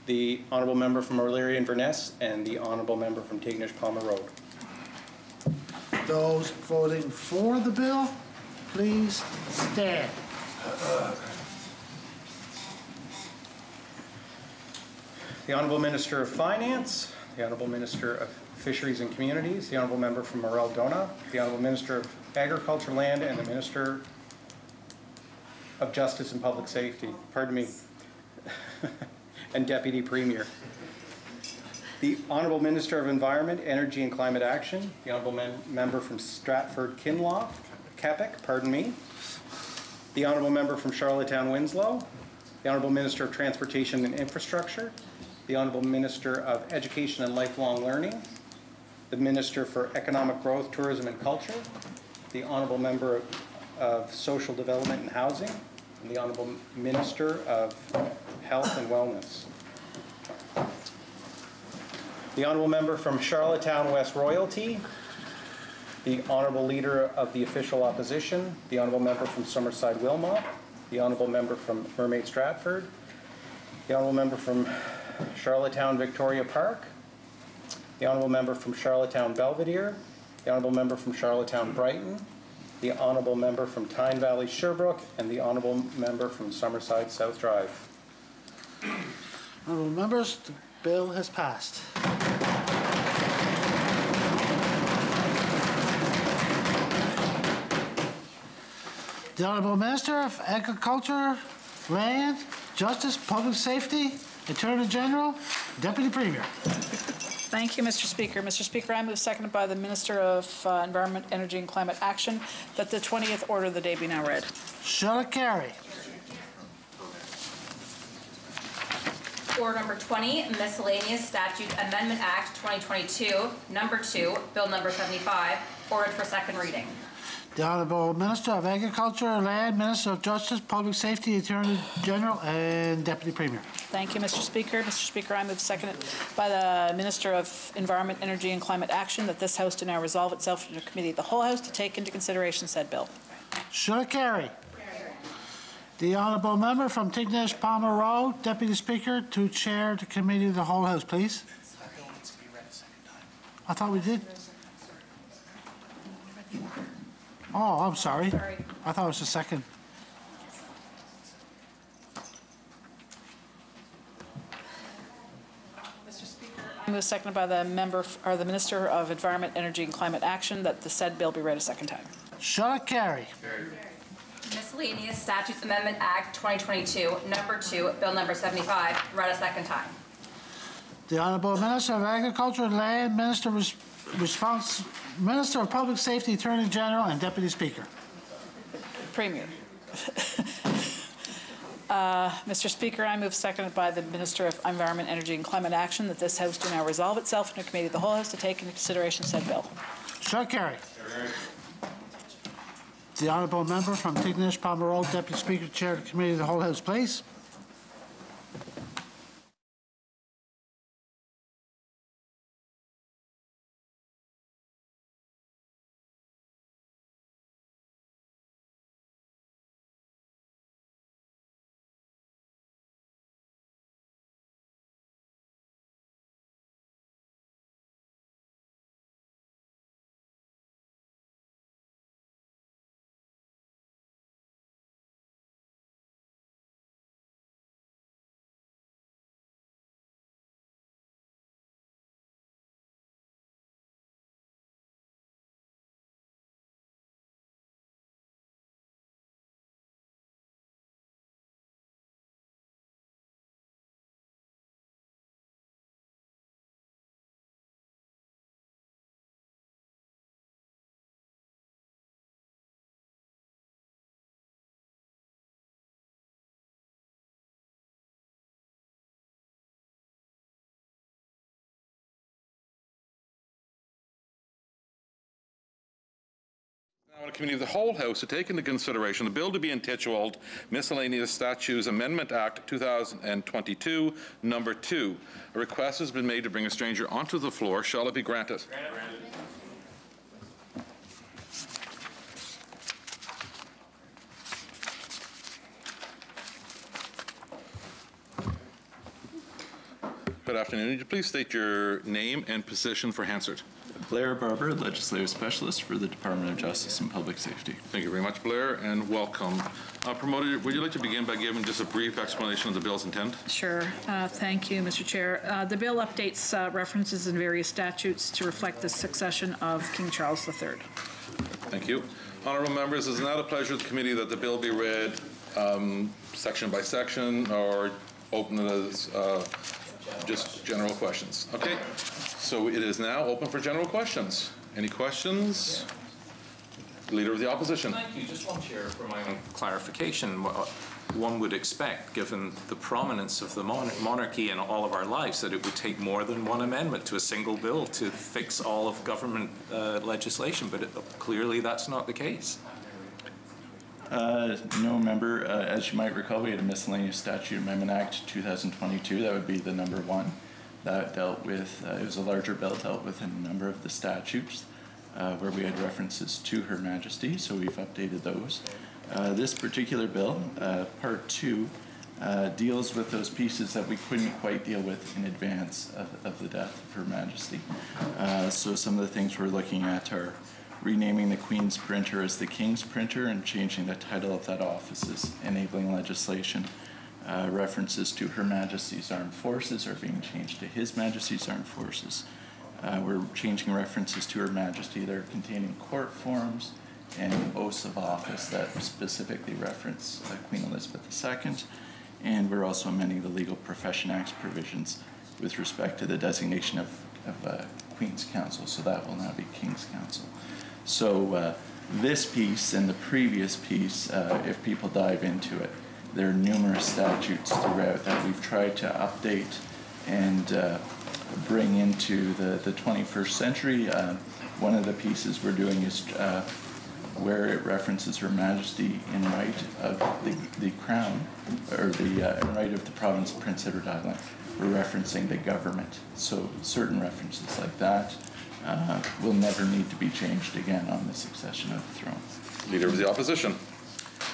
The honourable member from O'Leary and Inverness and the honourable member from Tignish Palmer Road. Those voting for the bill, please stand. The Honourable Minister of Finance, the Honourable Minister of Fisheries and Communities, the Honourable Member from Morell-Donagh, the Honourable Minister of Agriculture, Land, and the Minister of Justice and Public Safety, pardon me, and Deputy Premier. The Honourable Minister of Environment, Energy and Climate Action, the Honourable Mem- Member from Stratford Kinlock, Keppoch, pardon me, the Honourable Member from Charlottetown Winslow, the Honourable Minister of Transportation and Infrastructure, the Honourable Minister of Education and Lifelong Learning, the Minister for Economic Growth, Tourism and Culture, the Honourable Member of- Social Development and Housing, and the Honourable Minister of Health and Wellness. The Honourable Member from Charlottetown West Royalty, the Honourable Leader of the Official Opposition, the Honourable Member from Summerside Wilmot, the Honourable Member from Mermaid Stratford, the Honourable Member from Charlottetown Victoria Park, the Honourable Member from Charlottetown Belvedere, the Honourable Member from Charlottetown Brighton, the Honourable Member from Tyne Valley Sherbrooke, and the Honourable Member from Summerside South Drive. Honorable members, the bill has passed. The Honorable Minister of Agriculture, Land, Justice, Public Safety, Attorney General, Deputy Premier. Thank you, Mr. Speaker. Mr. Speaker, I move seconded by the Minister of uh, Environment, Energy and Climate Action that the 20th order of the day be now read. Shall it carry? Order number 20, Miscellaneous Statute Amendment Act 2022, Number 2, Bill Number 75, ordered for second reading. The Honorable Minister of Agriculture, Land, Minister of Justice, Public Safety, Attorney General, and Deputy Premier. Thank you, Mr. Speaker. Mr. Speaker, I move seconded by the Minister of Environment, Energy and Climate Action that this House do now resolve itself into Committee of the Whole House to take into consideration said bill. It carry? The Honorable Member from Tignish Palmer Road, Deputy Speaker, to chair the Committee of the Whole House, please. I thought we did. Oh, I'm sorry. I thought it was the second. I move seconded by the member, or the Minister of Environment, Energy and Climate Action that the said bill be read a second time. Shall it carry? Miscellaneous Statutes Amendment Act 2022, Number 2, Bill Number 75, read a second time. The Honorable Minister of Agriculture, and Land, Minister res- response, Minister of Public Safety, Attorney General, and Deputy Speaker. Premier. Uh, Mr. Speaker, I move seconded by the Minister of Environment, Energy and Climate Action that this House do now resolve itself and into Committee of the Whole House to take into consideration said bill. Shall carry. The Honorable Member from Tignish Palmer Road, Deputy Speaker, Chair of the Committee of the Whole House, please. Committee of the whole House to take into consideration the bill to be intituled Miscellaneous Statutes Amendment Act 2022, Number 2. A request has been made to bring a stranger onto the floor. Shall it be granted? Good afternoon. Would you please state your name and position for Hansard? Blair Barber, Legislative Specialist for the Department of Justice and Public Safety. Thank you very much, Blair, and welcome. Uh, Promoter, would you like to begin by giving just a brief explanation of the bill's intent? Sure. Uh, Thank you, Mr. Chair. Uh, The bill updates uh, references in various statutes to reflect the succession of King Charles III. Thank you. Honorable members, it is it now the pleasure of the committee that the bill be read um, section by section or open it as uh, just general questions? Okay, so it is now open for general questions. Any questions? Leader of the Opposition. Thank you. Just one chair for my own clarification. What One would expect, given the prominence of the mon- monarchy in all of our lives, that it would take more than one amendment to a single bill to fix all of government uh, legislation, but it, clearly that's not the case. Uh, no member, uh, as you might recall, we had a miscellaneous statute amendment act 2022. That would be the number one. That dealt with, uh, it was a larger bill, dealt with a number of the statutes uh, where we had references to Her Majesty, so we've updated those. Uh, this particular bill, Part 2, uh, deals with those pieces that we couldn't quite deal with in advance of, of the death of Her Majesty. So some of the things we're looking at are renaming the Queen's printer as the King's printer and changing the title of that office as enabling legislation. Uh, references to Her Majesty's Armed Forces are being changed to His Majesty's Armed Forces. Uh, we're changing references to Her Majesty that are containing court forms and oaths of office that specifically reference uh, Queen Elizabeth II. And we're also amending the Legal Profession Act's provisions with respect to the designation of, of uh, Queen's Counsel. So that will now be King's Counsel. So uh, this piece and the previous piece, uh, if people dive into it, there are numerous statutes throughout that we've tried to update and uh, bring into the, the 21st century. Uh, one of the pieces we're doing is uh, where it references Her Majesty in right of the, the Crown, or the uh, in right of the province of Prince Edward Island. We're referencing the government. So certain references like that uh, will never need to be changed again on the succession of the throne. Leader of the Opposition.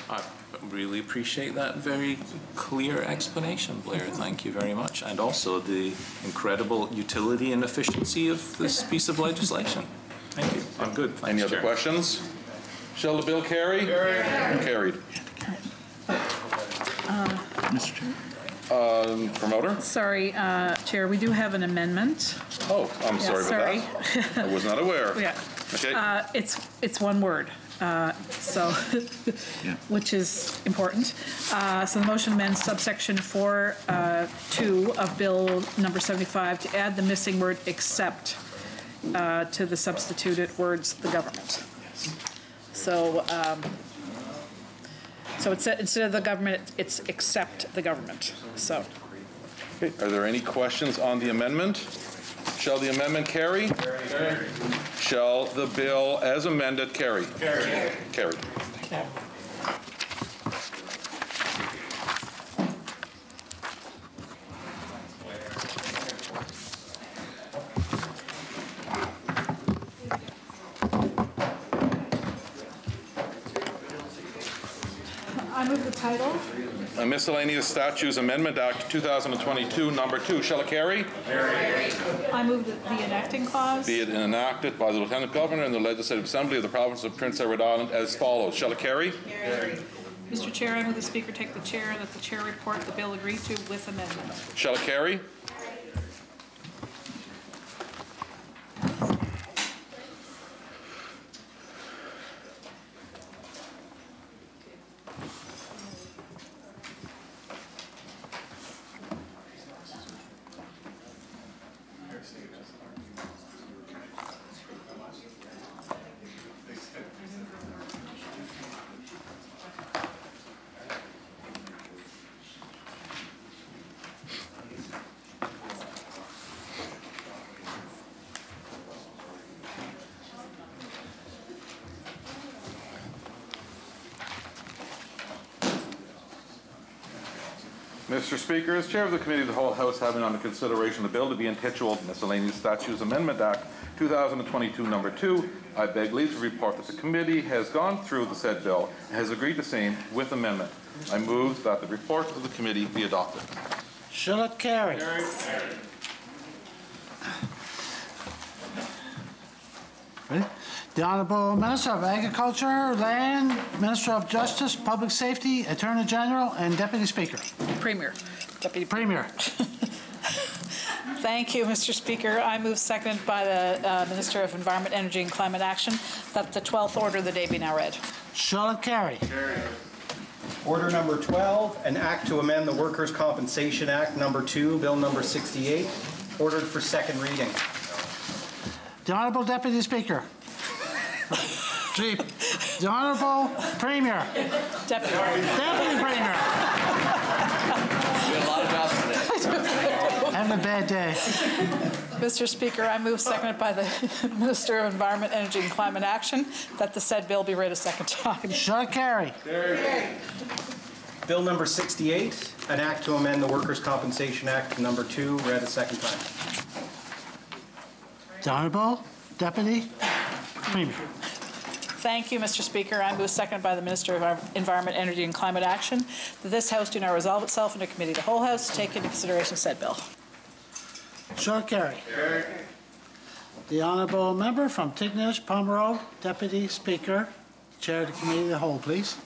I really appreciate that very clear explanation, Blair. Thank you very much. And also the incredible utility and efficiency of this piece of legislation. Thank you. I'm good. Thanks, Any other Chair. questions? Shall the bill carry? Carried. Mr. Chair. Um, Promoter? Sorry, uh, Chair, we do have an amendment. Oh, I'm Yeah, sorry about that. I was not aware. Yeah. Okay. Uh, It's, it's one word, uh, so, which is important. Uh, So the motion amends subsection 4, uh, 2 of Bill number 75 to add the missing word "except" uh, to the substituted words "the government." So, um, so it's, instead of the government, it's accept the government," so. Are there any questions on the amendment? Shall the amendment carry? Shall the bill as amended carry? Carried. Carried. I title. A Miscellaneous Statutes Amendment Act 2022, Number 2. Shall it carry? I move the the enacting clause. Be it enacted by the Lieutenant Governor and the Legislative Assembly of the Province of Prince Edward Island as follows. Shall it carry? Mr. Chair, I move the Speaker take the chair and that the chair report the bill agreed to with amendment. Shall it carry? Speaker, as Chair of the Committee of the Whole House having under consideration the bill to be intituled Miscellaneous Statutes Amendment Act 2022 Number 2, I beg leave to report that the committee has gone through the said bill and has agreed to same with amendment. I move that the report of the committee be adopted. Shall it carry? Ready? The Honorable Minister of Agriculture, Land, Minister of Justice, Public Safety, Attorney General, and Deputy Speaker. Premier. Deputy Premier. Thank you, Mr. Speaker. I move seconded by the uh, Minister of Environment, Energy and Climate Action that the 12th order of the day be now read. Shall it carry? Order number 12, an act to amend the Workers' Compensation Act, number 2, Bill number 68, ordered for second reading. The Honorable Deputy Speaker. Gee, The Honorable Premier. Deputy. Deputy Premier. Having a bad day. Mr. Speaker, I move seconded by the Minister of Environment, Energy and Climate Action that the said bill be read a second time. Shall it carry? Bill number 68, an act to amend the Workers' Compensation Act, number 2, read a second time. The Honorable Deputy Premier. Thank you, Mr. Speaker. I move seconded by the Minister of Environment, Energy and Climate Action that this House do now resolve itself into committee of the whole House to take into consideration said bill. Shall it carry? The Honorable Member from Tignish, Palmer Road, Deputy Speaker, Chair of the Committee of the Whole, please.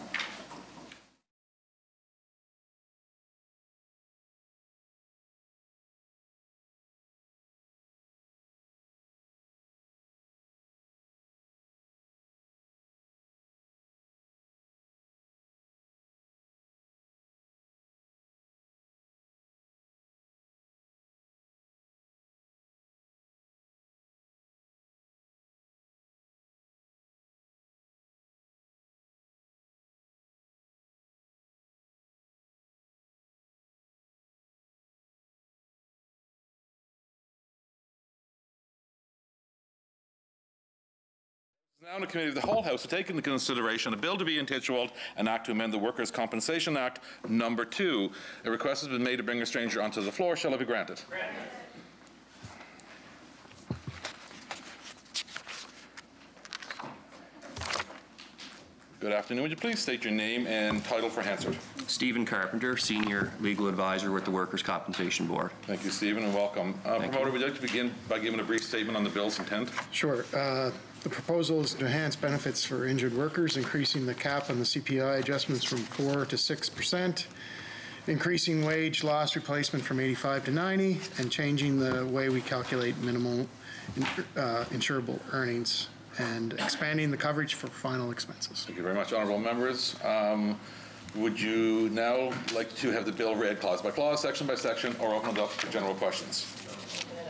Now in the Committee of the Whole House to take into consideration a bill to be intituled an act to amend the Workers' Compensation Act Number 2. A request has been made to bring a stranger onto the floor. Shall it be granted? Good afternoon. Would you please state your name and title for Hansard? Stephen Carpenter, Senior Legal Advisor with the Workers' Compensation Board. Thank you, Stephen, and welcome. Uh, Thank Promoter, you. would you like to begin by giving a brief statement on the bill's intent? Sure. Uh, The proposal is to enhance benefits for injured workers, increasing the cap on the CPI adjustments from 4 to 6 percent, increasing wage loss replacement from 85 to 90, and changing the way we calculate minimal uh, insurable earnings, and expanding the coverage for final expenses. Thank you very much, honourable members. Um, Would you now like to have the bill read clause by clause, section by section, or open it up for general questions?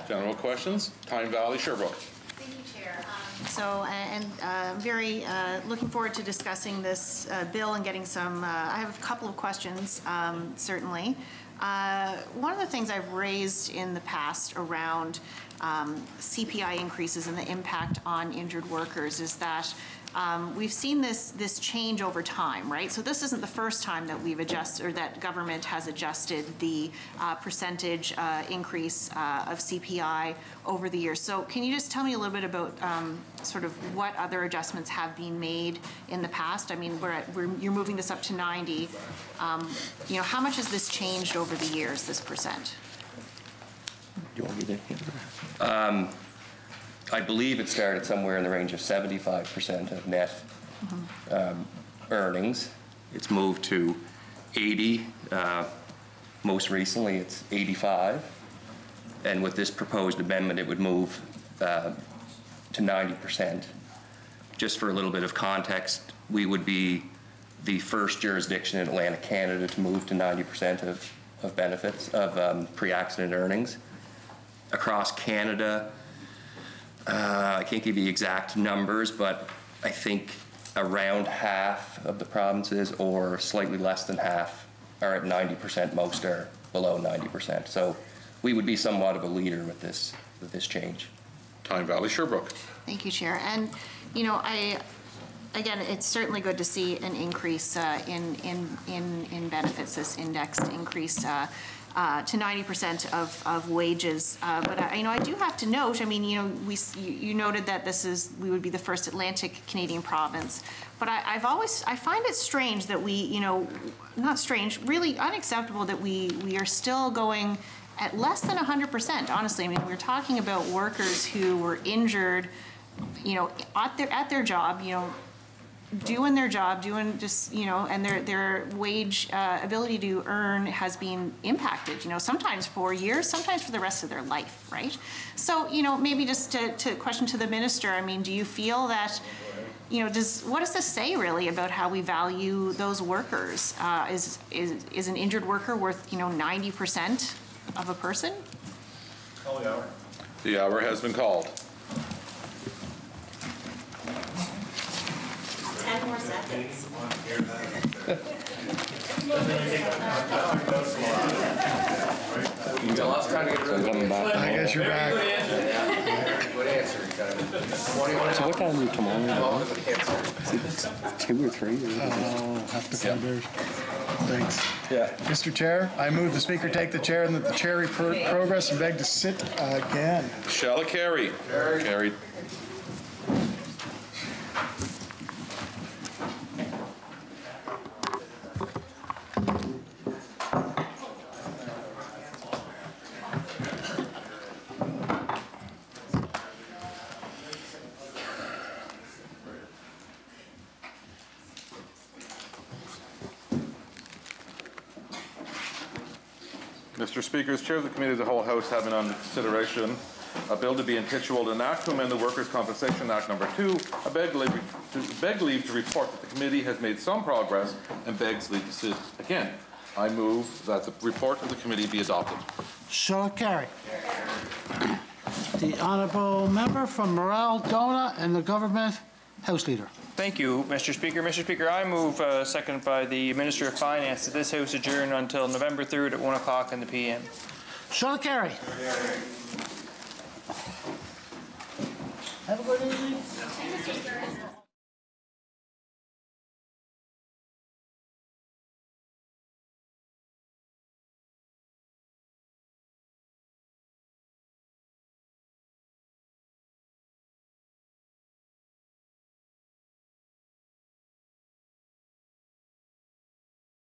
General questions? Tyne Valley, Sherbrooke. Thank you, Chair. Um, So, and uh, I'm very uh, looking forward to discussing this uh, bill and getting some, uh, I have a couple of questions, um, certainly. Uh, One of the things I've raised in the past around um, CPI increases and the impact on injured workers is that um, we've seen this, this change over time, right? So this isn't the first time that we've adjusted, or that government has adjusted the uh, percentage uh, increase uh, of CPI over the years. So can you just tell me a little bit about um, sort of what other adjustments have been made in the past? I mean, we're, at, we're, you're moving this up to 90. Um, You know, how much has this changed over the years, this percent? Do you want me to? Um, I believe it started somewhere in the range of 75% of net um, earnings. It's moved to 80. uh, Most recently, it's 85. And with this proposed amendment, it would move uh, to 90%. Just for a little bit of context, we would be the first jurisdiction in Atlantic Canada to move to 90% of, of benefits, of um, pre-accident earnings. Across Canada, uh, I can't give you exact numbers, but I think around half of the provinces, or slightly less than half, are at 90%. Most are below 90%. So we would be somewhat of a leader with this, with this change. Tyne Valley, Sherbrooke. Thank you, Chair. And, you know, I, again, it's certainly good to see an increase uh, in, in, in in benefits, this indexed increase uh, uh, to 90% of, of wages. Uh, But, I- you know, I do have to note, I mean, you know, we, you you noted that this is, we would be the first Atlantic Canadian province. But I, I've always, I find it strange that we, you know, not strange, really unacceptable that we, we are still going at less than 100%, honestly. I mean, we're talking about workers who were injured, you know, at their, at their job, you know, doing their job, doing just, you know, and their, their wage uh, ability to earn has been impacted, you know, sometimes for years, sometimes for the rest of their life, right? So, you know, maybe just to, to question to the minister, I mean, do you feel that, you know, does, what does this say really about how we value those workers? Uh, Is, is, is an injured worker worth, you know, 90% of a person? Call the hour. The hour has been called. Ten more seconds. I guess you're back. Good answer. So what time is it tomorrow? Two or three? Uh, oh, have to come there. Thanks. Yeah. Mr. Chair, I move the speaker take the chair and that the chair report progress and beg to sit again. Shall it carry? Carried. Mr. Speaker, as Chair of the Committee the Whole House having under consideration a bill to be intituled an act to amend the Workers' Compensation Act Number Two, I beg leave to, beg leave to report that the committee has made some progress and begs leave to sit again. I move that the report of the committee be adopted. It carry? The honourable member from Morell, Donagh, and the government House Leader. Thank you, Mr. Speaker. Mr. Speaker, I move, uh, seconded by the Minister of Finance, that this House adjourn until November 3rd at 1 o'clock in the PM. Shall it carry? Have a good evening.